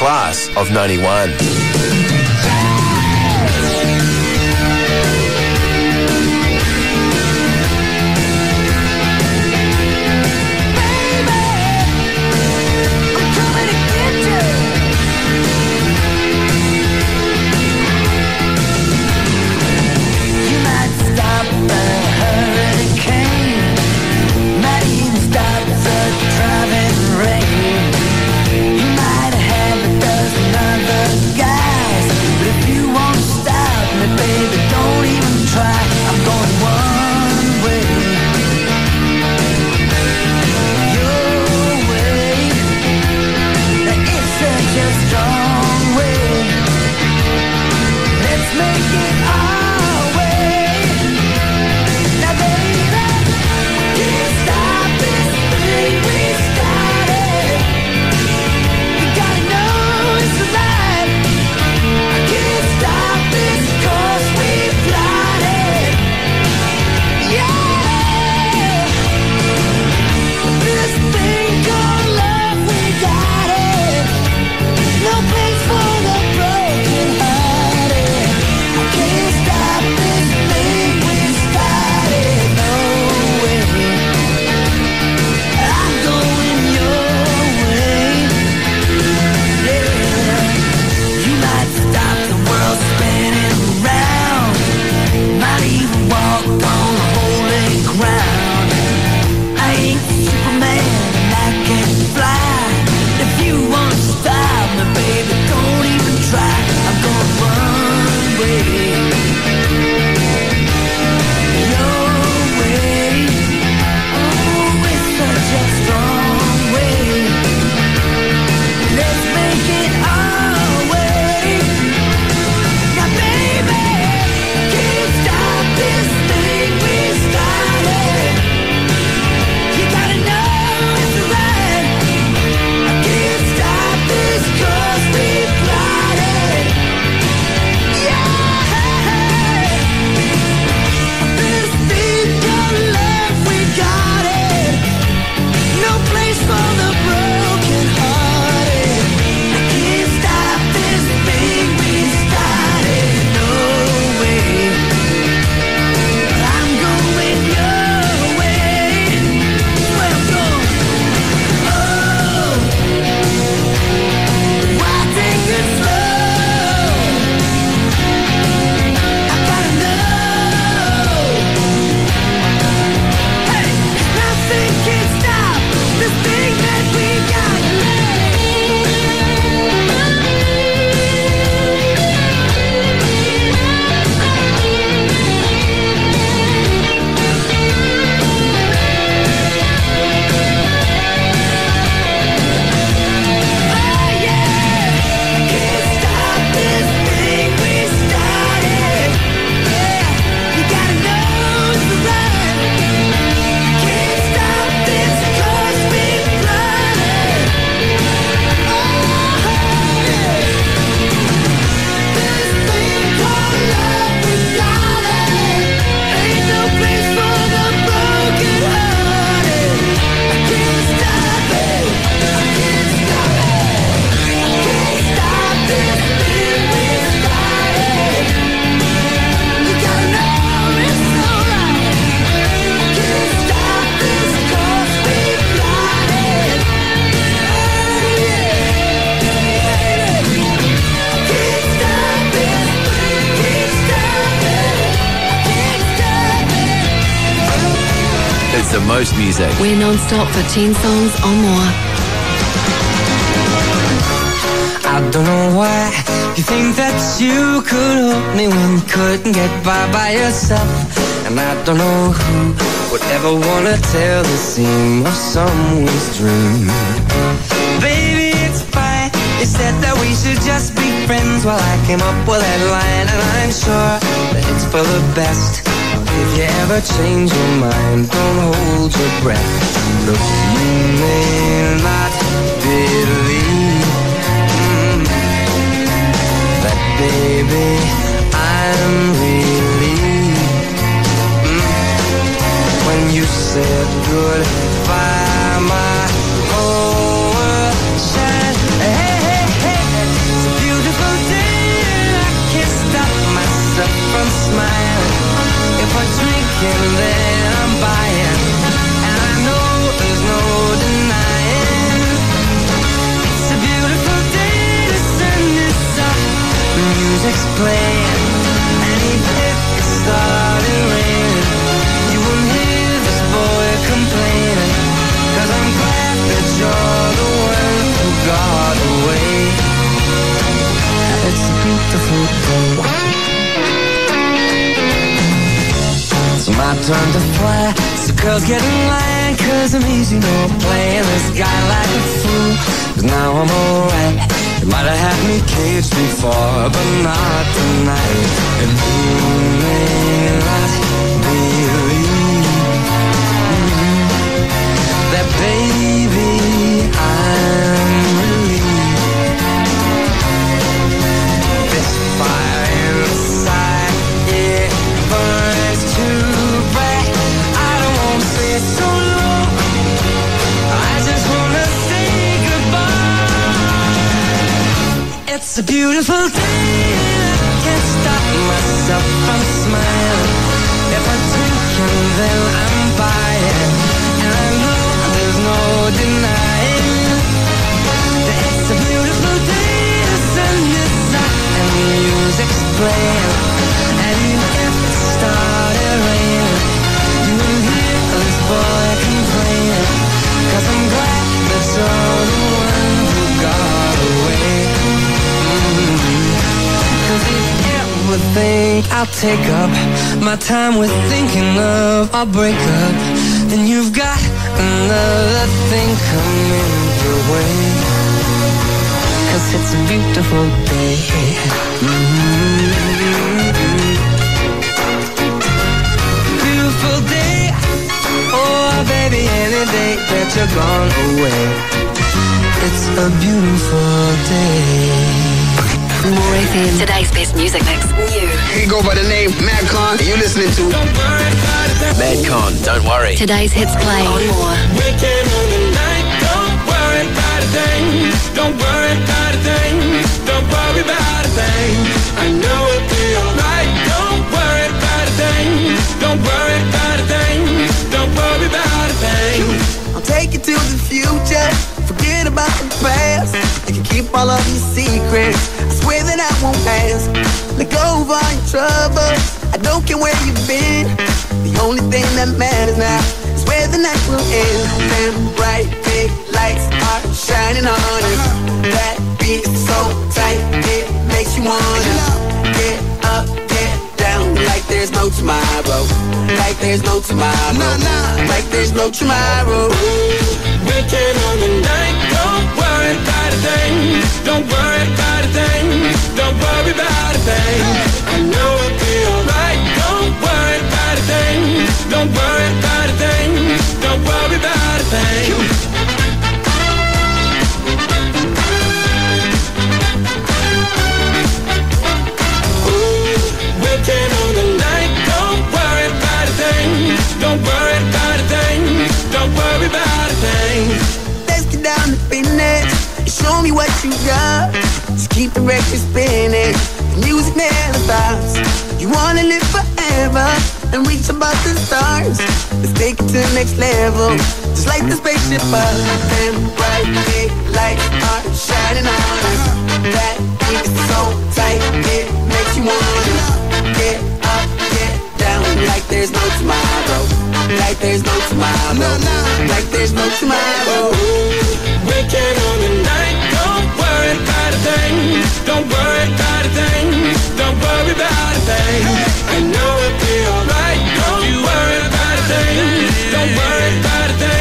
Class of 91. Most music. We're non-stop for 10 songs or more. I don't know why you think that you could help me when you couldn't get by by yourself. And I don't know who would ever wanna tell the seam of someone's dream. Baby, it's fine. You said that we should just be friends while I came up with that line, and I'm sure that it's for the best. If you ever change your mind, don't hold your breath. Look, you may not believe mm, that, baby, I'm relieved mm, when you said goodbye. My music's playing, and even if it started raining, you won't hear this boy complaining. Cause I'm glad that you're the one who got away. It's a beautiful day. It's my turn to fly. So girls get in line, cause I'm easy, no playing this guy like a fool. Cause now I'm alright. You might have had me caged before, but not tonight. And you may not believe mm-hmm. that, baby, It's a beautiful day. I can't stop myself from smiling. If I drink and then I'm buying, and I know there's no denying that it's a beautiful day. The sun is up and the music's playing, Cause if you I'll take up my time with thinking of our breakup, then you've got another thing coming your way. Cause it's a beautiful day. Mhm. Beautiful day. Oh, baby, any day that you're gone away. It's a beautiful day. More FM. Today's best music mix. New. He go by the name Madcon. You listening to Madcon? Don't worry. Today's hits play on more. Weekend on the night, don't worry about a thing. Don't worry about a thing. Don't worry about a thing. I know it'll be alright. Don't worry about a thing. Don't worry about a thing. Don't worry about a thing. I'll take you to the future. Forget about the past. You can keep all of your secrets. I swear that I won't ask. Let go of all your troubles. I don't care where you've been. The only thing that matters now is where the night will end. And bright big lights are shining on us. That beat is so tight, it makes you wanna get up, get down like there's no tomorrow. Like there's no tomorrow. Like there's no tomorrow. Weekend on the night, don't worry about a thing. Don't worry about a thing. You got. Just keep the record spinning. The music never stops. You wanna live forever and reach above the stars. Let's take it to the next level. Just like the spaceship up and bright big lights are shining on us. That beat is so tight, it makes you wanna get up, get down like there's no tomorrow. Like there's no tomorrow. Like there's no tomorrow. Waking on the night, thing. Don't worry about a thing. Don't worry about a thing. I know it'll be alright. Don't you worry about a thing. Don't worry about a thing.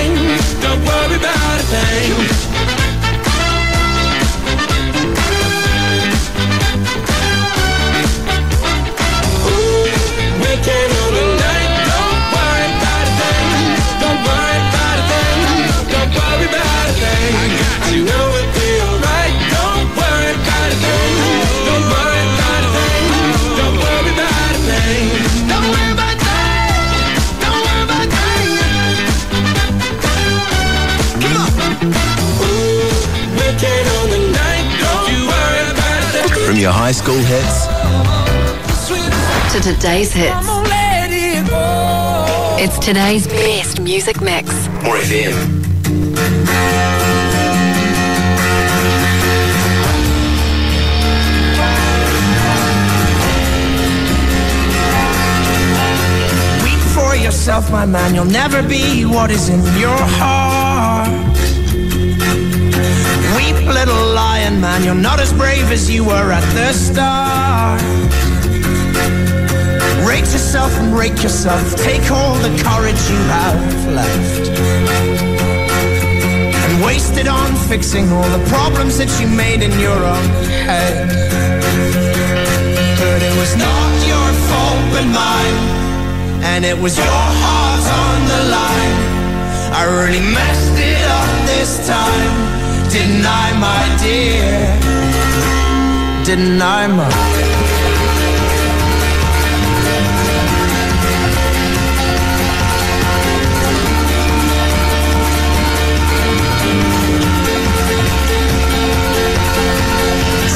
Your high school hits To today's hits. It's today's best music mix. More FM. Weep for yourself, my man. You'll never be what is in your heart. Little lion man. You're not as brave as you were at the start. Rate yourself and rake yourself. Take all the courage you have left. And waste it on fixing all the problems that you made in your own head. But it was not your fault but mine. And it was your heart on the line. I really messed it up this time. Didn't my dear? Didn't my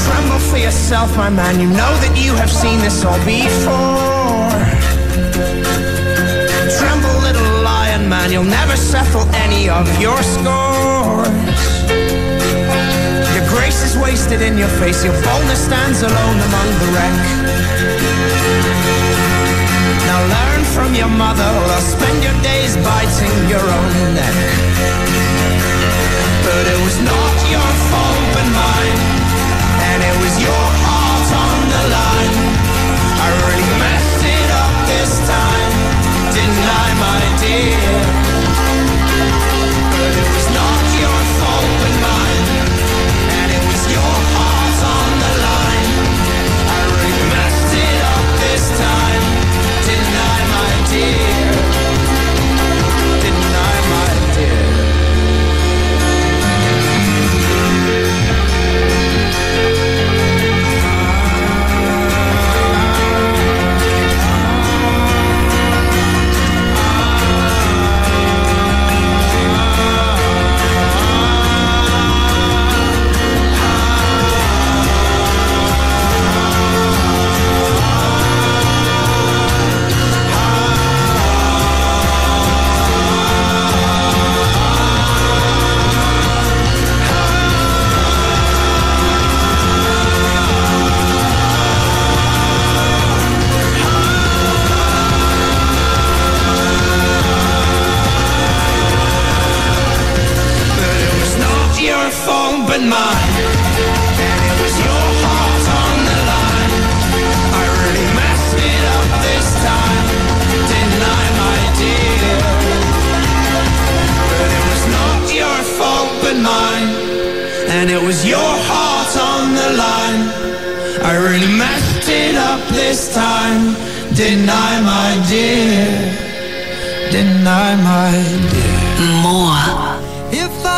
Tremble for yourself, my man. You know that you have seen this all before. Tremble, little lion man. You'll never settle any of your scores. Wasted in your face. Your boldness stands alone among the wreck. Now learn from your mother, or spend your days biting your own neck. But it was not your fault but mine. And it was your heart on the line. I really messed it up this time. Didn't I, my dear? But mine. And it was your heart on the line. I really messed it up this time. My dear? But it was not your fault but mine. And it was your heart on the line. I really messed it up this time. Didn't I, my dear? Didn't I, my dear? More.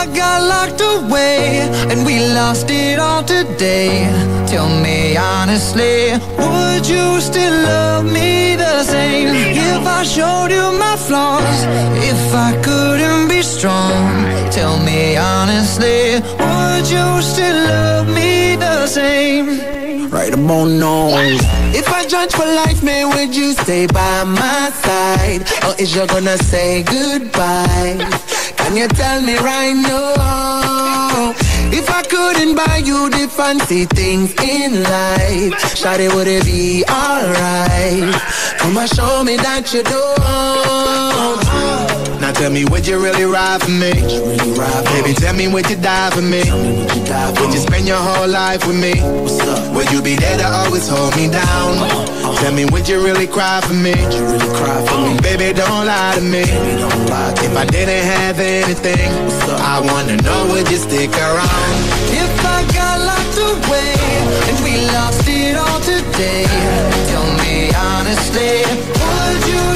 I got locked away and we lost it all today, tell me honestly, would you still love me the same? If I showed you my flaws, if I couldn't be strong, tell me honestly, would you still love me the same? Right about now. If I judge for life, man, would you stay by my side? Or is you gonna say goodbye? Can you tell me right now? If I couldn't buy you the fancy things in life, Shawty, would it be alright? Come and show me that you don't. Now tell me, would you really ride for me? Really ride for Baby, tell me, would you die for me? Would you would you spend your whole life with me? Would you be there to always hold me down? Tell me, would you really cry for me? you really cry for me Baby, don't lie to me. If I didn't have anything, so I wanna know, would you stick around? If I got locked away and we lost it all today, tell me honestly, would you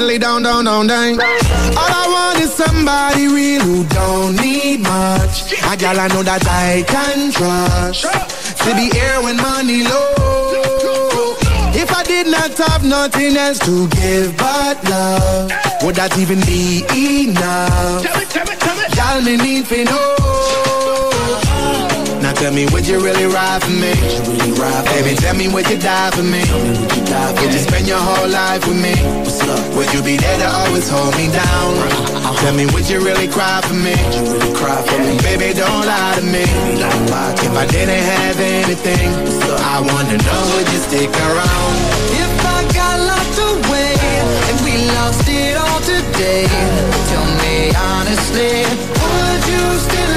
Skiddly down, down, down, down. All I want is somebody real who don't need much. A gal I know that I can trust. To be here when money low. If I did not have nothing else to give but love, would that even be enough? Y'all me need to know. Tell me, would you really ride for me? Baby, tell me, would you die for me? Would you spend your whole life with me? Would you be there to always hold me down? Uh-huh. Tell me, would you really cry for me? Baby, don't lie to me. If I didn't have anything, so I wanna know, would you stick around? If I got locked away and we lost it all today, tell me honestly, would you still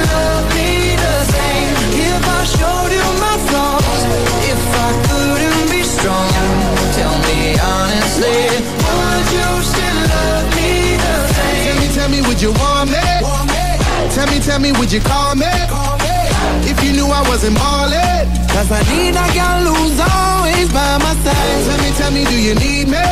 you want me? Tell me, tell me, would you call me? If you knew I wasn't ballin'. Cause I need a girl who's always by my side. Tell me, tell me, do you need me?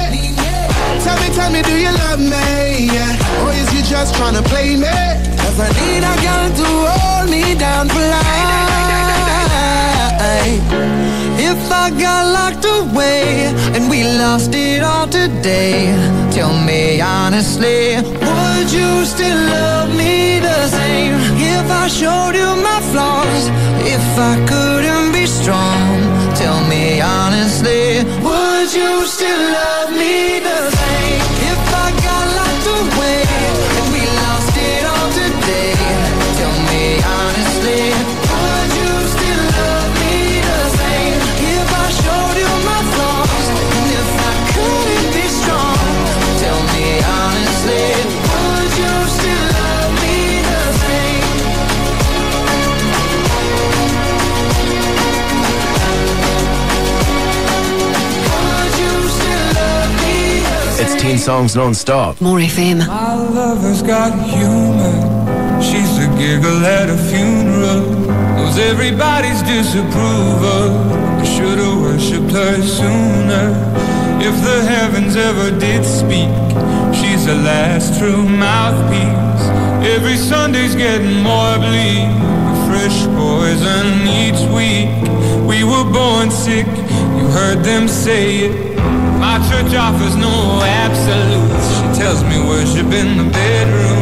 Tell me, tell me, do you love me? Yeah. Or is you just tryna play me? Cause I need a girl to hold me down for life. If I got locked away and we lost it all today, tell me honestly, would you still love me the same? If I showed you my flaws, if I couldn't be strong, tell me honestly, would you still love me the same? Me the same? It's 10 songs non-stop. More FM. My lover's got humor. She's a giggle at a funeral. Knows everybody's disapproval. I should've worshipped her sooner. If the heavens ever did speak, she's the last true mouthpiece. Every Sunday's getting more bleak. A fresh poison each week. We were born sick. You heard them say it. My church offers no absolutes. She tells me worship in the bedroom.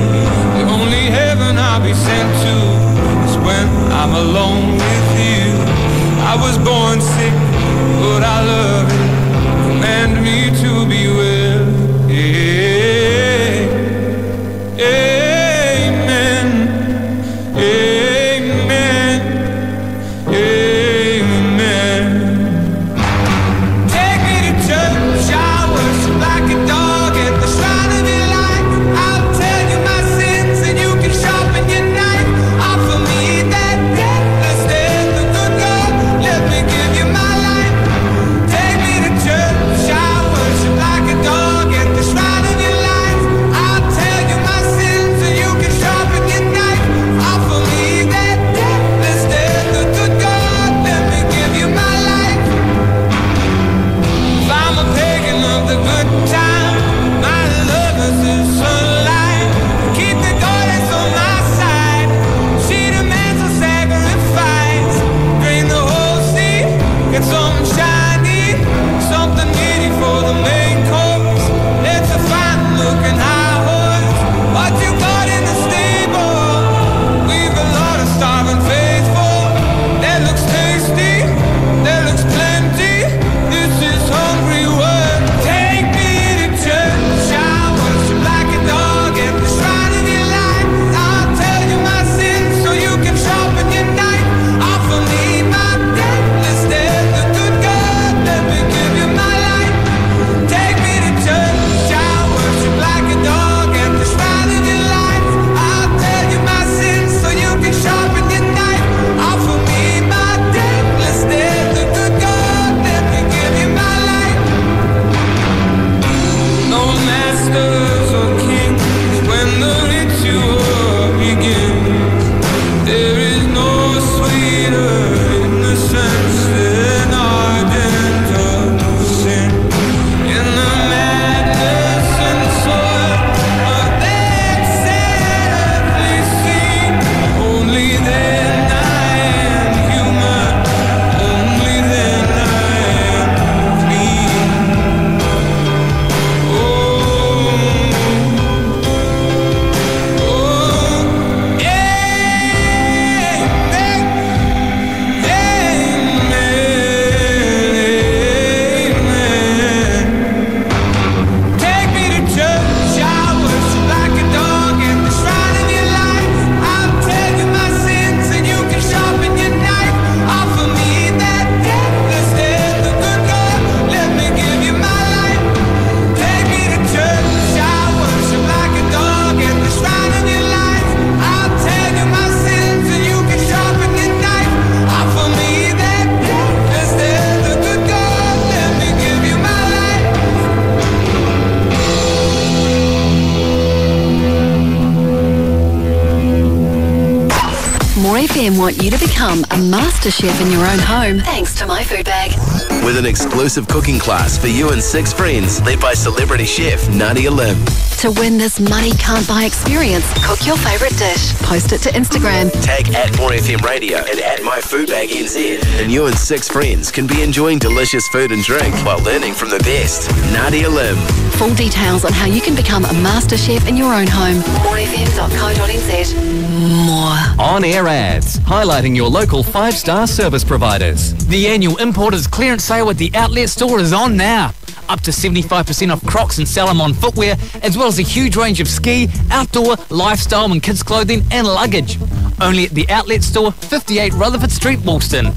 The only heaven I'll be sent to is when I'm alone with you. I was born sick, but I love it. Exclusive cooking class for you and six friends, led by celebrity chef Nadia Lim. To win this money can't buy experience, cook your favourite dish. Post it to Instagram. Tag at More FM Radio and at My Food Bag NZ. And you and six friends can be enjoying delicious food and drink while learning from the best. Nadia Lim. Full details on how you can become a master chef in your own home. morefm.co.nz. More. On air ads, highlighting your local five star service providers. The annual Importers Clearance Sale at the Outlet Store is on now. Up to 75% off Crocs and Salomon footwear, as well as a huge range of ski, outdoor, lifestyle and kids clothing and luggage. Only at the Outlet Store, 58 Rutherford Street, Woolston.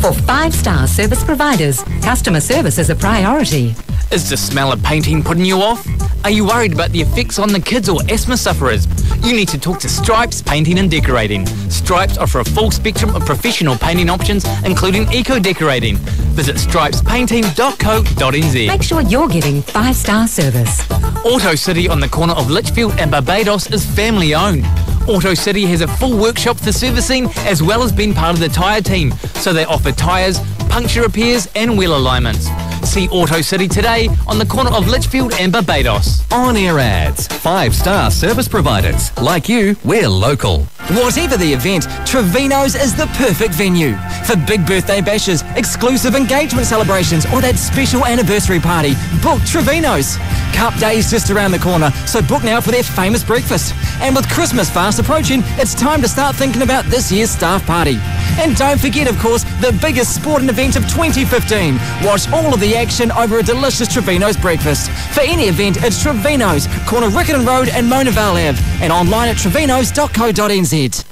For five-star service providers, customer service is a priority. Is the smell of painting putting you off? Are you worried about the effects on the kids or asthma sufferers? You need to talk to Stripes Painting and Decorating. Stripes offer a full spectrum of professional painting options, including eco-decorating. Visit stripespainting.co.nz. Make sure you're getting five-star service. Auto City on the corner of Lichfield and Barbadoes is family owned. Auto City has a full workshop for servicing as well as being part of the tyre team, so they offer tyres, puncture repairs and wheel alignments. See Auto City today on the corner of Lichfield and Barbadoes. On air ads, five star service providers. Like you, we're local. Whatever the event, Trevino's is the perfect venue. For big birthday bashes, exclusive engagement celebrations, or that special anniversary party, book Trevino's. Cup Day's just around the corner, so book now for their famous breakfast. And with Christmas fast approaching, it's time to start thinking about this year's staff party. [LAUGHS] And don't forget, of course, the biggest sporting event of 2015. Watch all of the action over a delicious Trevino's breakfast. For any event, it's Trevino's, corner Riccarton Road and Mona Vale Ave, and online at trevinos.co.nz.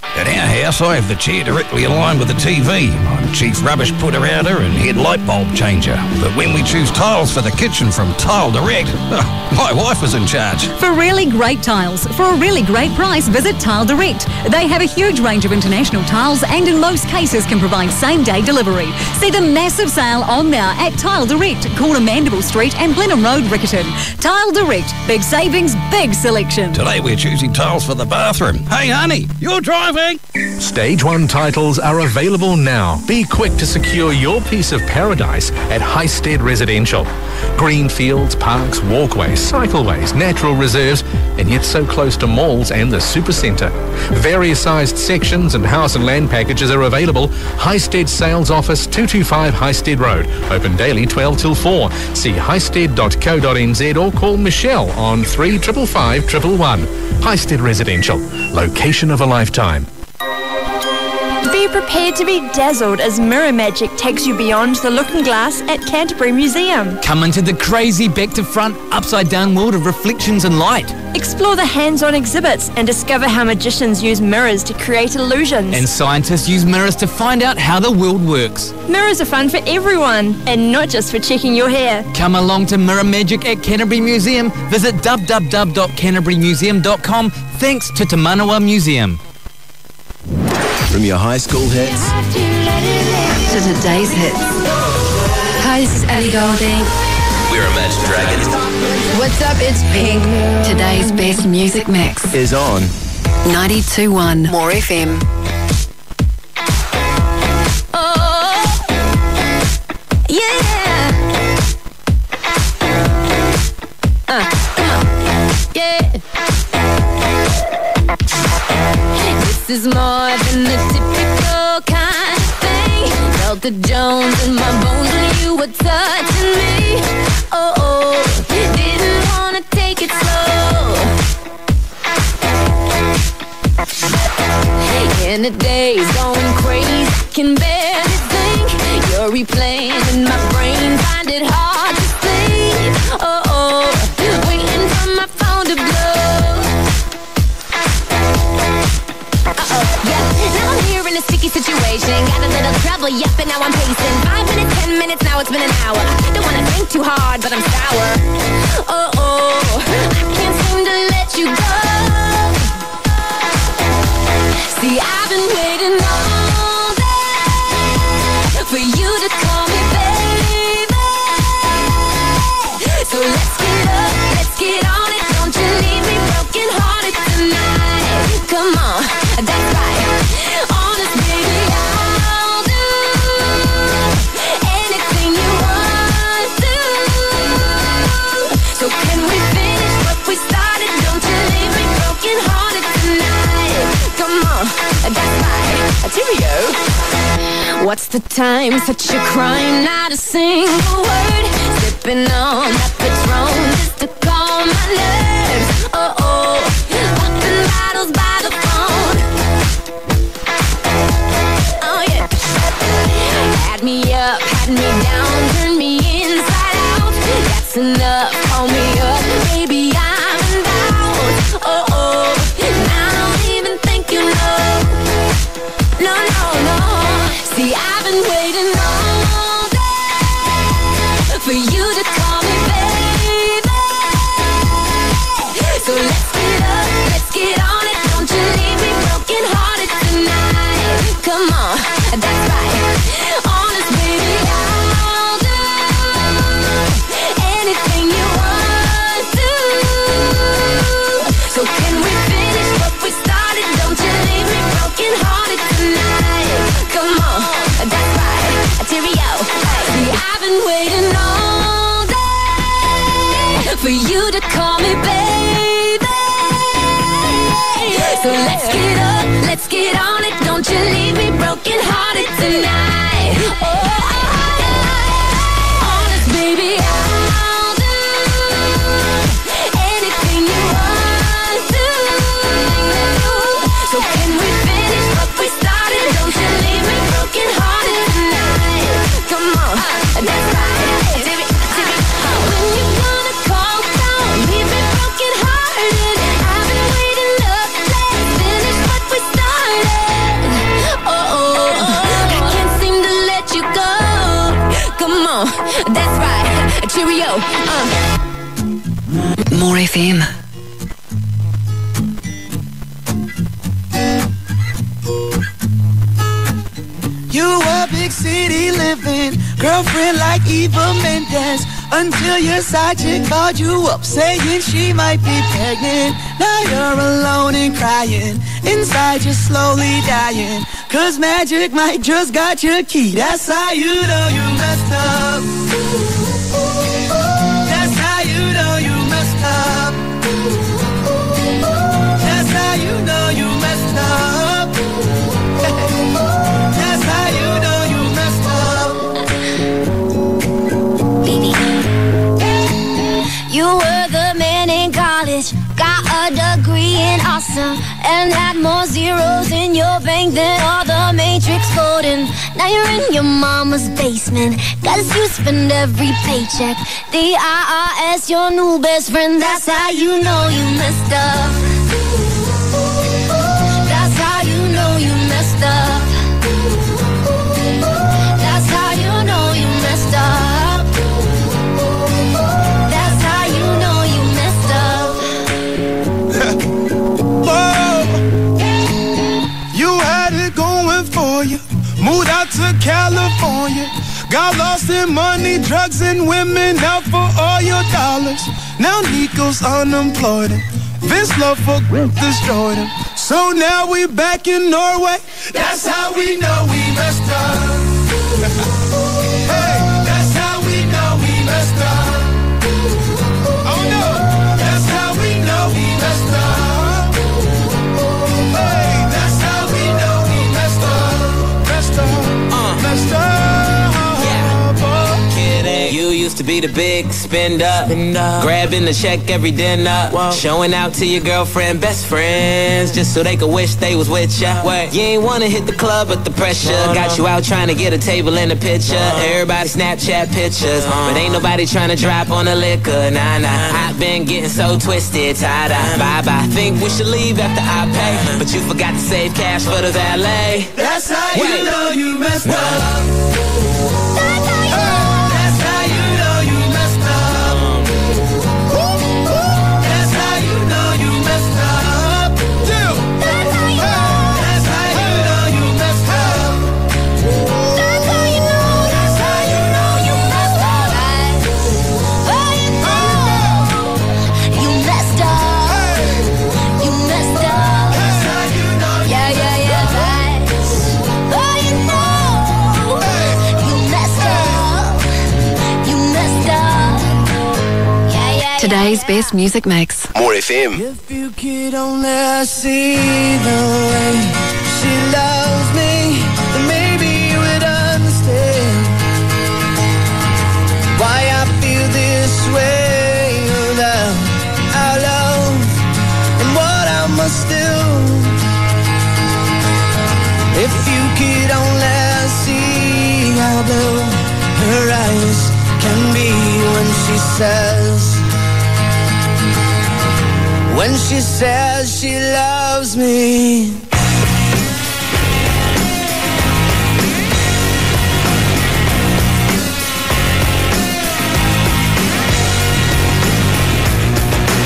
House, I have the chair directly aligned with the TV. I'm chief rubbish putter outer and head light bulb changer. But when we choose tiles for the kitchen from Tile Direct, [LAUGHS] my wife is in charge. For really great tiles, for a really great price, visit Tile Direct. They have a huge range of international tiles and in most cases can provide same day delivery. See the massive sale on now at Tile Direct, corner Mandeville Street and Blenheim Road, Riccarton. Tile Direct, big savings, big selection. Today we're choosing tiles for the bathroom. Hey, honey, you're driving. Stage 1 titles are available now. Be quick to secure your piece of paradise at Highstead Residential. Green fields, parks, walkways, cycleways, natural reserves, and yet so close to malls and the supercentre. Various sized sections and house and land packages are available. Highstead Sales Office, 225 Highstead Road. Open daily 12 till 4. See highstead.co.nz or call Michelle on 3555 111. Highstead Residential. Location of a lifetime. Be prepared to be dazzled as Mirror Magic takes you beyond the looking glass at Canterbury Museum. Come into the crazy back to front, upside down world of reflections and light. Explore the hands on exhibits and discover how magicians use mirrors to create illusions. And scientists use mirrors to find out how the world works. Mirrors are fun for everyone and not just for checking your hair. Come along to Mirror Magic at Canterbury Museum. Visit www.canterburymuseum.com thanks to Tamanawa Museum. From your high school hits To today's hits. Hi, this is Ellie Goulding. Eh? We're Imagine Dragons What's up? It's Pink. Today's best music mix. is on. 92.1 More FM. Yeah. Uh, come on. Yeah. This is more than the typical kind of thing. Felt the Jones in my bones when you were touching me. Yep, and now I'm pacing. Five minutes, ten minutes, now it's been an hour. Don't wanna think too hard, but I'm sour. Oh. What's the time? Such a crime, not a single word. Sipping on that Patron just to calm my nerves. Oh oh, popping bottles by the phone. Oh yeah, had me up, had me down, turned me inside out. That's enough, call me So let's get up, let's get on it. Don't you leave me broken hearted tonight. Oh, FM. You a big city living girlfriend like Eva Mendes until your side chick called you up saying she might be pregnant. Now you're alone and crying, inside you're slowly dying. Cause magic might just got your key. That's how you know you messed up. You were the man in college, got a degree in awesome, and had more zeros in your bank than all the matrix coding. Now you're in your mama's basement, cause you spend every paycheck. The IRS, your new best friend, that's how you know you messed up. To California. Got lost in money, drugs, and women out for all your dollars. Now Nico's unemployed. This love for destroyed him. So now we back in Norway. That's how we know we messed up. Be the big spend up, grabbing the check every dinner, showing out to your girlfriend, best friends, just so they could wish they was with ya. Wait, you ain't wanna hit the club, but the pressure got you out trying to get a table in the picture. Everybody Snapchat pictures, but ain't nobody trying to drop on the liquor. Nah, nah, I've been getting so twisted, tied up. Bye bye. Think we should leave after I pay, but you forgot to save cash for the valet. That's how you know you messed up. Today's best music mix. More FM. If you could only see the way she loves me, then maybe you would understand why I feel this way about our love and what I must do. If you could only see how blue her eyes can be when she says when she says she loves me.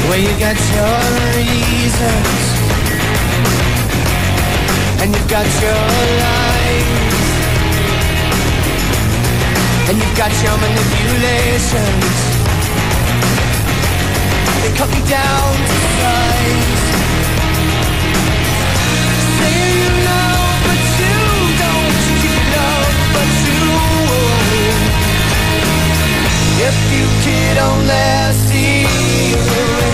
Well, you got your reasons, and you've got your lies, and you've got your manipulations cut me down to size Say you know, but you don't You know, but you won't If you could only see the way.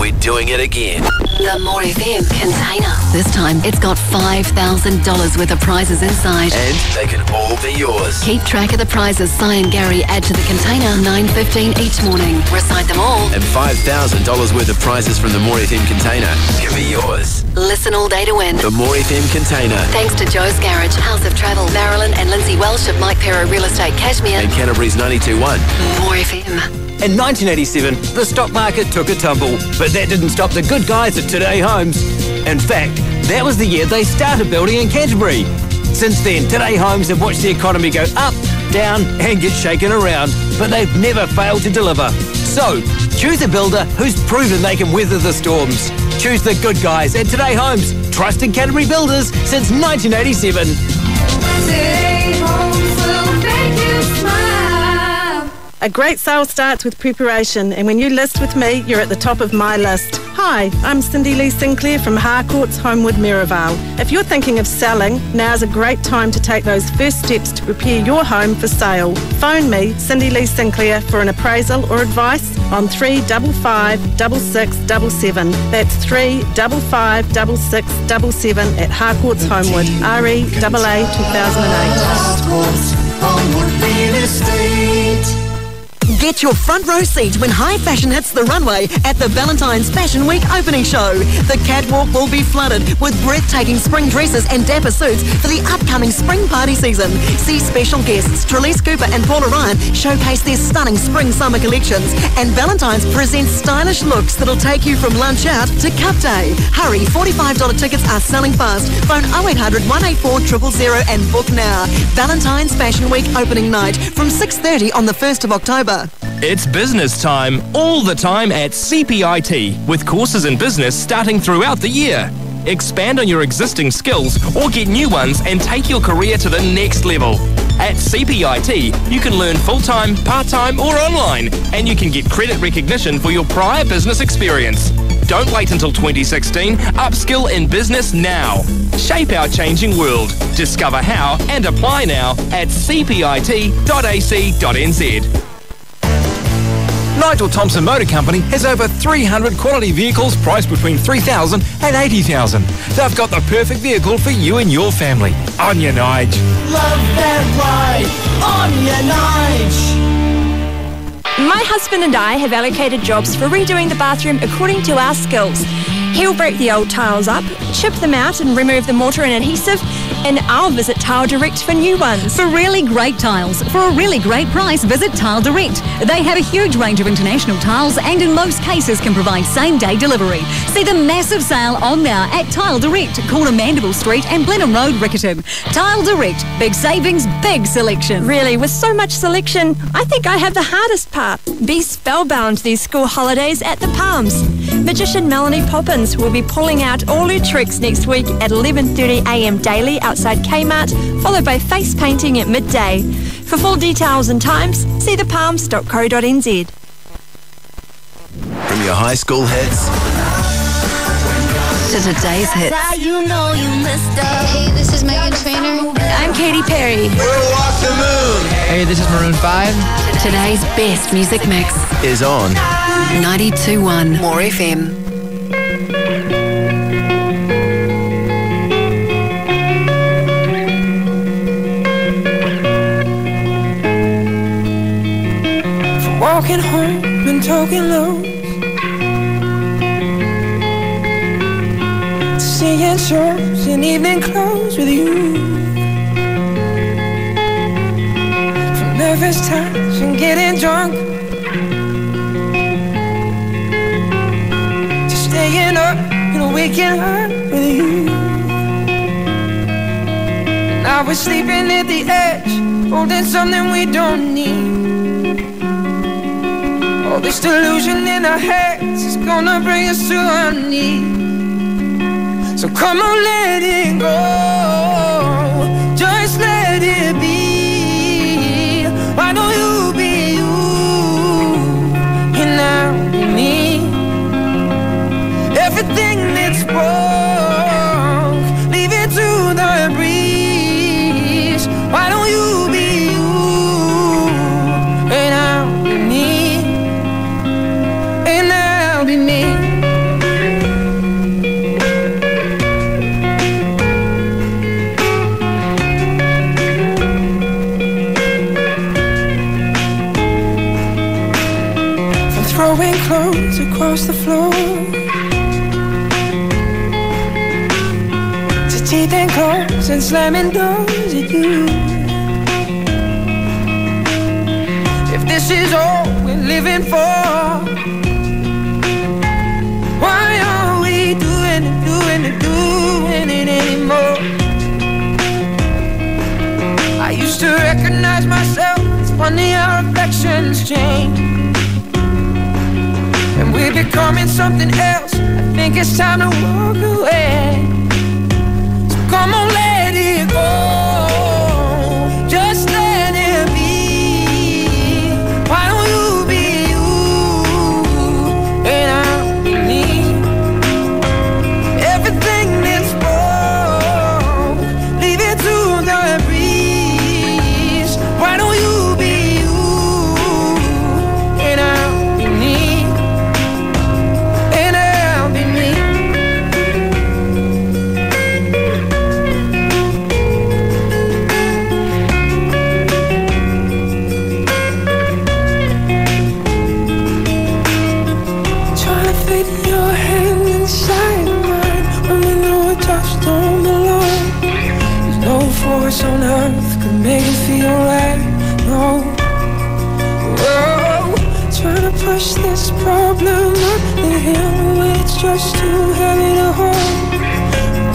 We're doing it again. The More FM container. This time, it's got $5,000 worth of prizes inside. And they can all be yours. Keep track of the prizes Si and Gary add to the container 9.15 each morning. Recite them all. And $5,000 worth of prizes from the More FM container can be yours. Listen all day to win. The More FM container. Thanks to Joe's Garage, House of Travel, Marilyn and Lindsay Welsh of Mike Pero Real Estate Cashmere. And Canterbury's 92.1. More FM. In 1987, the stock market took a tumble, but that didn't stop the good guys at Today Homes. In fact, that was the year they started building in Canterbury. Since then, Today Homes have watched the economy go up, down, and get shaken around, but they've never failed to deliver. So, choose a builder who's proven they can weather the storms. Choose the good guys at Today Homes, trusted Canterbury builders since 1987. A great sale starts with preparation, and when you list with me, you're at the top of my list. Hi, I'm Cindy Lee Sinclair from Harcourts Homewood Merivale. If you're thinking of selling, now's a great time to take those first steps to prepare your home for sale. Phone me, Cindy Lee Sinclair, for an appraisal or advice on 355 6677. That's 355 6677 at Harcourts Homewood, REAA 2008. Homewood Real Estate. Get your front row seat when high fashion hits the runway at the Ballantynes Fashion Week opening show. The catwalk will be flooded with breathtaking spring dresses and dapper suits for the upcoming spring party season. See special guests Trelise Cooper and Paula Ryan showcase their stunning spring-summer collections. And Ballantynes presents stylish looks that'll take you from lunch out to cup day. Hurry, $45 tickets are selling fast. Phone 0800 184 000 and book now. Ballantynes Fashion Week opening night from 6.30 on the 1st of October. It's business time, all the time at CPIT, with courses in business starting throughout the year. Expand on your existing skills or get new ones and take your career to the next level. At CPIT, you can learn full time, part time, or online, and you can get credit recognition for your prior business experience. Don't wait until 2016. Upskill in business now. Shape our changing world. Discover how and apply now at cpit.ac.nz. Nigel Thompson Motor Company has over 300 quality vehicles priced between 3000 and 80000 They've got the perfect vehicle for you and your family. On your Nige. Love that ride on your Nige. My husband and I have allocated jobs for redoing the bathroom according to our skills. He'll break the old tiles up, chip them out and remove the mortar and adhesive, and I'll visit Tile Direct for new ones. For really great tiles, for a really great price, visit Tile Direct. They have a huge range of international tiles and in most cases can provide same day delivery. See the massive sale on now at Tile Direct, corner Mandeville Street and Blenheim Road, Riccarton. Tile Direct, big savings, big selection. Really, with so much selection, I think I have the hardest part. Be spellbound these school holidays at the Palms. Magician Melanie Poppins will be pulling out all her tricks next week at 11.30am daily outside Kmart, followed by face painting at midday. For full details and times, see thepalms.co.nz. From your high school hits To today's hits. you know you missed out. Hey, this is Meghan Trainor. I'm Katy Perry. We'll walk the moon Hey, this is Maroon 5. Today's best music mix. is on. 92.1 More FM. Walking home and talking low seeing shows in evening clothes with you. From nervous touch and getting drunk to staying up and waking up with you. Now we're sleeping at the edge, holding something we don't need. All this delusion in our heads is gonna bring us to our knees. So come on, let it go. Just let it be. Why don't you be you? And now be me. Everything that's broke, and slamming doors at you. If this is all we're living for, why are we doing it, doing it, doing it anymore? I used to recognize myself. It's funny how affections change. And we're becoming something else. I think it's time to walk away. Let just too heavy to hold.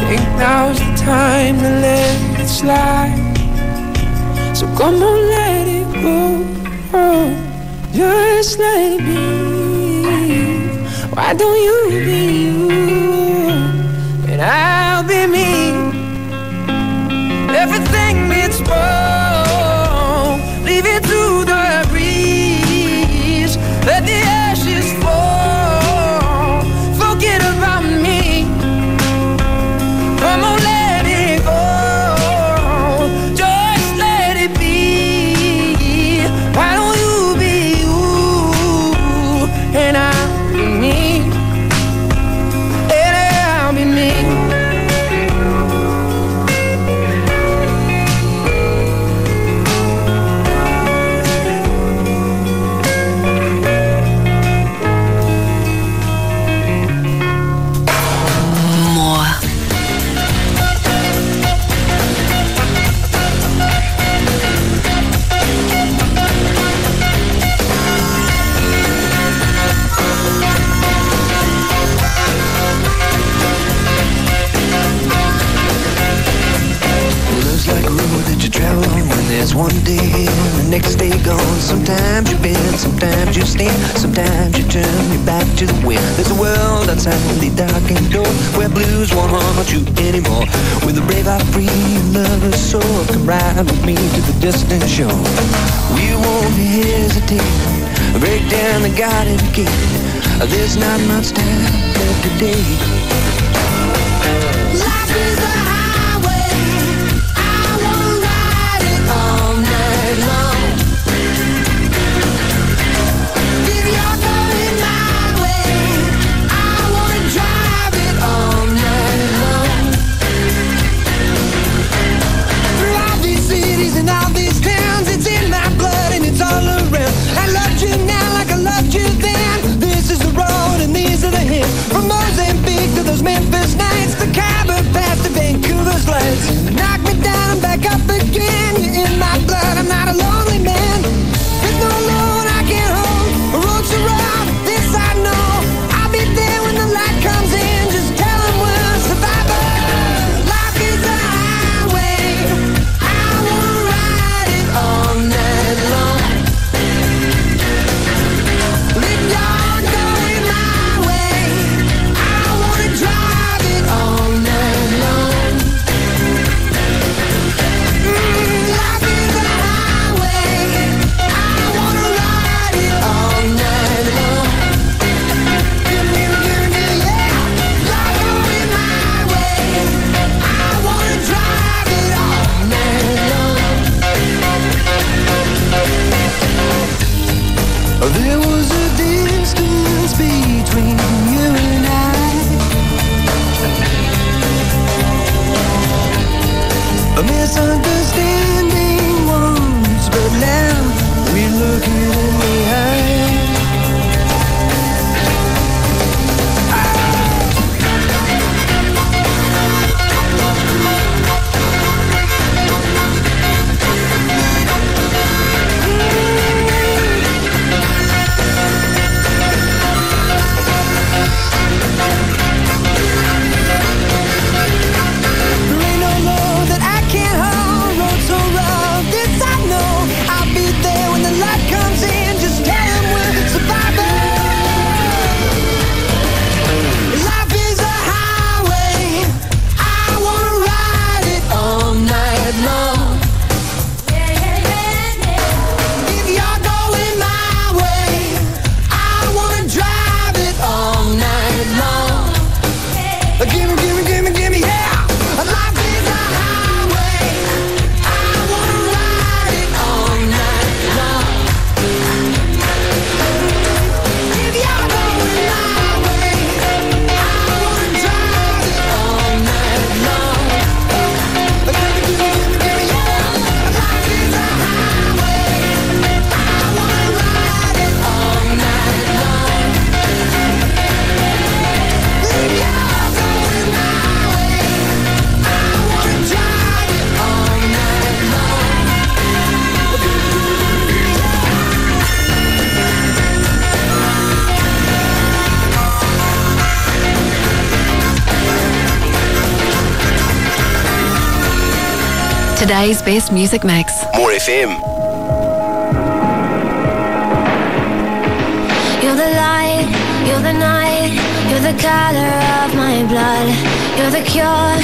Think now's the time to let it slide. So come on, let it go. Just let it be. Why don't you be you? And I'll gone. Sometimes you bend, sometimes you stand, sometimes you turn your back to the wind. There's a world outside the darkened door where blues won't haunt you anymore. With a brave heart free and lover's soul, come ride with me to the distant shore. We won't hesitate, break down the garden gate. There's not much time left today. Today's best music mix. More FM. You're the light, you're the night, you're the color of my blood, you're the cure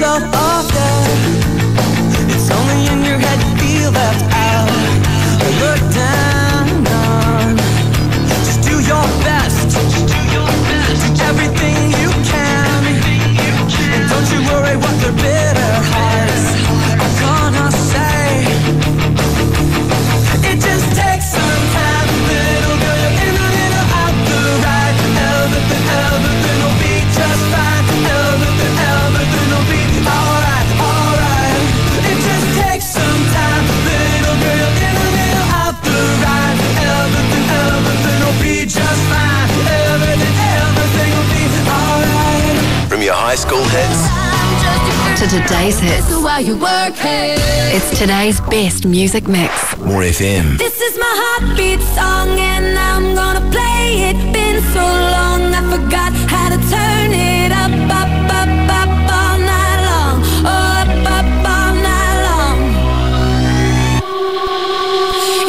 yourself Today's best music mix. More FM. This is my heartbeat song, and I'm gonna play it. Been so long, I forgot how to turn it up, up, up, up all night long. Oh, up, up all night long.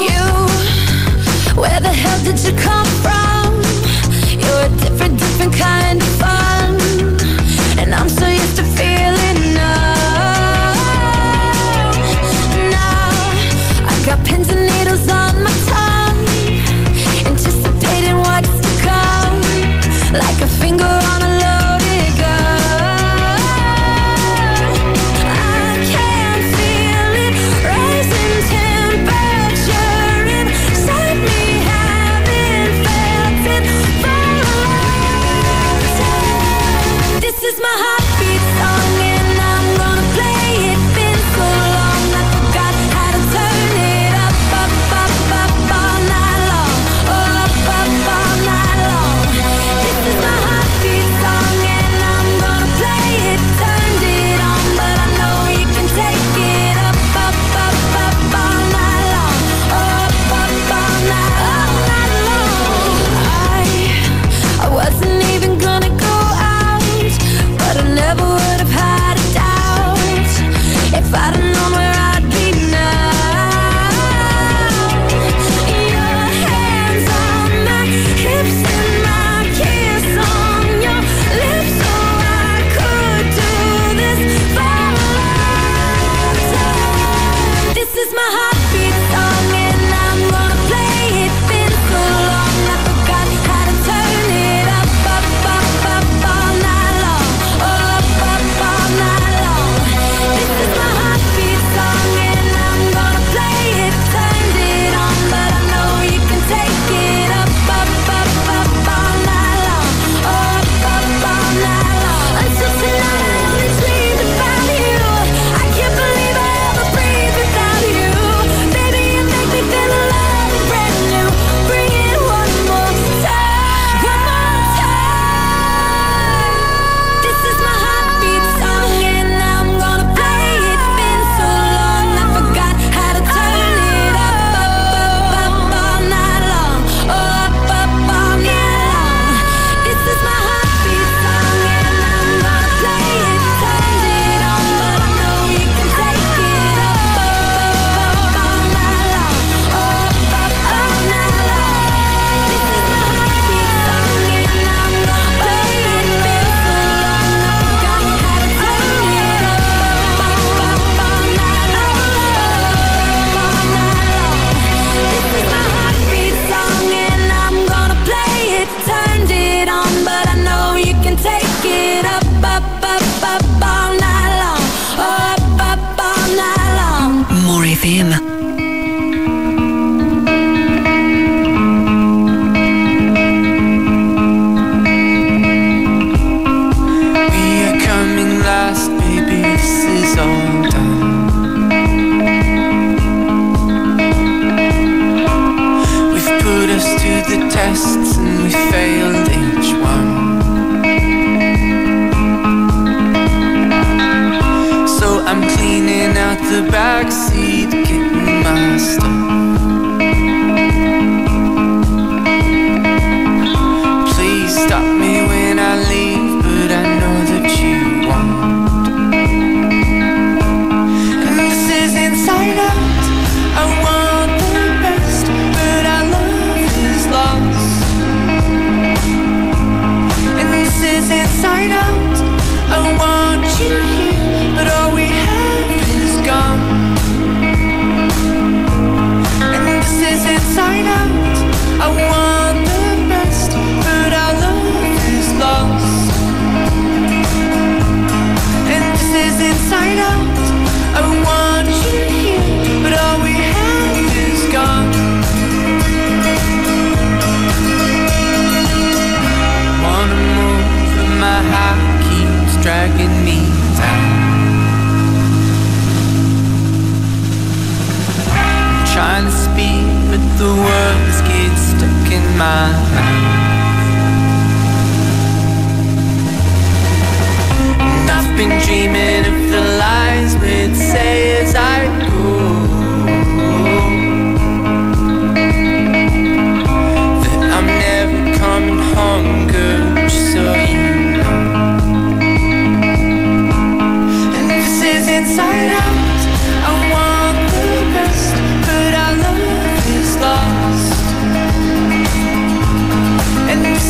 You, where the hell did you come from? You're a different, different kind. but the words get stuck in my mind. And I've been dreaming of the lies we'd say as I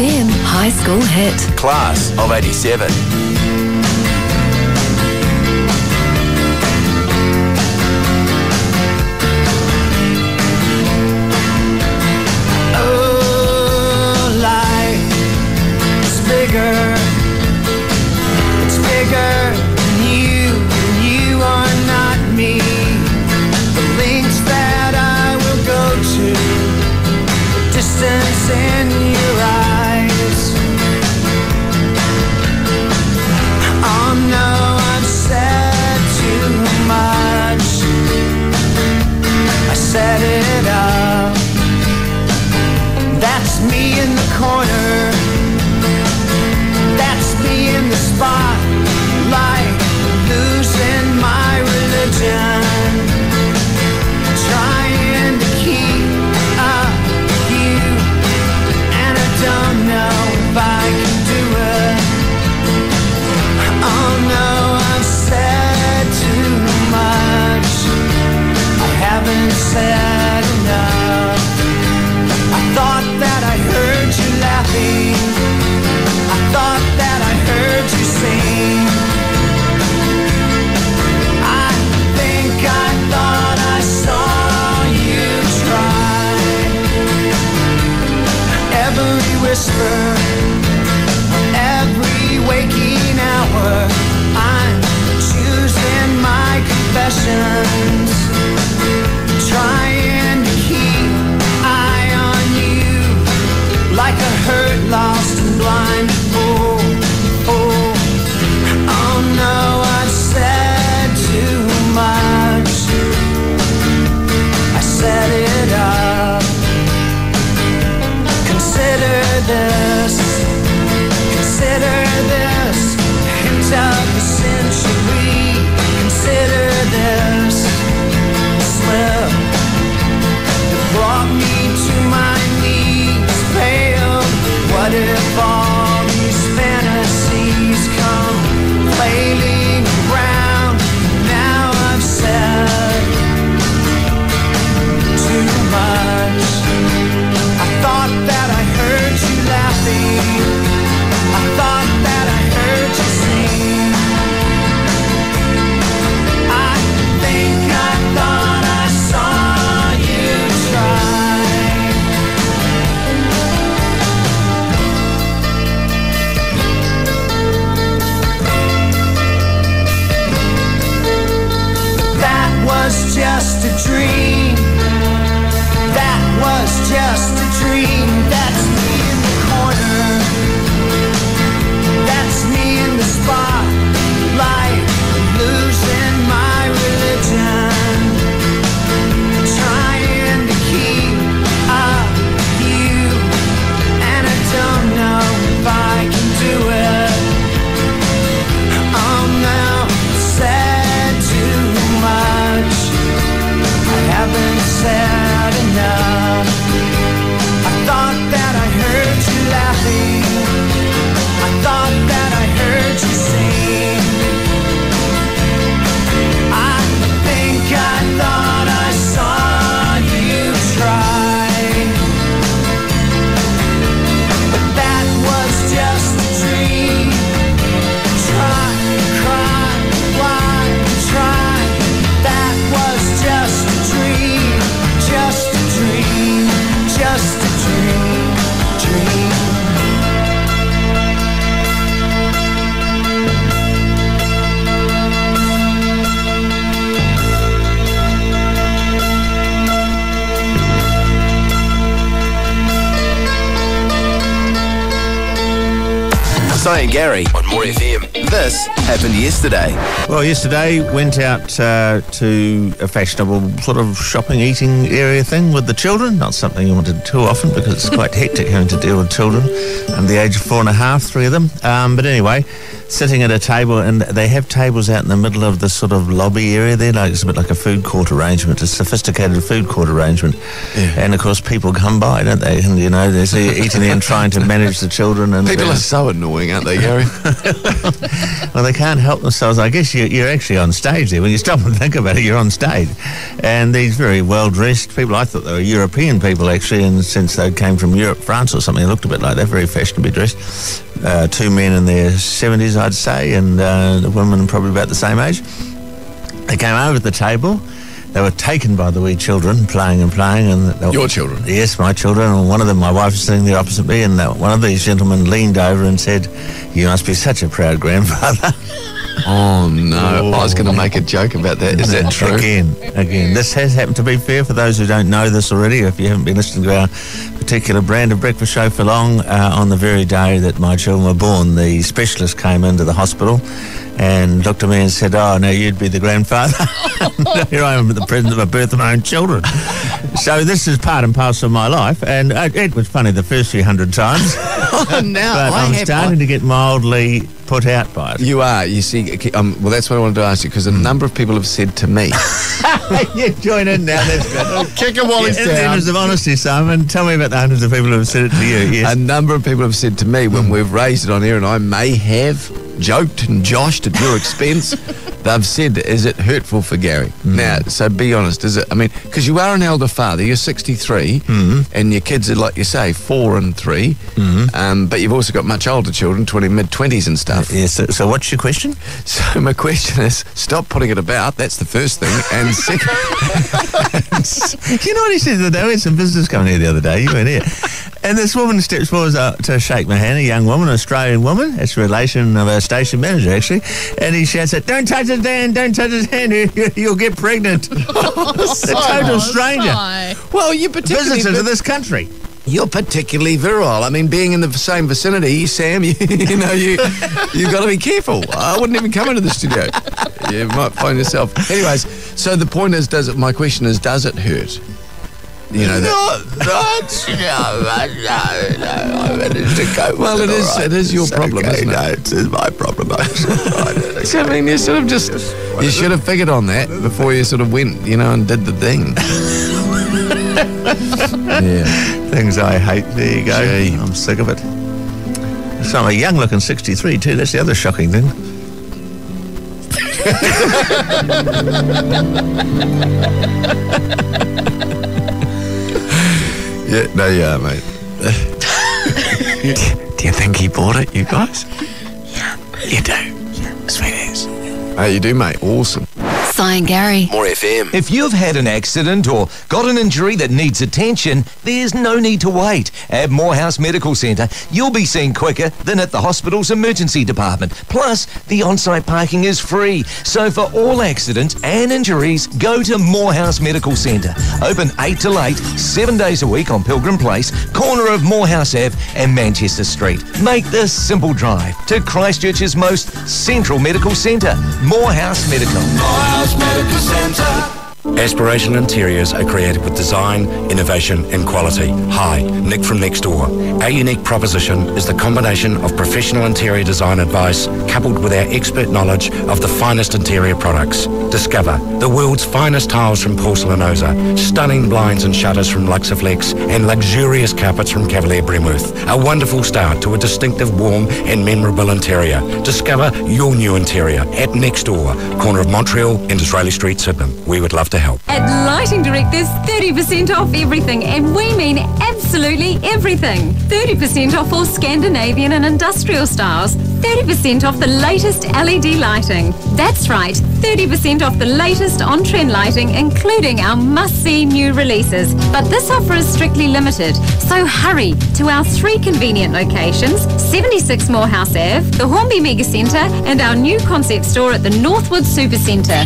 FM High School Hit. Class of 87. dream. Si and Gary on More FM. This happened yesterday. Well, yesterday went out uh, to a fashionable sort of shopping, eating area thing with the children. Not something you want to do too often because it's quite [LAUGHS] hectic having to deal with children under the age of four and a half, three of them. Um, but anyway, sitting at a table, and they have tables out in the middle of the sort of lobby area there, like it's a bit like a food court arrangement, a sophisticated food court arrangement. And of course, people come by, don't they? And you know, they're eating there and trying to manage the children. And People are so annoying, aren't they, Gary? [LAUGHS] well, they can't help themselves. I guess you, you're actually on stage there. When you stop and think about it, you're on stage. And these very well dressed people, I thought they were European people actually, and since they came from Europe, France or something, they looked a bit like that, very fashionably dressed. Uh, two men in their 70s, I'd say, and uh, the women probably about the same age. They came over to the table. They were taken by the wee children, playing and playing. And were- Your children? Yes, my children. And one of them, my wife was sitting there opposite me, and uh, one of these gentlemen leaned over and said, "You must be such a proud grandfather." [LAUGHS] Oh no! I was going to make a joke about that. Is that true? Again, again. This has happened to be fair for those who don't know this already. If you haven't been listening to our particular brand of breakfast show for long, uh, on the very day that my children were born, the specialist came into the hospital and looked at me and said, "Oh, now you'd be the grandfather." [LAUGHS] Here I am at the present of a birth of my own children. so this is part and parcel of my life, and uh, it was funny the first few hundred times. [LAUGHS] Oh, now but I I'm have- starting to get mildly put out by it. You are. You see, um, well, that's what I wanted to ask you because a number of people have said to me. [LAUGHS] [LAUGHS] you join in now. That's good. Kick him while he's In the down. interest of honesty, Simon, tell me about the hundreds of people who have said it to you. Yes. A number of people have said to me when we've raised it on air, and I may have joked and joshed at your expense. They've said, "Is it hurtful for Gary?" Now, so be honest. Is it? I mean, because you are an elder father. You're 63, and your kids are like you say, four and 3 Um, but you've also got much older children, 20 mid 20s and stuff. Yes. So, so what's your question? [LAUGHS] So my question is, stop putting it about. That's the first thing, and [LAUGHS] second. you know what he said the other day? We had some visitors coming here the other day. You weren't here. And this woman steps forward uh, to shake my hand, a young woman, an Australian woman. It's a relation of our station manager, actually. And he shouts out, Don't touch his hand, don't touch his hand, [LAUGHS] you- you'll get pregnant. a total stranger. Well, you particularly Visitor to this country. You're particularly virile. I mean, being in the same vicinity, Sam, [LAUGHS] you, you know, you you've got to be careful. I wouldn't even come into the studio. You might find yourself. Anyways, so the point is, does it? My question is, does it hurt? You know that. [LAUGHS] no, no, no, I managed to cope Well, with it is. right. It is your It's problem, okay. isn't it? No, it's, it's my problem. So, [LAUGHS] I mean, you sort of just you should have figured on that before you sort of went, you know, and did the thing. [LAUGHS] yeah. Things I hate. There you go. I'm sick of it. So I'm a young looking 63 too. That's the other shocking thing. Yeah, no, yeah, mate. [LAUGHS] do you think he bought it, you guys? Yeah. You do? Yeah. Sweet as. Hey, you do, mate. Awesome. Si and Gary. More FM. If you've had an accident or got an injury that needs attention, there's no need to wait. At Moorhouse Medical Centre, you'll be seen quicker than at the hospital's emergency department. Plus, the on-site parking is free. So for all accidents and injuries, go to Moorhouse Medical Centre. Open 8 till 8, 7 days a week on Pilgrim Place, corner of Moorhouse Ave and Manchester Street. Make the simple drive to Christchurch's most central medical centre, Moorhouse Medical. Medical Centre. Aspiration Interiors are created with design, innovation and quality. Hi, Nick from Next Door. Our unique proposition is the combination of professional interior design advice coupled with our expert knowledge of the finest interior products. Discover the world's finest tiles from Porcelanosa, stunning blinds and shutters from Luxaflex and luxurious carpets from Cavalier Bremworth. A wonderful start to a distinctive, warm and memorable interior. Discover your new interior at Next Door, corner of Montreal and Disraeli Street, Sydenham. We would love to help. At Lighting Direct, there's 30% off everything, and we mean absolutely everything. 30% off all Scandinavian and industrial styles. 30% off the latest LED lighting. That's right, 30% off the latest on trend lighting, including our must see new releases. But this offer is strictly limited, so hurry to our three convenient locations 76 Moorhouse Ave, the Hornby Mega Centre, and our new concept store at the Northwood Supercentre.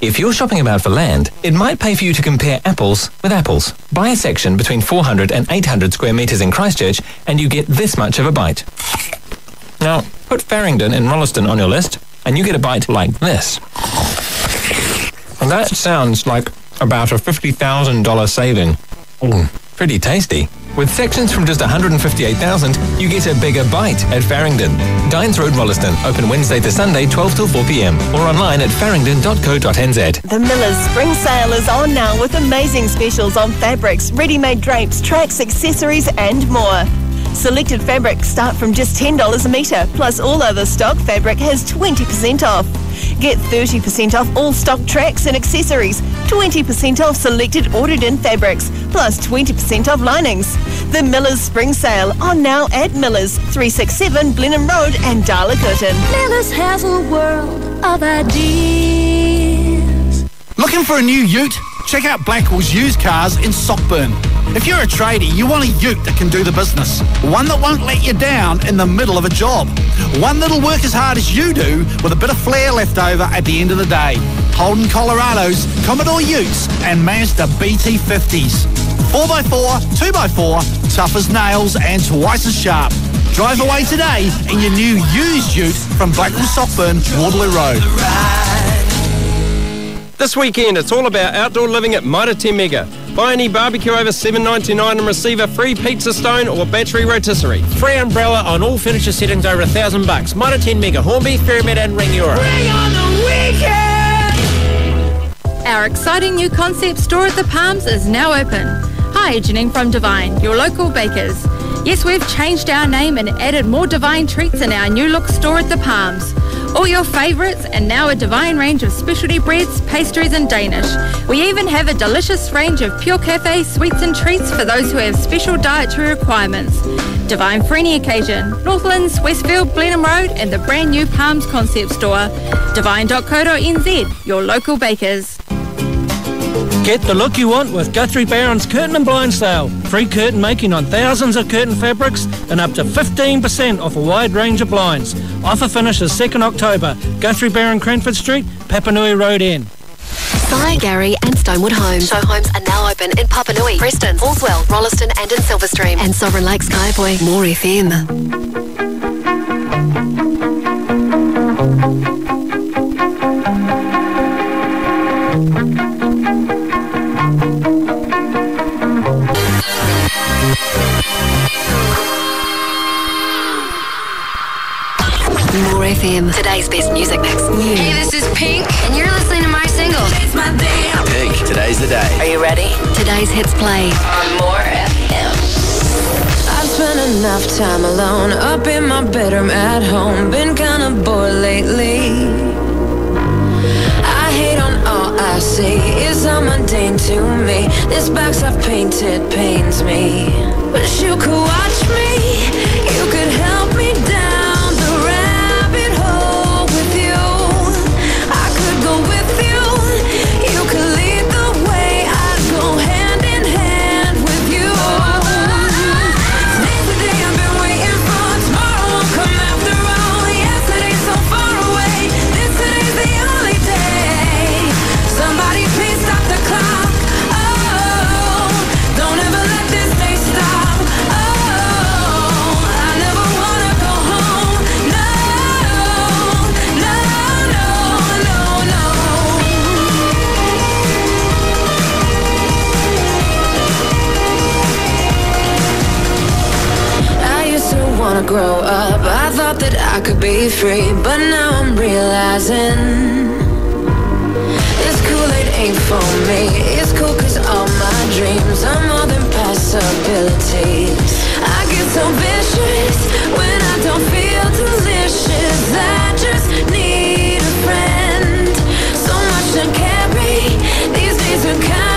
If you're shopping about for land, it might pay for you to compare apples with apples. Buy a section between 400 and 800 square metres in Christchurch and you get this much of a bite. Now, put Farringdon and Rolleston on your list and you get a bite like this. And that sounds like about a $50,000 saving. Mm, pretty tasty. With sections from just 158,000, you get a bigger bite at Farringdon. Dines Road, Rolleston, open Wednesday to Sunday, 12 till 4 p.m. or online at farringdon.co.nz. The Miller's Spring Sale is on now with amazing specials on fabrics, ready-made drapes, tracks, accessories and more. Selected fabrics start from just $10 a metre, plus all other stock fabric has 20% off. Get 30% off all stock tracks and accessories, 20% off selected ordered in fabrics, plus 20% off linings. The Miller's Spring Sale on now at Miller's, 367 Blenheim Road and Darla Curtin. Miller's has a world of ideas. Looking for a new ute? Check out Blackwell's Used Cars in Sockburn. If you're a tradie, you want a ute that can do the business. One that won't let you down in the middle of a job. One that'll work as hard as you do with a bit of flair left over at the end of the day. Holden Colorados, Commodore Utes and Mazda BT50s. 4x4, 2x4, tough as nails and twice as sharp. Drive away today in your new used ute from Blackwell Sockburn, Waterloo Road. This weekend, it's all about outdoor living at Mitre 10 Mega. Buy any barbecue over $7.99 and receive a free pizza stone or battery rotisserie. Free umbrella on all furniture settings over a thousand bucks. Mitre 10 Mega, Hornby, Ferrymead and Rangiora. on the weekend! Our exciting new concept store at the Palms is now open. Hi, Janine from Divine, your local bakers. Yes, we've changed our name and added more Divine treats in our new look store at the Palms. All your favourites and now a divine range of specialty breads, pastries and Danish. We even have a delicious range of pure cafe sweets and treats for those who have special dietary requirements. Divine for any occasion. Northlands, Westfield, Blenheim Road and the brand new Palms Concept Store. Divine.co.nz, your local bakers. Get the look you want with Guthrie Bowron's Curtain and Blind Sale. Free curtain making on thousands of curtain fabrics and up to 15% off a wide range of blinds. Offer finishes 2nd October. Guthrie Barron, Cranford Street, Papanui Road End. Si, Gary and Stonewood Homes. Show homes are now open in Papanui, Preston, Halswell, Rolleston and in Silverstream. And Sovereign Lakes Kaiapoi. More FM. FM. Today's best music mix. Hey, this is Pink, and you're listening to my single. It's my damn. Pink, today's the day. Are you ready? Today's hits play. On More FM. I've spent enough time alone, up in my bedroom at home. Been kinda bored lately. I hate on all I see. It's all mundane to me. This box I've painted pains me. Wish you could watch me. You could help me down grow up. I thought that I could be free, but now I'm realizing this Kool-Aid ain't for me. It's cool cause all my dreams are more than possibilities. I get so vicious when I don't feel delicious. I just need a friend. So much to carry. These days are kinda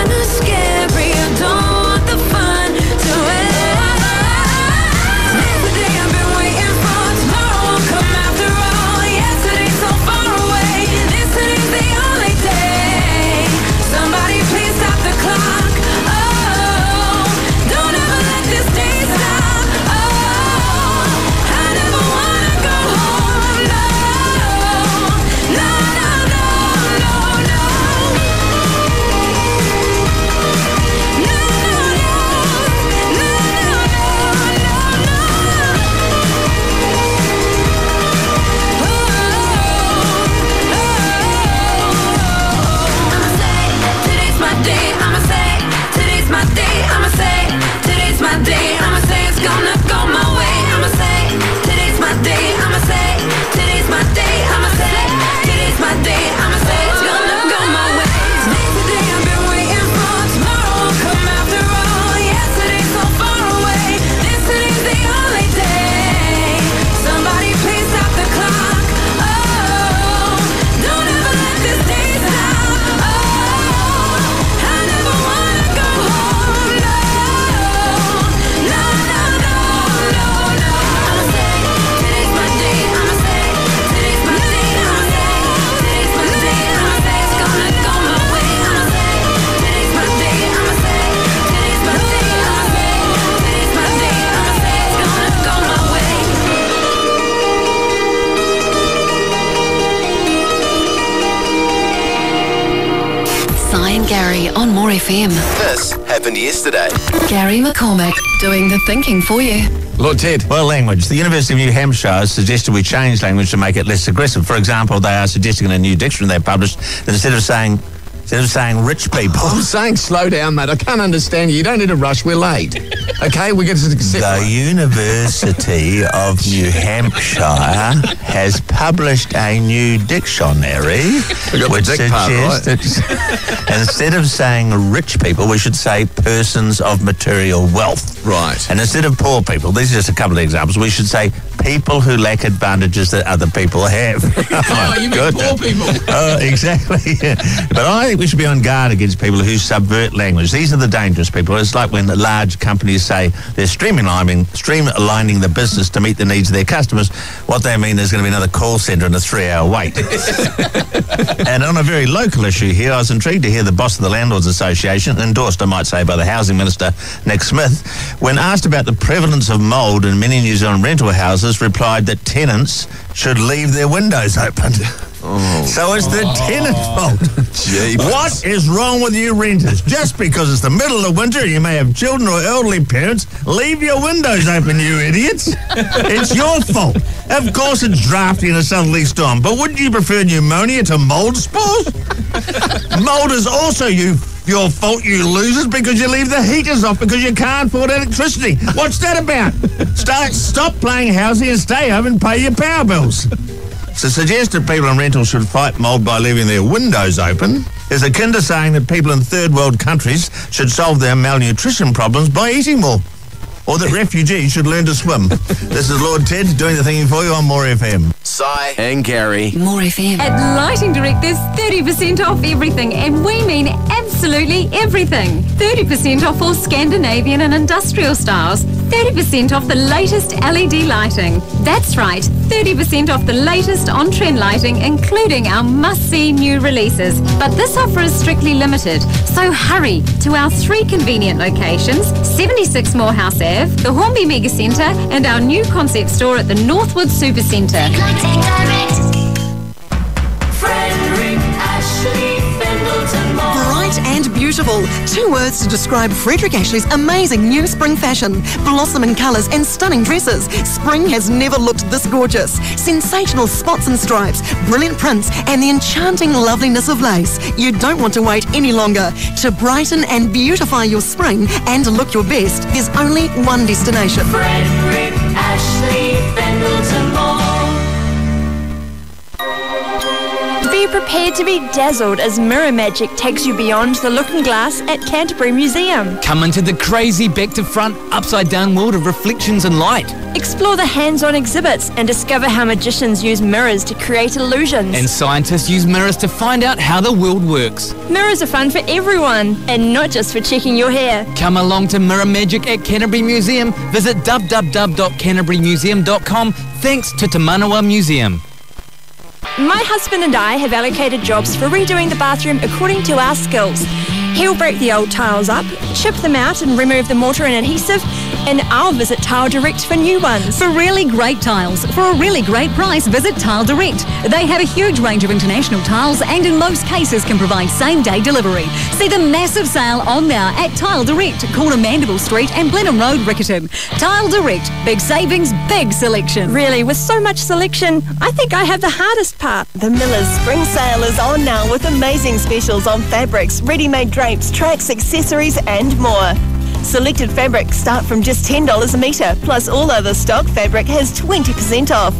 on More FM. This happened yesterday. Gary McCormick doing the thinking for you. Lord Ted. Well, language. The University of New Hampshire has suggested we change language to make it less aggressive. For example, they are suggesting in a new dictionary they published that instead of saying instead of saying rich people, [LAUGHS] I'm saying slow down, mate. I can't understand you. You don't need to rush. We're late. Okay, we get to accept. the University of New Hampshire has published a new dictionary [LAUGHS] which part right. that [LAUGHS] instead of saying rich people, we should say persons of material wealth. Right. And instead of poor people, these are just a couple of examples, we should say people who lack advantages that other people have. [LAUGHS] Oh, you mean poor people. [LAUGHS] Oh, exactly. yeah. But I think we should be on guard against people who subvert language. These are the dangerous people. It's like when the large companies say they're streamlining, streamlining the business to meet the needs of their customers. What they mean is going to be another call centre and a three-hour wait. [LAUGHS] and on a very local issue here, I was intrigued to hear the boss of the Landlords Association, endorsed, I might say, by the Housing Minister, Nick Smith, when asked about the prevalence of mould in many New Zealand rental houses, replied that tenants should leave their windows open. Oh. So it's the oh. tenant's fault. What is wrong with you renters? Just because it's the middle of winter you may have children or elderly parents, leave your windows open, you idiots. It's your fault. Of course it's drafty in a southerly storm, but wouldn't you prefer pneumonia to mold spores? mold is also you your fault, you losers, because you leave the heaters off because you can't afford electricity. What's that about? Start, stop playing housey and stay home and pay your power bills. To suggest that people in rentals should fight mould by leaving their windows open is akin to saying that people in third world countries should solve their malnutrition problems by eating more. Or that refugees should learn to swim. this is Lord Ted doing the thing for you on More FM. Si and Gary. More FM. At Lighting Direct, there's 30% off everything, and we mean absolutely everything. 30% off all Scandinavian and industrial styles. 30% off the latest LED lighting. That's right, 30% off the latest on trend lighting, including our must see new releases. But this offer is strictly limited, so hurry to our three convenient locations 76 Moorhouse Ave, the Hornby Mega Centre, and our new concept store at the Northwood Super Centre. And beautiful. Two words to describe Frederick Ashley's amazing new spring fashion. Blossoming colours and stunning dresses. Spring has never looked this gorgeous. Sensational spots and stripes, brilliant prints, and the enchanting loveliness of lace. You don't want to wait any longer. To brighten and beautify your spring and look your best, there's only one destination. Frederick Ashley Be prepared to be dazzled as Mirror Magic takes you beyond the looking glass at Canterbury Museum. Come into the crazy back to front, upside down world of reflections and light. Explore the hands-on exhibits and discover how magicians use mirrors to create illusions. And scientists use mirrors to find out how the world works. Mirrors are fun for everyone, and not just for checking your hair. Come along to Mirror Magic at Canterbury Museum. Visit www.canterburymuseum.com thanks to Te Manawa Museum. My husband and I have allocated jobs for redoing the bathroom according to our skills. He'll break the old tiles up, chip them out and remove the mortar and adhesive, and I'll visit Tile Direct for new ones. For really great tiles, for a really great price, visit Tile Direct. They have a huge range of international tiles and in most cases can provide same day delivery. See the massive sale on now at Tile Direct, corner Mandeville Street and Blenheim Road, Riccarton. Tile Direct, big savings, big selection. Really, with so much selection, I think I have the hardest part. The Miller's Spring Sale is on now with amazing specials on fabrics, ready-made drapes, tracks, accessories and more. Selected fabrics start from just $10 a metre, plus all other stock fabric has 20% off.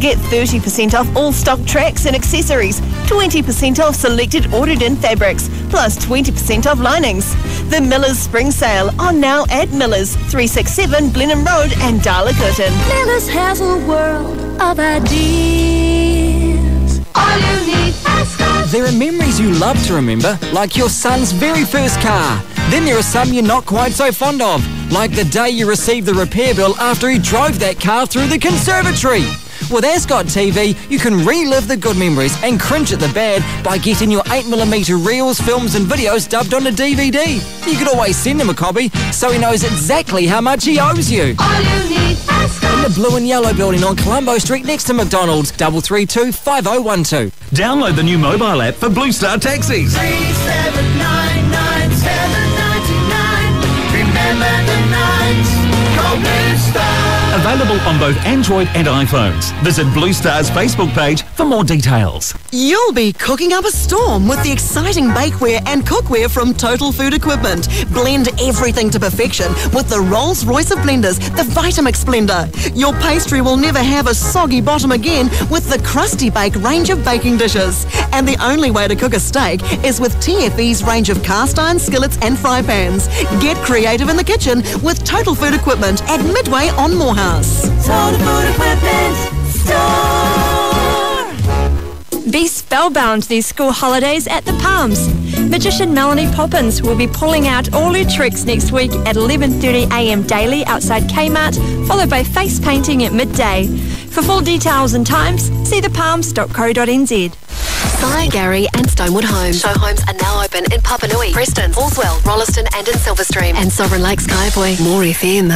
Get 30% off all stock tracks and accessories, 20% off selected ordered in fabrics, plus 20% off linings. The Miller's Spring Sale on now at Miller's, 367 Blenheim Road and Darla Curtin. Miller's has a world of ideas. All you need is There are memories you love to remember, like your son's very first car. Then there are some you're not quite so fond of, like the day you received the repair bill after he drove that car through the conservatory. With Ascot TV, you can relive the good memories and cringe at the bad by getting your 8mm reels, films, and videos dubbed onto DVD. You could always send him a copy so he knows exactly how much he owes you. All you need is In the blue and yellow building on Colombo Street next to McDonald's, 332 5012. Download the new mobile app for Blue Star Taxis. Three seven nine nine Paulista. Available on both Android and iPhones. Visit Blue Star's Facebook page for more details. You'll be cooking up a storm with the exciting bakeware and cookware from Total Food Equipment. Blend everything to perfection with the Rolls Royce of blenders, the Vitamix blender. Your pastry will never have a soggy bottom again with the Crusty Bake range of baking dishes. And the only way to cook a steak is with TFE's range of cast iron skillets and fry pans. Get creative in the kitchen with Total Food Equipment at Midway on Moorhouse house. Sold Equipment Store. Be spellbound these school holidays at the Palms. Magician Melanie Poppins will be pulling out all her tricks next week at 11.30am daily outside Kmart, followed by face painting at midday. For full details and times, see thepalms.co.nz. Gary and Stonewood Homes. Show homes are now open in Papanui, Preston, Halswell, Rolleston and in Silverstream. And Sovereign Lake Skyboy. More FM.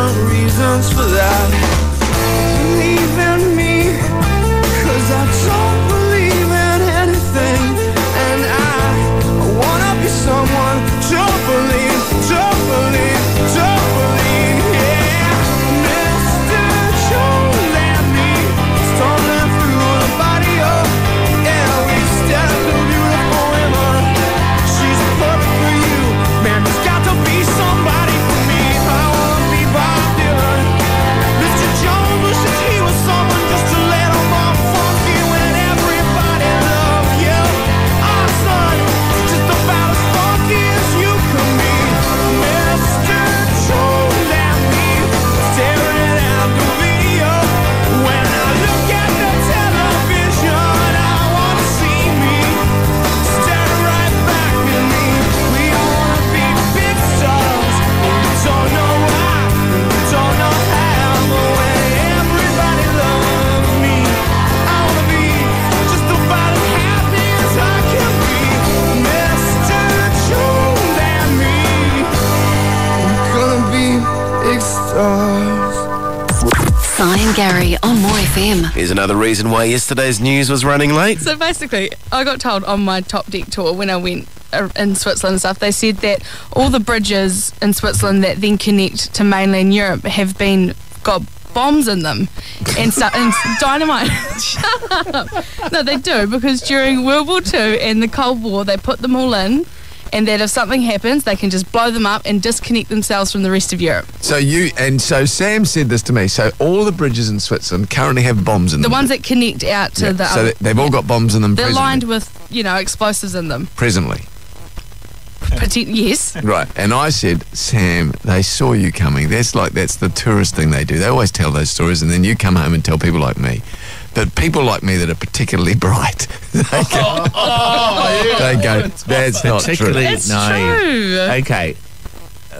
different reasons for that. And Gary on More FM. Here's another reason why yesterday's news was running late. So basically, I got told on my top deck tour when I went uh, in Switzerland and stuff, they said that all the bridges in Switzerland that then connect to mainland Europe have been got bombs in them and stuff and [LAUGHS] dynamite. Shut [LAUGHS] up. No, they do because during World War Two and the Cold War, they put them all in. And that if something happens, they can just blow them up and disconnect themselves from the rest of Europe. So you and so Sam said this to me. So all the bridges in Switzerland currently have bombs in The them. The ones that connect out to Yeah, the so other, they've all got bombs in them they're presently. lined with you know explosives in them. presently. Yes. Right. And I said, Sam, they saw you coming. That's like that's the tourist thing they do. They always tell those stories and then you come home and tell people like me. But people like me that are particularly bright, [LAUGHS] they go, oh, oh, they go that's not true. Particularly naive. Okay.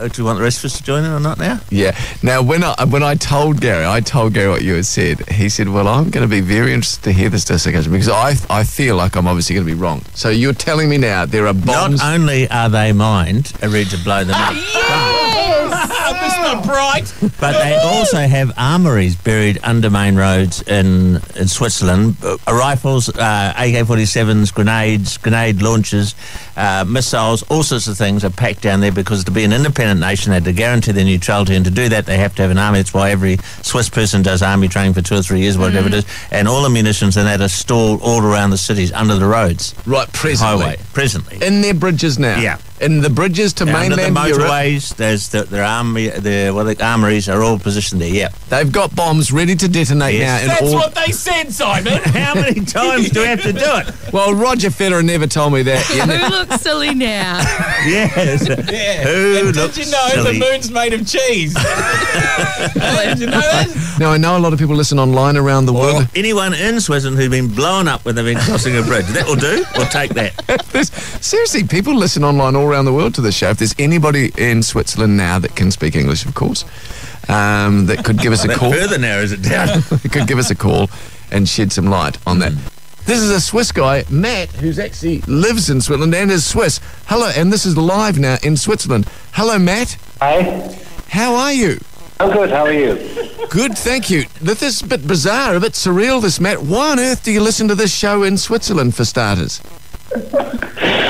Uh, do you want the rest of us to join in or not now? Yeah. Now, when I when I told Gary, I told Gary what you had said. He said, "Well, I'm going to be very interested to hear this discussion because I I feel like I'm obviously going to be wrong." So you're telling me now there are bombs. Not only are they mined, are ready to blow them up, Mr. [LAUGHS] Bright. but they also have armories buried under main roads in, in Switzerland. Uh, rifles, uh, AK-47s, grenades, grenade launchers, uh, missiles, all sorts of things are packed down there because to be an independent nation, they had to guarantee their neutrality, and to do that, they have to have an army. That's why every Swiss person does army training for two or three years, whatever Mm. it is, and all the munitions and that are stored all around the cities under the roads. Right, presently. Highway, presently. in their bridges now. Yeah. In the bridges to Under the mainland Europe. motorways, there's the, their army, their well, the armories are all positioned there. Yeah, They've got bombs ready to detonate Yes. now. in That's all- what they said, Simon. [LAUGHS] How many times do we have to do it? [LAUGHS] Well, Roger Federer never told me that. You know. Who looks silly now? [LAUGHS] Yes. Yeah. Who and looks did you know silly? the moon's made of cheese? did you know that? now I know a lot of people listen online around the Or world. anyone in Switzerland who's been blown up when they've been crossing a bridge. That will do. We'll take that. Seriously, people listen online all around the world to the show. If there's anybody in Switzerland now that can speak English, of course, um, that could give us a call, further narrows it down. [LAUGHS] could give us a call and shed some light on that. This is a Swiss guy, Matt, who's actually lives in Switzerland and is Swiss. Hello, and this is live now in Switzerland. Hello, Matt. Hi. How are you? I'm good. How are you? Good, thank you. This is a bit bizarre, a bit surreal, this, Matt. Why on earth do you listen to this show in Switzerland, for starters?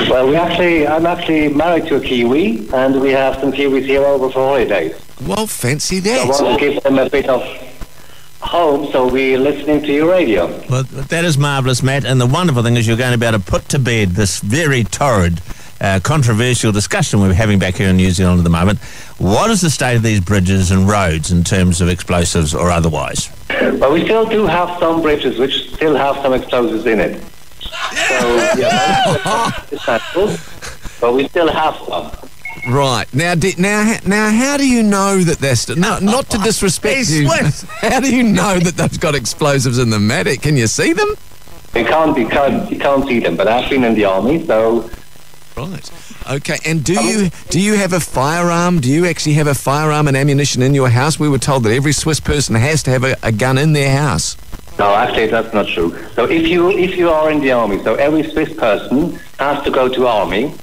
Well, we actually, I'm actually married to a Kiwi, and we have some Kiwis here over for holidays. Well, fancy that. I that. want to give them a bit of home, so we're listening to your radio. Well, that is marvellous, Matt. And the wonderful thing is you're going to be able to put to bed this very torrid, uh, controversial discussion we're having back here in New Zealand at the moment. What is the state of these bridges and roads in terms of explosives or otherwise? Well, we still do have some bridges which still have some explosives in it. So, yeah, it's not good, but we still have some. Right now, di- now, now, how do you know that they're st- no, not to disrespect He's you? [LAUGHS] How do you know that they've got explosives in the Matt? Can you see them? You can't, you can't, you can't see them, but I've been in the army, so Right. Okay. And do um, you do you have a firearm? Do you actually have a firearm and ammunition in your house? We were told that every Swiss person has to have a, a gun in their house. No, actually, that's not true. So if you if you are in the army, so every Swiss person has to go to army.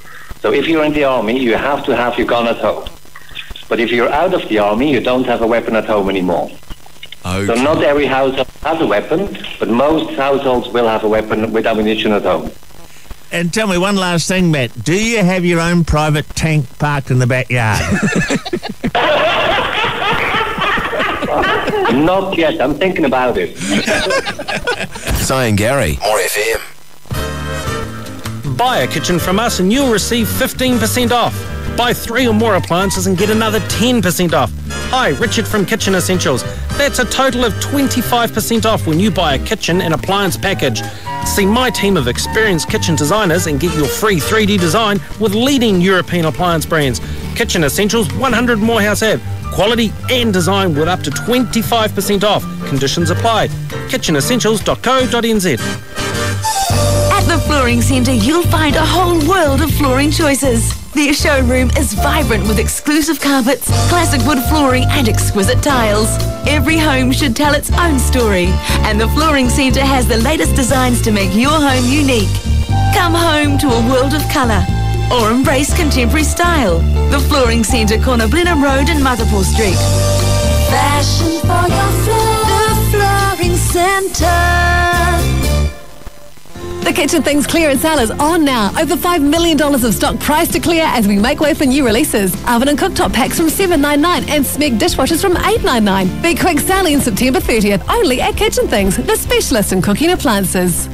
So if you're in the army, you have to have your gun at home. But if you're out of the army, you don't have a weapon at home anymore. Okay. So not every household has a weapon, but most households will have a weapon with ammunition at home. And tell me one last thing, Matt. Do you have your own private tank parked in the backyard? [LAUGHS] [LAUGHS] [LAUGHS] not yet. I'm thinking about it. [LAUGHS] Si and Gary, More FM. Buy a kitchen from us and you'll receive 15% off. Buy three or more appliances and get another 10% off. Hi, Richard from Kitchen Essentials. That's a total of 25% off when you buy a kitchen and appliance package. See my team of experienced kitchen designers and get your free 3D design with leading European appliance brands. Kitchen Essentials 100 Moorhouse Ave. Quality and design with up to 25% off. Conditions apply. kitchenessentials.co.nz. At the Flooring Centre, you'll find a whole world of flooring choices. Their showroom is vibrant with exclusive carpets, classic wood flooring, and exquisite tiles. Every home should tell its own story, and the Flooring Centre has the latest designs to make your home unique. Come home to a world of colour, or embrace contemporary style. The Flooring Centre, corner Blenheim Road and Matipo Street. Fashion for your floor. The Centre. The Kitchen Things clearance sale is on now. Over $5 million of stock price to clear as we make way for new releases. Oven and cooktop packs from $7.99 and Smeg dishwashers from $8.99. Be quick selling September 30th only at Kitchen Things, the specialist in cooking appliances.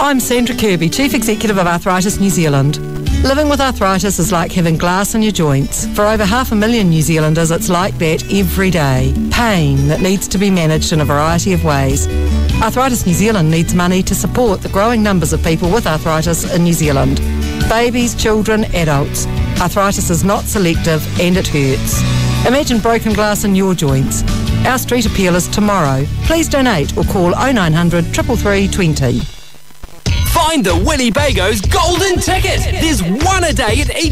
I'm Sandra Kirby, Chief Executive of Arthritis New Zealand. Living with arthritis is like having glass in your joints. For over half a million New Zealanders, it's like that every day. Pain that needs to be managed in a variety of ways. Arthritis New Zealand needs money to support the growing numbers of people with arthritis in New Zealand. Babies, children, adults. Arthritis is not selective and it hurts. Imagine broken glass in your joints. Our street appeal is tomorrow. Please donate or call 0900 333 20. Find the Winnie Bagoes golden ticket. There's one a day at each